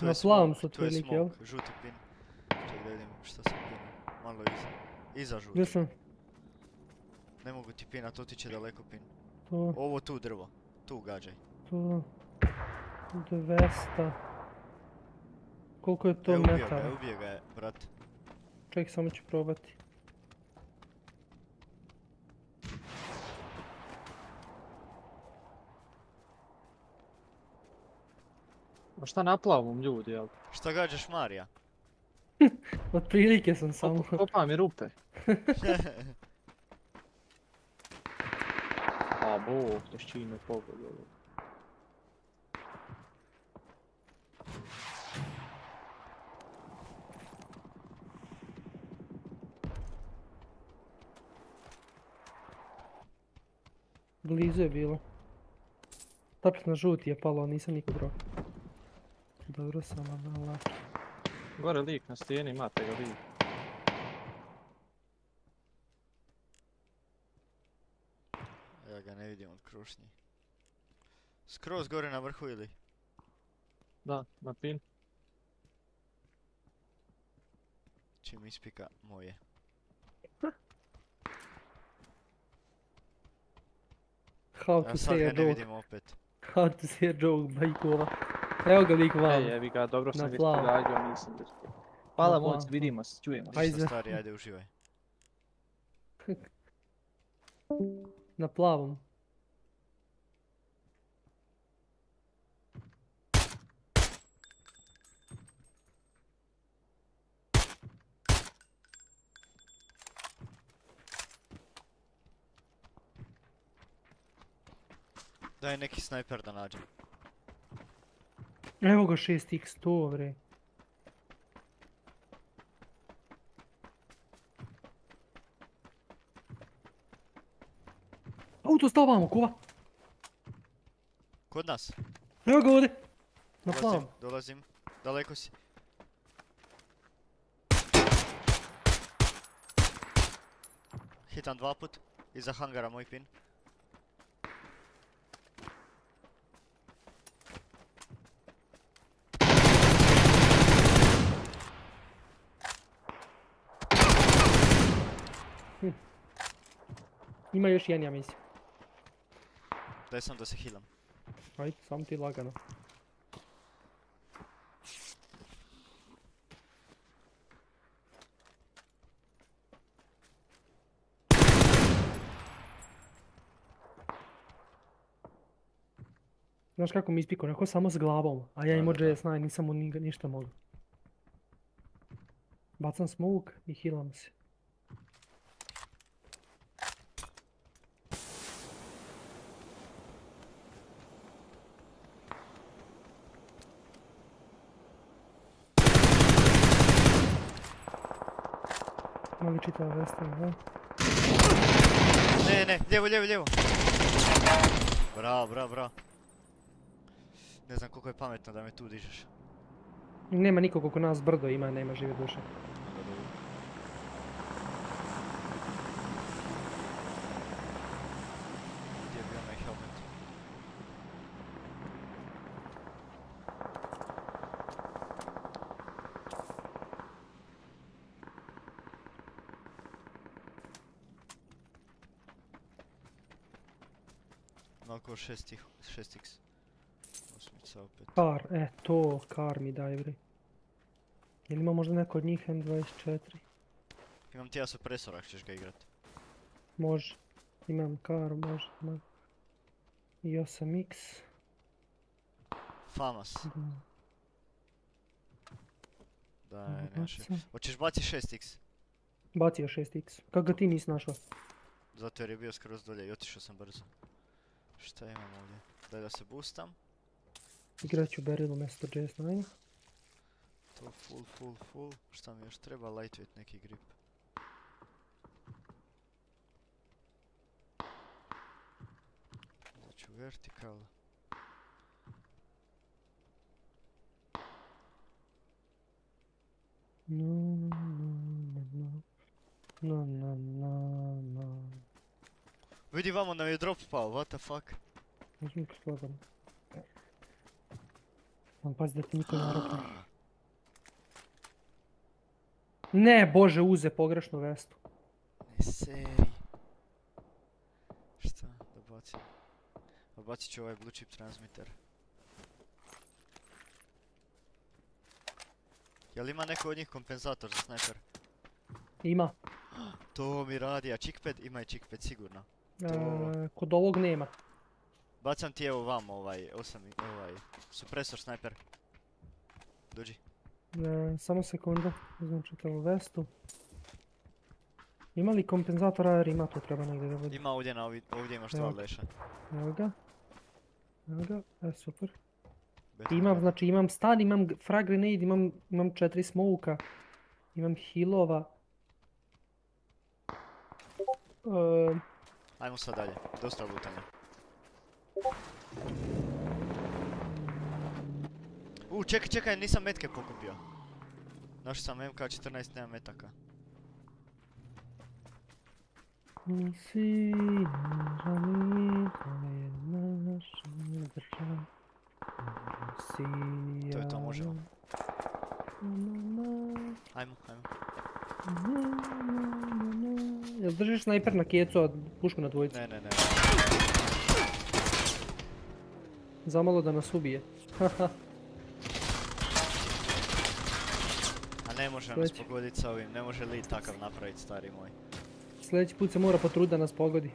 [SPEAKER 9] Na
[SPEAKER 1] je
[SPEAKER 9] plavom su
[SPEAKER 1] tu je
[SPEAKER 9] jel?
[SPEAKER 1] smoke, žuti pin. Ček da vidim šta sam. Malo iza. Iza žuti.
[SPEAKER 9] Gdje sam?
[SPEAKER 1] Ne mogu ti pinat, otiće daleko pin.
[SPEAKER 9] To,
[SPEAKER 1] Ovo tu drvo. Tu gađaj.
[SPEAKER 9] to... 200... Koliko je to
[SPEAKER 1] e, ubio ga
[SPEAKER 9] metara?
[SPEAKER 1] ubio ga je, brat.
[SPEAKER 9] Ček, samo ću probati.
[SPEAKER 3] Ma šta na plavom ljudi, jel?
[SPEAKER 1] Šta gađaš Marija? <laughs>
[SPEAKER 9] Otprilike sam samo...
[SPEAKER 3] Kopa mi rupe. <laughs> A bog, to ščine pogodio.
[SPEAKER 9] Blizu je bilo. Tačno na žuti je palo, nisam nikog bro. Dobro sam, ali laki.
[SPEAKER 3] Gore lik na stijeni, imate ga lik.
[SPEAKER 1] Ja ga ne vidim od krušnji. Skroz gore na vrhu ili?
[SPEAKER 3] Da, na pin.
[SPEAKER 1] Čim ispika moje.
[SPEAKER 9] How
[SPEAKER 1] Ja
[SPEAKER 9] to
[SPEAKER 1] sad
[SPEAKER 9] say
[SPEAKER 1] ga
[SPEAKER 9] a
[SPEAKER 1] ne
[SPEAKER 9] joke.
[SPEAKER 1] vidim opet.
[SPEAKER 9] How to say a joke, bajkova. Evo ga lik
[SPEAKER 3] Ej,
[SPEAKER 9] vam.
[SPEAKER 3] jevi ga, dobro sam
[SPEAKER 9] plavom.
[SPEAKER 3] pogađao, nisam uspio. Hvala moc, vidimo se, čujemo se.
[SPEAKER 9] Ajde.
[SPEAKER 1] Ništa stari, ajde uživaj. <laughs>
[SPEAKER 9] Na plavom.
[SPEAKER 1] Daj neki snajper da nađem.
[SPEAKER 9] Evo ga 6x, to bre. Auto stao vamo, kuva.
[SPEAKER 1] Kod nas.
[SPEAKER 9] Evo ga ovdje. Na plavom.
[SPEAKER 1] dolazim. Daleko si. Hitan dva put. Iza hangara moj pin.
[SPEAKER 9] Ima još jedan, ja mislim.
[SPEAKER 1] Daj sam da se healam.
[SPEAKER 9] Ajde, samo ti lagano. Znaš kako mi ispiko, neko samo s glavom, a ja imao
[SPEAKER 1] da, da.
[SPEAKER 9] JS9, nisam mu ni- ništa mogao. Bacam smoke i healam se. Čitava vesta, da?
[SPEAKER 1] Ne, ne, lijevo, lijevo, lijevo. Bravo, bravo, bravo. Ne znam koliko je pametno da me tu dižeš.
[SPEAKER 9] Nema nikog oko nas, brdo ima, nema žive duše.
[SPEAKER 1] 6x. Osmica opet.
[SPEAKER 9] Kar, e to, kar mi daj bre. Jel ima možda neko od njih M24?
[SPEAKER 1] Imam ti ja supresor ako ćeš ga igrat.
[SPEAKER 9] Može. Imam kar, može. I 8x.
[SPEAKER 1] Famas.
[SPEAKER 9] Mhm.
[SPEAKER 1] Da.
[SPEAKER 9] Da.
[SPEAKER 1] Hoćeš baci 6x?
[SPEAKER 9] Bacio 6x. Kako ga ti nisi našao?
[SPEAKER 1] Zato jer je bio skroz dolje i otišao sam brzo. Šta imam ovdje? Da se boostam.
[SPEAKER 9] Igraću Beryl umjesto 9.
[SPEAKER 1] To full, full, full. Šta mi još treba? Lightweight neki grip. Znači vertical.
[SPEAKER 9] No, no, no, no. No, no, no, no.
[SPEAKER 1] Vidi vamo nam je drop pao, what the fuck.
[SPEAKER 9] Uzmi slobodno. Sam pazi da ti niko ne <gasps> rokne. Ne, bože, uze pogrešnu vestu.
[SPEAKER 1] Ne seri. Šta? Da bacim. Da bacit ću ovaj blue chip transmitter. Jel ima neko od njih kompenzator za sniper?
[SPEAKER 9] Ima. <gasps>
[SPEAKER 1] To mi radi, a chickpad? Ima i chickpad sigurno.
[SPEAKER 9] E, kod ovog nema.
[SPEAKER 1] Bacam ti evo vam ovaj, osam, ovaj, supresor sniper. Dođi.
[SPEAKER 9] E, samo sekundu, uzmem čitavu vestu. Ima li kompenzatora jer ima to treba negdje da vodi.
[SPEAKER 1] Ima ovdje na ovi, ovdje imaš dva leša.
[SPEAKER 9] Evo ga. Evo ga, e, super. Imam, znači imam stan, imam frag grenade, imam, imam četiri smoka, imam healova. E,
[SPEAKER 1] Ajmo sad dalje, dosta lutanja. U, čekaj, čekaj, nisam metke pokupio. Našao sam MK14, nema metaka.
[SPEAKER 9] To je.
[SPEAKER 1] To možemo. Ajmo, ajmo.
[SPEAKER 9] Jel držiš snajper na kecu, a pušku na dvojicu?
[SPEAKER 1] Ne, ne, ne.
[SPEAKER 9] Zamalo da nas ubije.
[SPEAKER 1] A ne može nas pogoditi sa ovim, ne može li takav napraviti, stari moj.
[SPEAKER 9] Sljedeći put se mora potruditi da nas pogodi.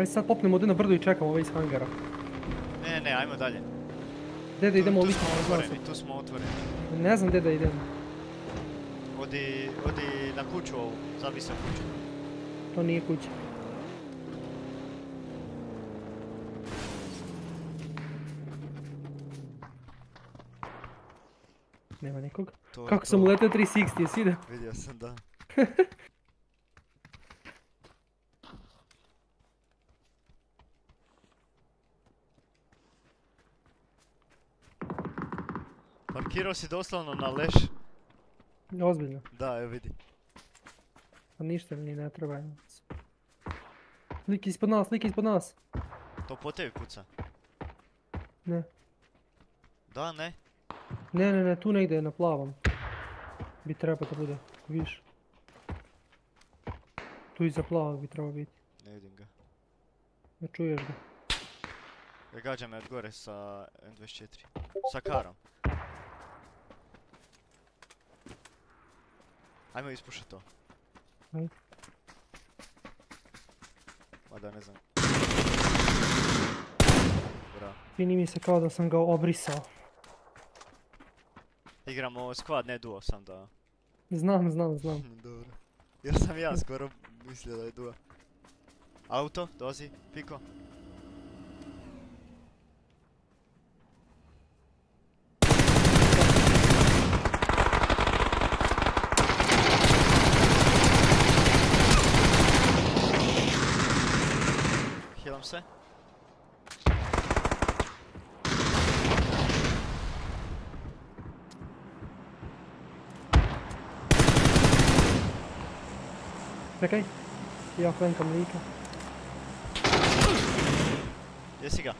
[SPEAKER 9] Ajde sad popnemo ovdje na brdo i čekamo ovaj iz hangara.
[SPEAKER 1] Ne, ne, ajmo dalje.
[SPEAKER 9] Gdje da
[SPEAKER 1] Tu-
[SPEAKER 9] idemo
[SPEAKER 1] tu
[SPEAKER 9] lično
[SPEAKER 1] smo otvoreni, tu smo otvoreni.
[SPEAKER 9] Ne znam gdje da idemo.
[SPEAKER 1] Odi, odi na kuću ovu, zabij se u kuću.
[SPEAKER 9] To nije kuća. Nema nikog.
[SPEAKER 1] To
[SPEAKER 9] Kako sam
[SPEAKER 1] to.
[SPEAKER 9] uletio 360, jesi vidio?
[SPEAKER 1] Vidio sam, da. <laughs> Parkirao si doslovno na leš.
[SPEAKER 9] Ozbiljno.
[SPEAKER 1] Da, evo vidi.
[SPEAKER 9] Pa ništa mi ne treba. Lik ispod nas, lik ispod nas.
[SPEAKER 1] To po tebi puca.
[SPEAKER 9] Ne.
[SPEAKER 1] Da, ne?
[SPEAKER 9] Ne, ne, ne, tu negdje na plavom. Bi trebao da bude, vidiš. Tu iza plavog bi trebao biti.
[SPEAKER 1] Ne vidim ga.
[SPEAKER 9] Ne čuješ ga.
[SPEAKER 1] Ja me od gore sa M24. Sa karom. Ajmo ispušat to.
[SPEAKER 9] Ajde.
[SPEAKER 1] Mada ne znam. Bravo.
[SPEAKER 9] Čini mi se kao da sam ga obrisao.
[SPEAKER 1] Igramo squad, ne duo, sam da...
[SPEAKER 9] Znam, znam, znam. <laughs>
[SPEAKER 1] Dobro. Jer sam ja skoro mislio da je duo. Auto, dozi, piko. Healam se.
[SPEAKER 9] Čekaj. Ja flankam lika.
[SPEAKER 1] Jesi ga?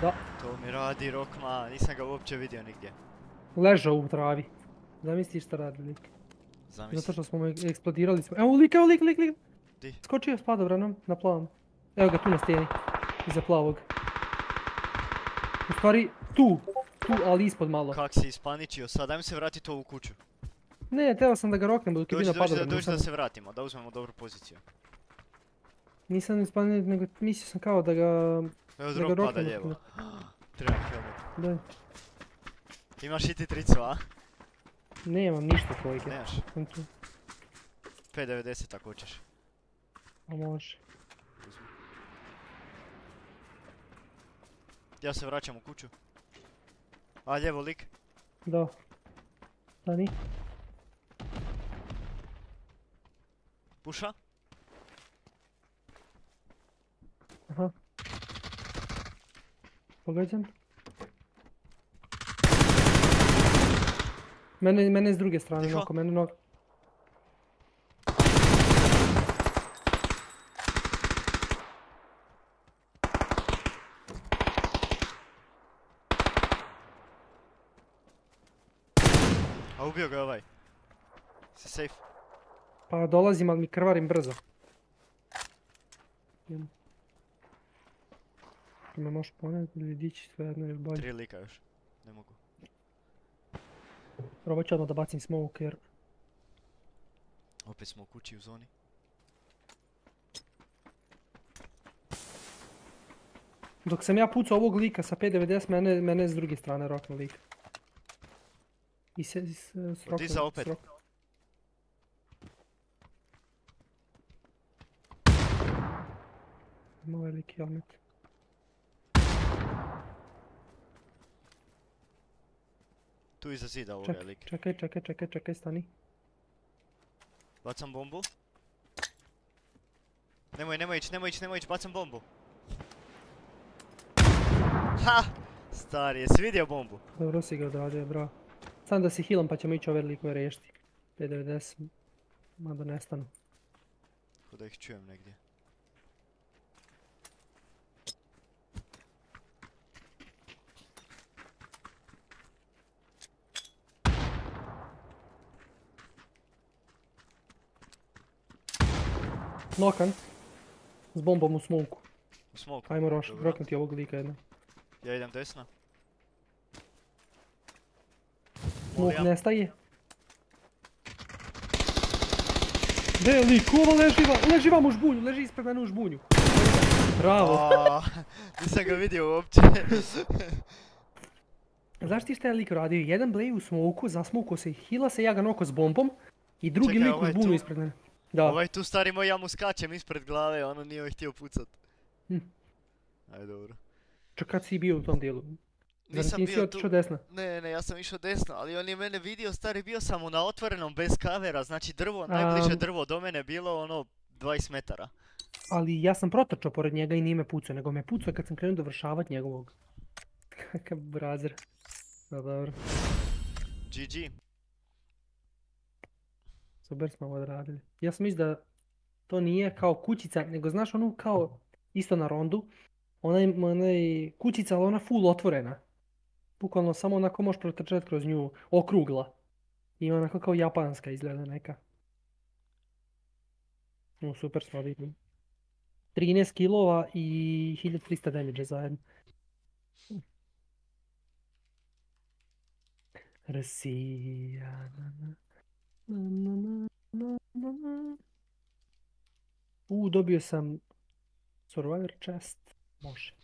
[SPEAKER 9] Da.
[SPEAKER 1] To mi radi Rokma, nisam ga uopće vidio nigdje.
[SPEAKER 9] Ležao u travi. Zamisli šta radi lik.
[SPEAKER 1] Zamisli.
[SPEAKER 9] Zato što smo mu ek- eksplodirali smo. Evo lik, evo lik, lik, lik.
[SPEAKER 1] Di?
[SPEAKER 9] Skočio s padobranom na plavom. Evo ga tu na stijeni. Iza plavog. U stvari, tu. Tu, ali ispod malo.
[SPEAKER 1] Kak si ispaničio sad, ajmo se vratiti u ovu kuću.
[SPEAKER 9] Ne, teo sam da ga roknem dok je bio na
[SPEAKER 1] dođi, da, dođi da se vratimo, da uzmemo dobru poziciju.
[SPEAKER 9] Nisam ispanio, nego mislio sam kao da ga...
[SPEAKER 1] Evo drop pada lijevo. <gasps> Treba km.
[SPEAKER 9] Da,
[SPEAKER 1] Imaš i ti tricu, a?
[SPEAKER 9] nemam ništa tvojke.
[SPEAKER 1] Nemaš.
[SPEAKER 9] Sam tu.
[SPEAKER 1] 5.90 ako hoćeš.
[SPEAKER 9] A može.
[SPEAKER 1] Ja se vraćam u kuću. A lijevo lik.
[SPEAKER 9] Da. Stani.
[SPEAKER 1] Puša?
[SPEAKER 9] Aha. Pogađam. Mene, mene s druge strane
[SPEAKER 1] Tiho.
[SPEAKER 9] noko, mene nok.
[SPEAKER 1] Ubio ga je ovaj. Si safe?
[SPEAKER 9] Pa dolazim, ali mi krvarim brzo. Ako me možeš poneti ili dići sve jedno još bolje.
[SPEAKER 1] Tri lika još. Ne mogu.
[SPEAKER 9] Probat ću odmah da bacim smoke jer
[SPEAKER 1] Opet smo u kući u zoni.
[SPEAKER 9] Dok sam ja pucao ovog lika sa 5.90, mene, mene je s druge strane rokno lik. I se, s, s, s rokom-
[SPEAKER 1] opet.
[SPEAKER 9] s rokom. Ima veliki helmet.
[SPEAKER 1] Tu iza zida je
[SPEAKER 9] Čekaj,
[SPEAKER 1] lik.
[SPEAKER 9] čekaj, čekaj, čekaj, čekaj, stani.
[SPEAKER 1] Bacam bombu. Nemoj, nemoj ić, nemoj ić, nemoj ić, bacam bombu. Ha! Stari, jesi vidio bombu?
[SPEAKER 9] Dobro si ga odradio, bravo. Sam da si healam pa ćemo ići ove likove riješiti. 5.90, mada nestanu.
[SPEAKER 1] Ko da ih čujem negdje.
[SPEAKER 9] Nokan. S bombom u smoku.
[SPEAKER 1] U smoku.
[SPEAKER 9] Ajmo roš,
[SPEAKER 1] Dobro.
[SPEAKER 9] roknuti ovog lika jedno.
[SPEAKER 1] Ja idem desno.
[SPEAKER 9] Smok
[SPEAKER 1] Molim.
[SPEAKER 9] nestaje. Gdje je lik? Ovo leži vam, leži vam u žbunju, leži ispred mene u žbunju. Bravo.
[SPEAKER 1] Nisam ga vidio uopće.
[SPEAKER 9] Znaš ti šta je lik radio? Jedan blej u smoku, zasmukao se i hila se, ja ga noko s bombom. I drugi
[SPEAKER 1] Čekaj,
[SPEAKER 9] lik u
[SPEAKER 1] ovaj
[SPEAKER 9] žbunju
[SPEAKER 1] tu?
[SPEAKER 9] ispred mene. Da.
[SPEAKER 1] Ovaj tu stari moj, ja mu skačem ispred glave, ono nije ovaj htio pucat.
[SPEAKER 9] Hm.
[SPEAKER 1] Ajde, dobro.
[SPEAKER 9] Čak kad si bio u tom dijelu?
[SPEAKER 1] Nisam
[SPEAKER 9] nisi
[SPEAKER 1] bio tu.
[SPEAKER 9] desno?
[SPEAKER 1] Ne, ne, ja sam išao desno, ali on je mene vidio, stari, bio sam mu na otvorenom bez kavera, znači drvo, najbliže
[SPEAKER 9] Am.
[SPEAKER 1] drvo do mene bilo ono 20 metara.
[SPEAKER 9] Ali ja sam protrčao pored njega i nije me pucao, nego me pucao kad sam krenuo dovršavat njegovog. <laughs> Kakav brazer. No dobro,
[SPEAKER 1] GG.
[SPEAKER 9] super smo ovo odradili. Ja sam mislio da to nije kao kućica, nego znaš onu kao isto na rondu. Onaj, onaj kućica, ali ona full otvorena. Bukvalno samo onako možeš protrčati kroz nju, okrugla. I onako kao japanska izgleda neka. No, super smo vidjeli. 13 kilova i 1300 damage zajedno. Rasija. U, dobio sam Survivor chest. Može.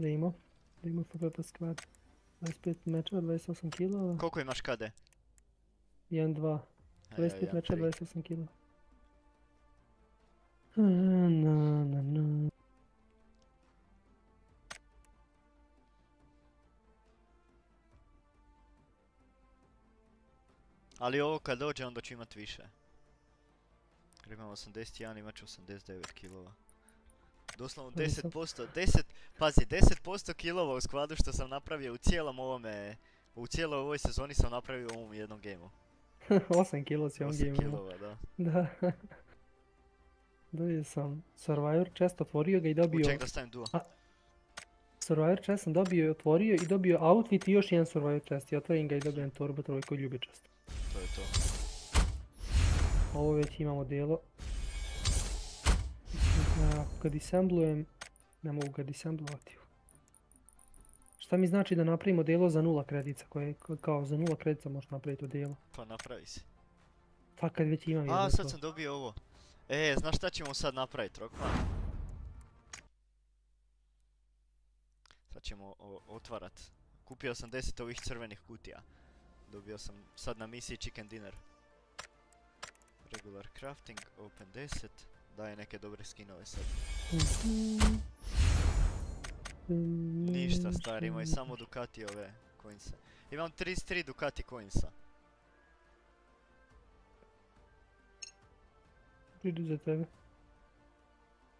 [SPEAKER 9] Da imamo. Da imamo FPP squad. 25 mečeva, 28 kilova.
[SPEAKER 1] Koliko imaš kade?
[SPEAKER 9] 1, 2.
[SPEAKER 1] A, ja
[SPEAKER 9] 25
[SPEAKER 1] imam
[SPEAKER 9] mečeva,
[SPEAKER 1] tri.
[SPEAKER 9] 28 kilova. Na, na, na, na.
[SPEAKER 1] Ali ovo kad dođe onda ću imat više. Jer imam 81, imat ću 89 kilova. Doslovno
[SPEAKER 9] Pa nisam.
[SPEAKER 1] 10%, 10, pazi, 10% kilova u skladu što sam napravio u cijelom ovome, u cijeloj ovoj sezoni sam napravio u ovom jednom gameu.
[SPEAKER 9] 8 kilo si on
[SPEAKER 1] 8
[SPEAKER 9] game.
[SPEAKER 1] kilova, da. <laughs>
[SPEAKER 9] Da. Dobio sam Survivor chest, otvorio ga i dobio...
[SPEAKER 1] Uček da stavim duo.
[SPEAKER 9] Survivor chest sam dobio i otvorio i dobio outfit i još jedan Survivor chest. I otvorim ga i dobijem torbu trojku ljubi chest.
[SPEAKER 1] To je to.
[SPEAKER 9] Ovo već imamo delo. Ako ga disemblujem, ne mogu ga disemblovati. Šta mi znači da napravimo delo za nula kredica, koje ko- kao za nula kredica možeš napraviti to delo.
[SPEAKER 1] Pa napravi si.
[SPEAKER 9] Tak kad već imam jedno
[SPEAKER 1] A,
[SPEAKER 9] to.
[SPEAKER 1] sad sam dobio ovo. E, znaš šta ćemo sad napraviti, Rokman? Sad ćemo otvarat. Kupio sam 10 ovih crvenih kutija. Dobio sam sad na misiji chicken dinner. Regular crafting, open 10. Daje neke dobre skinove sad. Ništa stari moj, samo Ducati ove coinse. Imam 33 Ducati coinsa.
[SPEAKER 9] Idu za tebe.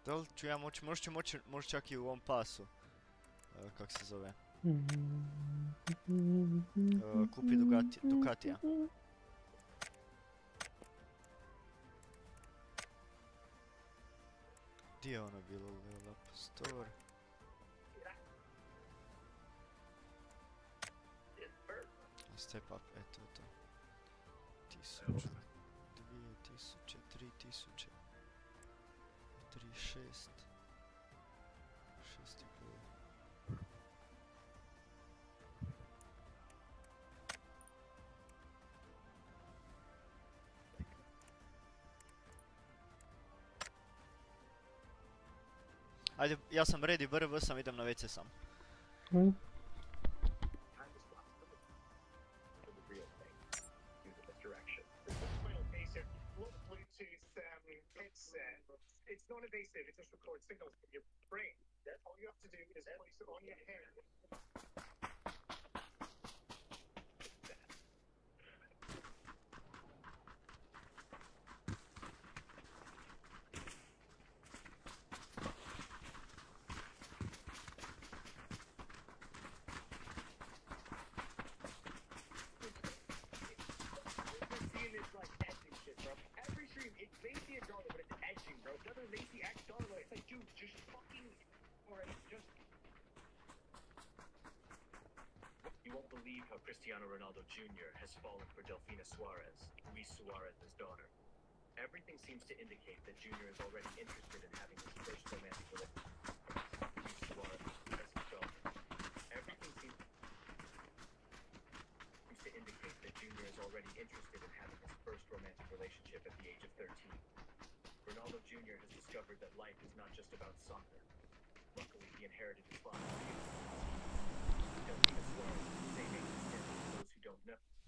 [SPEAKER 1] Da li ću ja moći, možda ću moći, možda čak i u ovom pasu. E, kak se zove? E, kupi Ducati, Ducatija. Gdje je ono bilo level up store? Step up, eto to. Tisuću, Ajde, ja sam ready, brv sam, idem na WC sam.
[SPEAKER 10] It's non-invasive, it just records signals from your brain. All you have to do is place it on your. Stream, and Darla, but it's etching, bro. It's never Macy X Darla. It's like, dude, just fucking already, just.
[SPEAKER 11] You won't believe how Cristiano Ronaldo Jr. has fallen for Delfina Suarez, Luis Suarez's daughter. Everything seems to indicate that Jr. is already interested in having his first romantic relationship. Luis Suarez as his daughter. Everything seems seems to indicate that Jr. is already interested in having his first romantic relationship at the age of 13. Ronaldo Jr. has discovered that life is not just about soccer. Luckily, he inherited his father's Suarez is the same age as him, for those who don't know.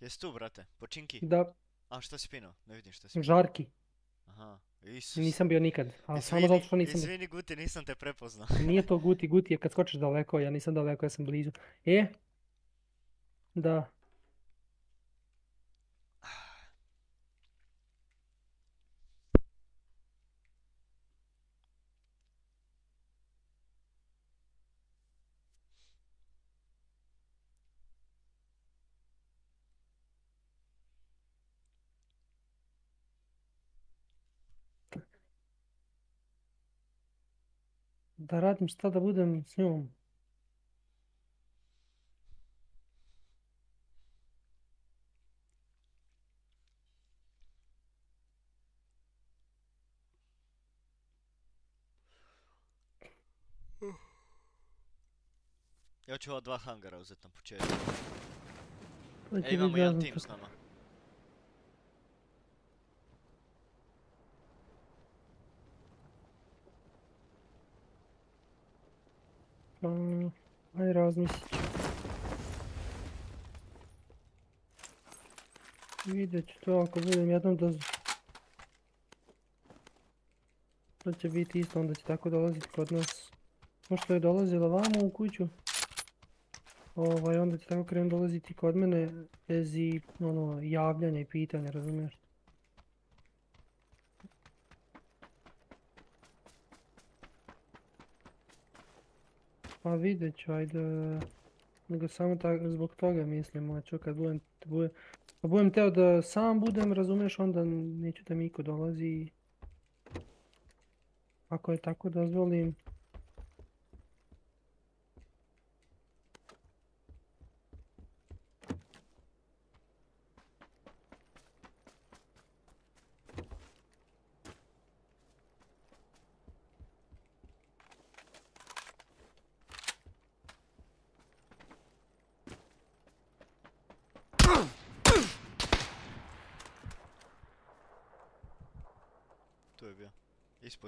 [SPEAKER 1] Jesi tu, brate? Počinki?
[SPEAKER 9] Da,
[SPEAKER 1] A, šta si pino? Ne vidim šta si pino.
[SPEAKER 9] žarki.
[SPEAKER 1] Aha, Isus.
[SPEAKER 9] Nisam bio nikad, ali samo
[SPEAKER 1] Izvini,
[SPEAKER 9] zato što nisam...
[SPEAKER 1] Izvini, Guti, nisam te prepoznao. <laughs>
[SPEAKER 9] Nije to guti, guti je kad skočiš daleko, ja nisam daleko, ja sam blizu. E? Da. Da radim šta da budem s njom.
[SPEAKER 1] Ja ću ova dva hangara uzeti na početku.
[SPEAKER 9] To će
[SPEAKER 1] E, imamo
[SPEAKER 9] biti
[SPEAKER 1] jedan
[SPEAKER 9] zeznuto.
[SPEAKER 1] tim s nama.
[SPEAKER 9] Mm, Aj razmislit ću. Vidjet ću to ako budem jednom da... To će biti isto, onda će tako dolaziti kod nas. Pošto je dolazila vamo u kuću. Ovaj, onda će tako krenut dolaziti kod mene bez i ono, javljanja i pitanja, razumiješ? Pa vidjet ću, ajde. Nego samo zbog toga mislim, hoću kad budem, budem, kad budem teo da sam budem, razumiješ, onda neću da mi iko dolazi. Ako je tako dozvolim.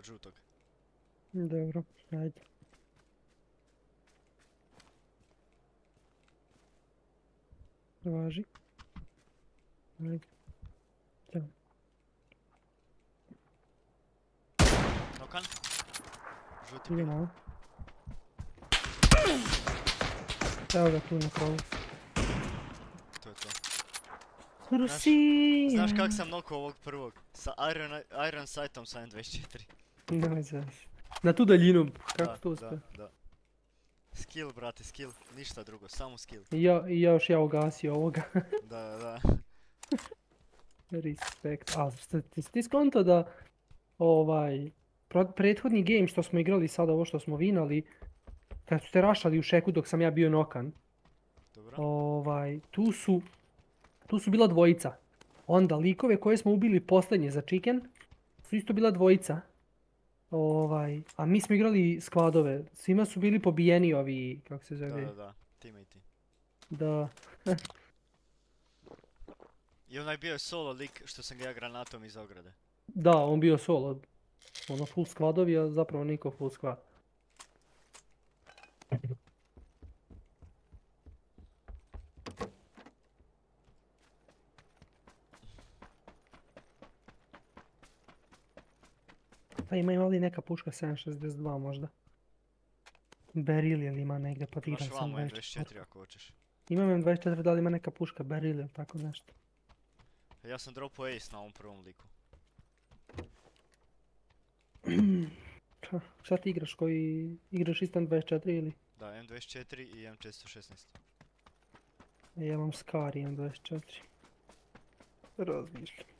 [SPEAKER 1] Ispod žutog.
[SPEAKER 9] Dobro, ajde. Važi. Ajde. Ćao.
[SPEAKER 1] Nokan. Žuti
[SPEAKER 9] Ide
[SPEAKER 1] bio.
[SPEAKER 9] malo. Evo ga tu na krovu.
[SPEAKER 1] To je to.
[SPEAKER 9] Rusija!
[SPEAKER 1] Znaš kak sam nokao ovog prvog? Sa Iron, Iron Sightom sa M24.
[SPEAKER 9] Zezati. Na tu daljinu, kako to
[SPEAKER 1] da,
[SPEAKER 9] uspio?
[SPEAKER 1] da. Skill, brate, skill. Ništa drugo, samo skill.
[SPEAKER 9] I ja, ja još ja ugasio ovoga. <laughs>
[SPEAKER 1] Da, da.
[SPEAKER 9] Respekt. A ti, ti skonto da ovaj prethodni game što smo igrali sada ovo što smo vinali kad su te rašali u šeku dok sam ja bio nokan.
[SPEAKER 1] Dobro.
[SPEAKER 9] Ovaj tu su tu su bila dvojica. Onda likove koje smo ubili posljednje za chicken su isto bila dvojica. Ovaj, a mi smo igrali skvadove. Svima su bili pobijeni ovi, kako se
[SPEAKER 1] Da,
[SPEAKER 9] zove.
[SPEAKER 1] da, da. Teammate.
[SPEAKER 9] Da.
[SPEAKER 1] I onaj bio je solo lik što sam ga ja granatom iz ograde.
[SPEAKER 9] Da, on bio solo. Ono full squadovi, a zapravo niko full squad. Pa ima ima li neka puška 7.62 možda? Beril ili ima negdje pa igram sam
[SPEAKER 1] vamo
[SPEAKER 9] 24.
[SPEAKER 1] M24 ako hoćeš.
[SPEAKER 9] Imam M24, da li ima neka puška Beril ili tako nešto?
[SPEAKER 1] Ja sam dropao ace na ovom prvom liku. <clears throat>
[SPEAKER 9] Šta- Šta ti igraš? Koji igraš isto M24 ili?
[SPEAKER 1] Da, M24 i M416.
[SPEAKER 9] Ja imam Skari M24. Razmišljam.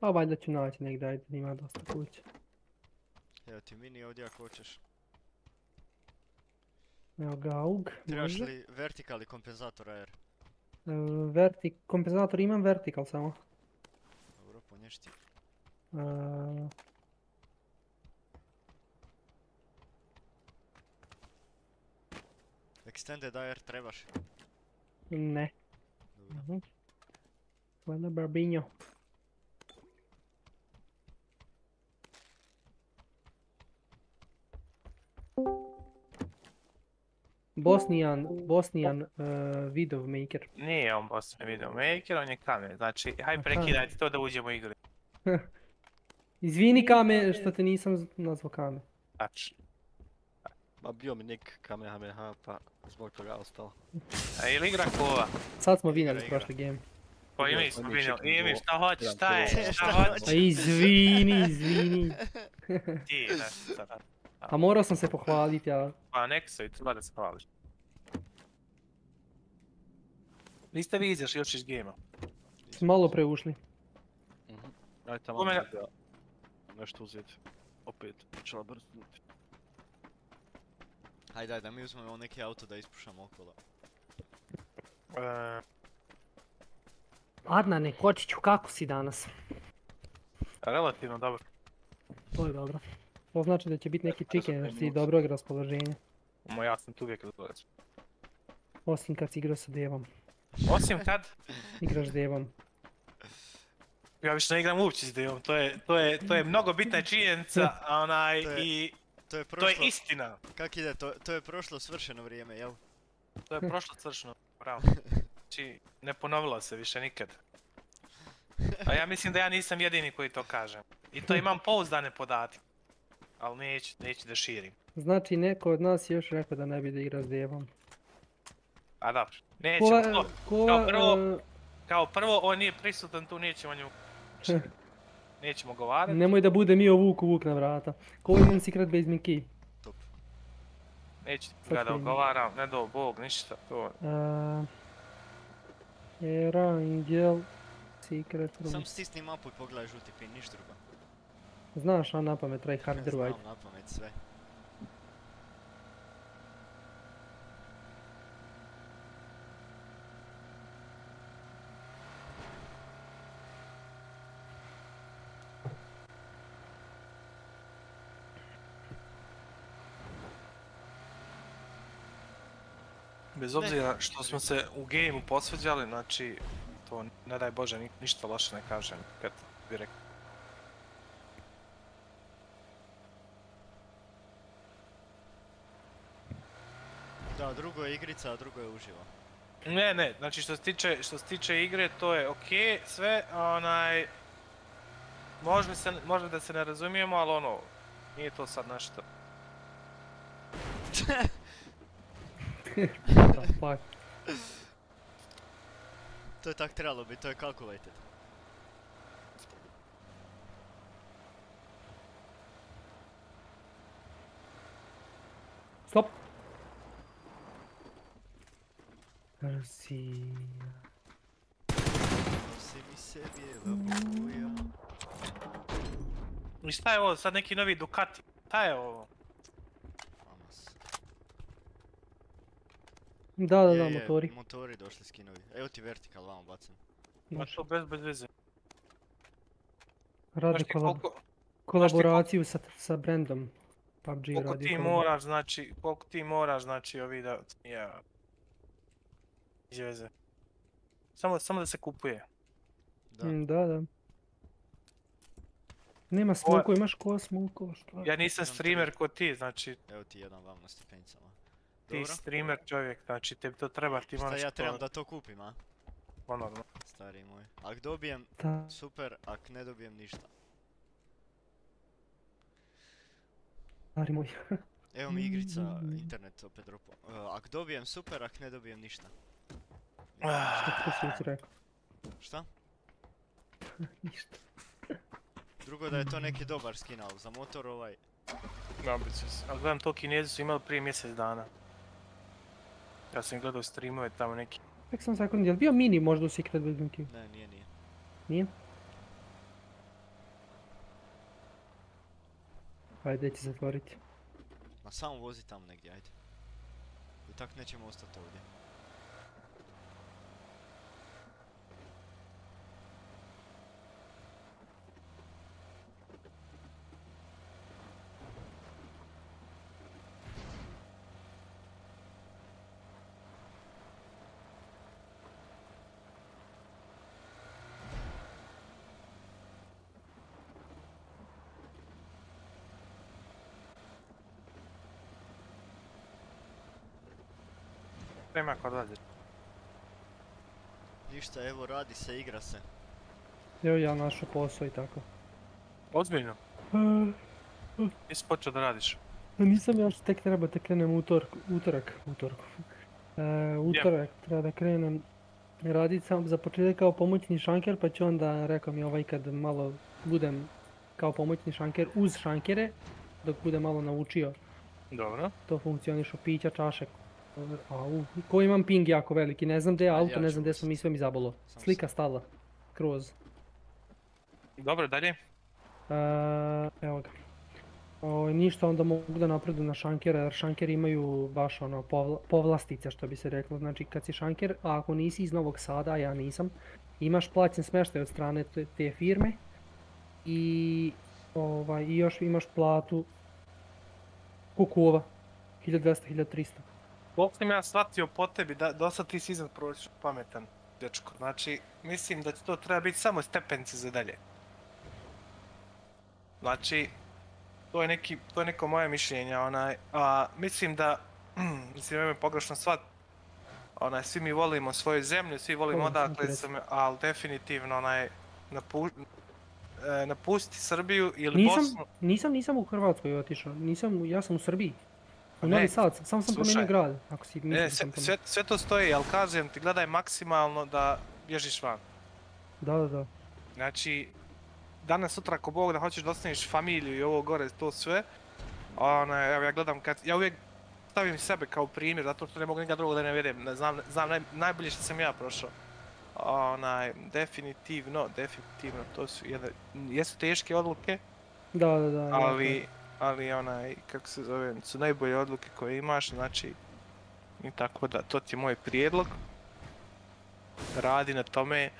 [SPEAKER 9] Pa valjda ću naći negdje, ajde, ima dosta kuće.
[SPEAKER 1] Evo ti mini ovdje ako hoćeš.
[SPEAKER 9] Evo ga AUG,
[SPEAKER 1] Trebaš
[SPEAKER 9] može.
[SPEAKER 1] li vertikal i kompenzator AR?
[SPEAKER 9] E, verti, kompenzator imam vertikal samo.
[SPEAKER 1] Dobro, ponješ ti.
[SPEAKER 9] E,
[SPEAKER 1] Extended AR trebaš.
[SPEAKER 9] ne.
[SPEAKER 1] Dobro.
[SPEAKER 9] Mhm. Valjda Barbinjo. Bosnijan, Bosnijan uh, Widowmaker.
[SPEAKER 6] Nije on Boston Videomaker, on je kamer. Znači, haj prekidajte to da uđemo u igru. <laughs>
[SPEAKER 9] Izvini Kame što te nisam nazvao Kame.
[SPEAKER 6] Tačno.
[SPEAKER 5] Ma bio mi nik Kamehameha pa zbog toga ostalo.
[SPEAKER 6] A ili igra kova?
[SPEAKER 9] Sad smo vinjali prošli game.
[SPEAKER 6] Pa i mi
[SPEAKER 5] smo
[SPEAKER 6] vidjeli,
[SPEAKER 5] chicken
[SPEAKER 6] i mi šta hoćeš, šta je,
[SPEAKER 5] kilo.
[SPEAKER 6] šta
[SPEAKER 1] Šta
[SPEAKER 6] hoćeš?
[SPEAKER 9] A izvini, izvini.
[SPEAKER 6] Ti, sada.
[SPEAKER 9] A morao sam se pohvaliti, a
[SPEAKER 6] Pa nek se, treba da se hvališ. Niste vi izašli još iz gejma.
[SPEAKER 9] smo malo preušli.
[SPEAKER 5] Mhm. Ajde tamo da nešto uzeti. Opet počela brznuti.
[SPEAKER 1] Hajde, ajde, da mi uzmemo neki auto da ispušamo okolo.
[SPEAKER 6] E,
[SPEAKER 9] Adnane, Kočiću, kako si danas?
[SPEAKER 6] relativno dobro.
[SPEAKER 9] To je dobro. To znači da će biti neki chicken jer si dobrog raspoloženja.
[SPEAKER 6] Mo ja sam tu uvijek razgovac.
[SPEAKER 9] Osim kad si igrao sa Devom.
[SPEAKER 6] Osim kad,
[SPEAKER 9] Igraš Devom.
[SPEAKER 6] ja više ne igram uopće s Devom, to je, to je, to je mnogo bitna činjenica, <laughs> a onaj,
[SPEAKER 1] To je
[SPEAKER 6] i
[SPEAKER 1] To je
[SPEAKER 6] to je
[SPEAKER 1] prošlo,
[SPEAKER 6] istina.
[SPEAKER 1] kak ide, to, to je prošlo svršeno vrijeme, jel?
[SPEAKER 6] To je <laughs> prošlo cršno, bravo. <laughs> Znači, ne ponovilo se više nikad. A ja mislim da ja nisam jedini koji to kažem. I to imam pouzdane podatke. Ali neću, neću da širim.
[SPEAKER 9] Znači, neko od nas je još rekao da ne bi da igra s Devom.
[SPEAKER 6] A dobro, nećemo to. Kao prvo-
[SPEAKER 9] e,
[SPEAKER 6] Kao prvo, on nije prisutan tu, nećemo nju... <laughs> Nećemo govarati.
[SPEAKER 9] nemoj da bude Mio Vuku Vuk na vrata. Ko imam secret basement key?
[SPEAKER 6] Neću
[SPEAKER 9] Sad
[SPEAKER 6] ga da ogovaram, ne do bog, ništa. To...
[SPEAKER 9] Uh, Era, Angel, Secret Room.
[SPEAKER 1] Sam stisni mapu i pogledaj žuti pin, ništa drugo.
[SPEAKER 9] Znaš, a na pamet, try harder
[SPEAKER 1] Znam na pamet sve.
[SPEAKER 6] Bez obzira što smo se u gameu posveđali, znači, to, ne daj Bože, ni- ništa loše ne kažem, kad bi rekao.
[SPEAKER 1] Da, drugo je igrica, a drugo je uživo.
[SPEAKER 6] Ne, ne, znači što se tiče, što se tiče igre, to je okej, sve, onaj... Možda, se, možda da se ne razumijemo, ali ono, nije to sad nešto. <laughs>
[SPEAKER 9] Fuck?
[SPEAKER 1] To je tak trebalo biti, to je calculated.
[SPEAKER 9] Stop! Garcia.
[SPEAKER 6] I šta je ovo, sad neki novi Ducati? Šta je ovo?
[SPEAKER 9] Da, da,
[SPEAKER 1] Je,
[SPEAKER 9] da,
[SPEAKER 1] je,
[SPEAKER 9] motori.
[SPEAKER 1] Motori došli skinovi. Evo ti vertikal, vamo bacam.
[SPEAKER 6] Ma to bez, bez veze.
[SPEAKER 9] Kolab-
[SPEAKER 6] koliko,
[SPEAKER 9] kolaboraciju sa, sa brandom PUBG
[SPEAKER 6] koliko
[SPEAKER 9] radi
[SPEAKER 6] ti moraš, znači, koliko ti moraš, znači, ovi da, ja... Veze. Samo, samo da se kupuje.
[SPEAKER 1] Da.
[SPEAKER 9] Mm, Da, da. Nema smoku, imaš ko smokova, šta?
[SPEAKER 6] Ja nisam streamer ko ti, znači,
[SPEAKER 1] Evo ti jedan vam na stepenicama.
[SPEAKER 6] ti
[SPEAKER 1] Dobro.
[SPEAKER 6] streamer čovjek, znači, tebi to treba, ti
[SPEAKER 1] Šta
[SPEAKER 6] moraš
[SPEAKER 1] ja
[SPEAKER 6] to-
[SPEAKER 1] trebam da to kupim, a?
[SPEAKER 6] Ono, ono.
[SPEAKER 1] Stari moj. Ak dobijem,
[SPEAKER 9] Da.
[SPEAKER 1] super, ak ne dobijem ništa.
[SPEAKER 9] Stari moj.
[SPEAKER 1] Evo mi igrica, <laughs> internet opet dropo. Uh, ak dobijem super, ak ne dobijem ništa.
[SPEAKER 9] Šta ti to si već rekao?
[SPEAKER 1] Šta? <laughs>
[SPEAKER 9] Ništa.
[SPEAKER 1] Drugo da je to neki dobar skin, ali za motor ovaj...
[SPEAKER 6] Ambicious. Ali gledam to kinezi su imali prije mjesec dana. Ja sam gledao streamove tamo neki.
[SPEAKER 9] Tek sam sekund, je li bio mini možda u Secret Building Queue?
[SPEAKER 1] Ne, nije, nije.
[SPEAKER 9] Nije? Ajde, će zatvoriti.
[SPEAKER 1] Ma samo vozi tamo negdje, ajde. I tak nećemo ostati ovdje.
[SPEAKER 6] Nema kod dalje.
[SPEAKER 1] Ništa, evo radi se, igra se.
[SPEAKER 9] Evo ja našao posao i tako.
[SPEAKER 6] Ozbiljno?
[SPEAKER 9] E,
[SPEAKER 6] Nisi počeo da radiš?
[SPEAKER 9] Pa nisam još tek treba da krenem utork, utorak, utorku. E, utorak treba da krenem radit sam za početak kao pomoćni šanker pa ću onda rekao mi ovaj kad malo budem kao pomoćni šanker uz šankere dok budem malo naučio
[SPEAKER 6] Dobro.
[SPEAKER 9] to funkcionišu pića, čaše. Au, ko imam ping jako veliki, ne znam gdje je auto,
[SPEAKER 1] ja
[SPEAKER 9] ne znam gdje smo mi sve mi zabolo. Slika stala, kroz.
[SPEAKER 6] Dobro, dalje.
[SPEAKER 9] E, evo ga. O, ništa, onda mogu da napredu na šankera, jer šankeri imaju baš ono povla- povlastice što bi se reklo. Znači kad si šanker, a ako nisi iz Novog Sada, a ja nisam, imaš plaćen smještaj od strane te, te firme i, ovaj, i još imaš platu kukova, 1200-1300.
[SPEAKER 6] Koliko sam ja shvatio po tebi, da, dosta ti si iznad prosječno pametan, dečko. Znači, mislim da će to treba biti samo stepenice za dalje. Znači, to je, neki, to je neko moje mišljenje, onaj, a mislim da, <clears throat> mislim, nemoj me pogrešno shvat, onaj, svi mi volimo svoju zemlju, svi volimo odakle sam, ali definitivno, onaj, napu, e, napustiti Srbiju ili
[SPEAKER 9] Nisam,
[SPEAKER 6] Bosnu,
[SPEAKER 9] nisam, nisam u Hrvatskoj otišao, nisam, ja sam u Srbiji. U
[SPEAKER 6] Ne,
[SPEAKER 9] Novi Sad, sam- samo sam promijenio grad, ako si
[SPEAKER 6] Ne, sve, sve, sve to stoji, ali kažem ti, gledaj maksimalno da bježiš van.
[SPEAKER 9] Da, da, da.
[SPEAKER 6] Znači, danas sutra ako Bog da hoćeš da ostaneš familiju i ovo gore, to sve, ona, evo ja gledam kad, ja uvijek stavim sebe kao primjer, zato što ne mogu nikad drugog da ne vjerujem, ne znam, znam naj, najbolje što sam ja prošao. Onaj, definitivno, definitivno, to su jedne, jesu teške odluke,
[SPEAKER 9] Da, da, da.
[SPEAKER 6] ali, ali onaj, kako se zove, su najbolje odluke koje imaš, znači, i tako da, to ti je moj prijedlog. Radi na tome,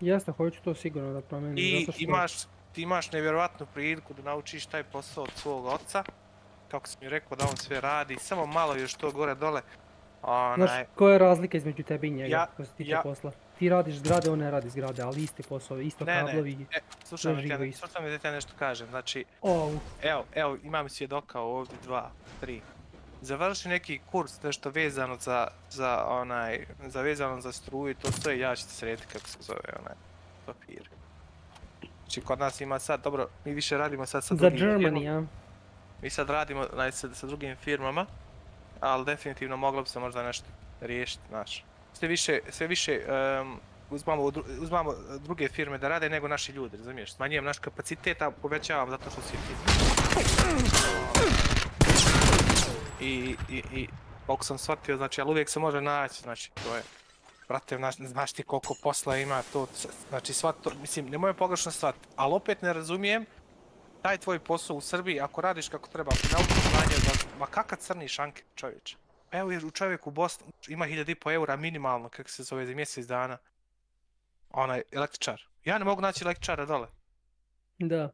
[SPEAKER 9] Jeste, hoću to sigurno da promijenim.
[SPEAKER 6] I
[SPEAKER 9] zato što...
[SPEAKER 6] imaš, ti imaš nevjerojatnu priliku da naučiš taj posao od svog oca, kako sam mi rekao da on sve radi, samo malo još to gore dole Onaj,
[SPEAKER 9] Znaš, koja je razlika između tebe i njega
[SPEAKER 6] Ja-
[SPEAKER 9] što se tiče
[SPEAKER 6] ja-
[SPEAKER 9] posla? Ti radiš zgrade, on ne radi zgrade, ali isti posao, isto
[SPEAKER 6] Ne, ne,
[SPEAKER 9] kablovi.
[SPEAKER 6] e, slušaj me, te-
[SPEAKER 9] isto.
[SPEAKER 6] slušaj me da ti ja nešto kažem, znači, evo, evo, imam svjedoka ovdje, dva, tri. Završi neki kurs, nešto vezano za, za onaj, za vezano za struju to sve, ja ću ti srediti kako se zove onaj papir. Znači, kod nas ima sad, dobro, mi više radimo sad sa
[SPEAKER 9] za
[SPEAKER 6] drugim
[SPEAKER 9] Germany,
[SPEAKER 6] firmama. Mi sad radimo znači, sa, sa drugim firmama, ali definitivno moglo bi se možda nešto riješiti, znaš. Sve više, sve više uzmamo, uzmamo druge firme da rade nego naši ljudi, razumiješ? Smanjujem naš kapacitet, a povećavam zato što si ti. I, i, i, koliko sam shvatio, znači, ali uvijek se može naći, znači, to je, brate, znaš, ti koliko posla ima to, znači, svat to, mislim, nemoj pogrešno shvat, ali opet ne razumijem, taj tvoj posao u Srbiji, ako radiš kako treba, ako naučiš znanje, ma kakav crni šanke, čovječe. Pa Evo jer u čovjek u Bosni ima 1000 eura minimalno, kako se zove, za mjesec dana. Onaj, električar. Ja ne mogu naći električara dole.
[SPEAKER 9] Da.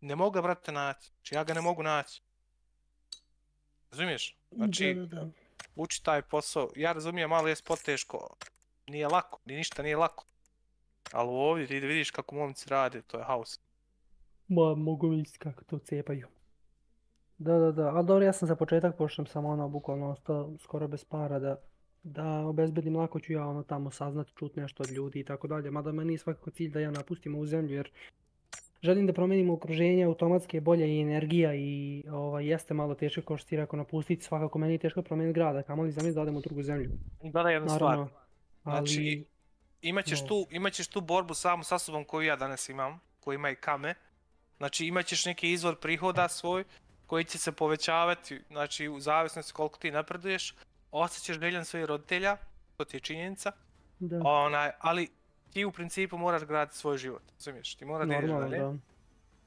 [SPEAKER 6] Ne mogu ga, brate, naći. Znači, ja ga ne mogu naći. Razumiješ? Znači,
[SPEAKER 9] Da, da, da.
[SPEAKER 6] uči taj posao. Ja razumijem, malo je poteško. Nije lako, ni ništa nije lako. Ali ovdje ti vidiš kako momci rade, to je haos.
[SPEAKER 9] Ma, mogu misliti kako to cepaju. Da, da, da, ali dobro, ja sam za početak, pošto sam samo ono, bukvalno ostao skoro bez para, da, da obezbedim lako ću ja ono tamo saznati, čut nešto od ljudi i tako dalje, mada meni je svakako cilj da ja napustim ovu zemlju, jer želim da promijenim okruženje, automatski je bolja i energija i ovaj, jeste malo teško kao što ti rekao napustiti, svakako meni je teško promijeniti grada, kamoli zamisli da odem u drugu zemlju.
[SPEAKER 6] Gledaj jednu stvar.
[SPEAKER 9] Naravno, ali...
[SPEAKER 6] Znači, imaćeš
[SPEAKER 9] no.
[SPEAKER 6] tu, imaćeš tu borbu samu sa sobom koju ja danas imam, koji ima i kame. Znači imaćeš neki izvor prihoda svoj koji će se povećavati, znači u zavisnosti koliko ti napreduješ, osjećaš željan svojih roditelja, to ti je činjenica,
[SPEAKER 9] Da.
[SPEAKER 6] onaj, ali ti u principu moraš graditi svoj život, razumiješ, ti moraš da ideš
[SPEAKER 9] Normalno,
[SPEAKER 6] dalje.
[SPEAKER 9] da.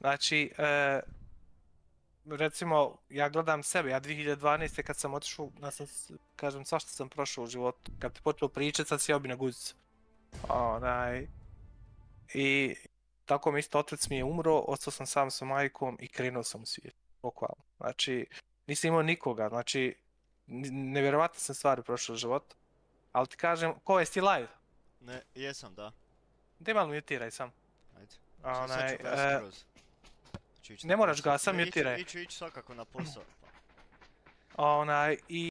[SPEAKER 6] Znači, e, recimo, ja gledam sebe, ja 2012. kad sam otišao, ja sam, s- kažem, svašta sam prošao u životu. Kad ti počeo pričat, sad si obi na guzicu. Onaj, I tako mi isto otac mi je umro, ostao sam sam sa majkom i krenuo sam u svijet. Bukvalno. Znači, nisam imao nikoga, znači, n- nevjerovatne sam stvari prošao u životu. Ali ti kažem, ko je ti live?
[SPEAKER 1] Ne, jesam, da.
[SPEAKER 6] Daj malo mutiraj sam.
[SPEAKER 1] Ajde. Sad
[SPEAKER 6] Onaj, e, ne moraš ga, sam mutiraj.
[SPEAKER 1] Iću, iću svakako na posao.
[SPEAKER 6] Onaj, i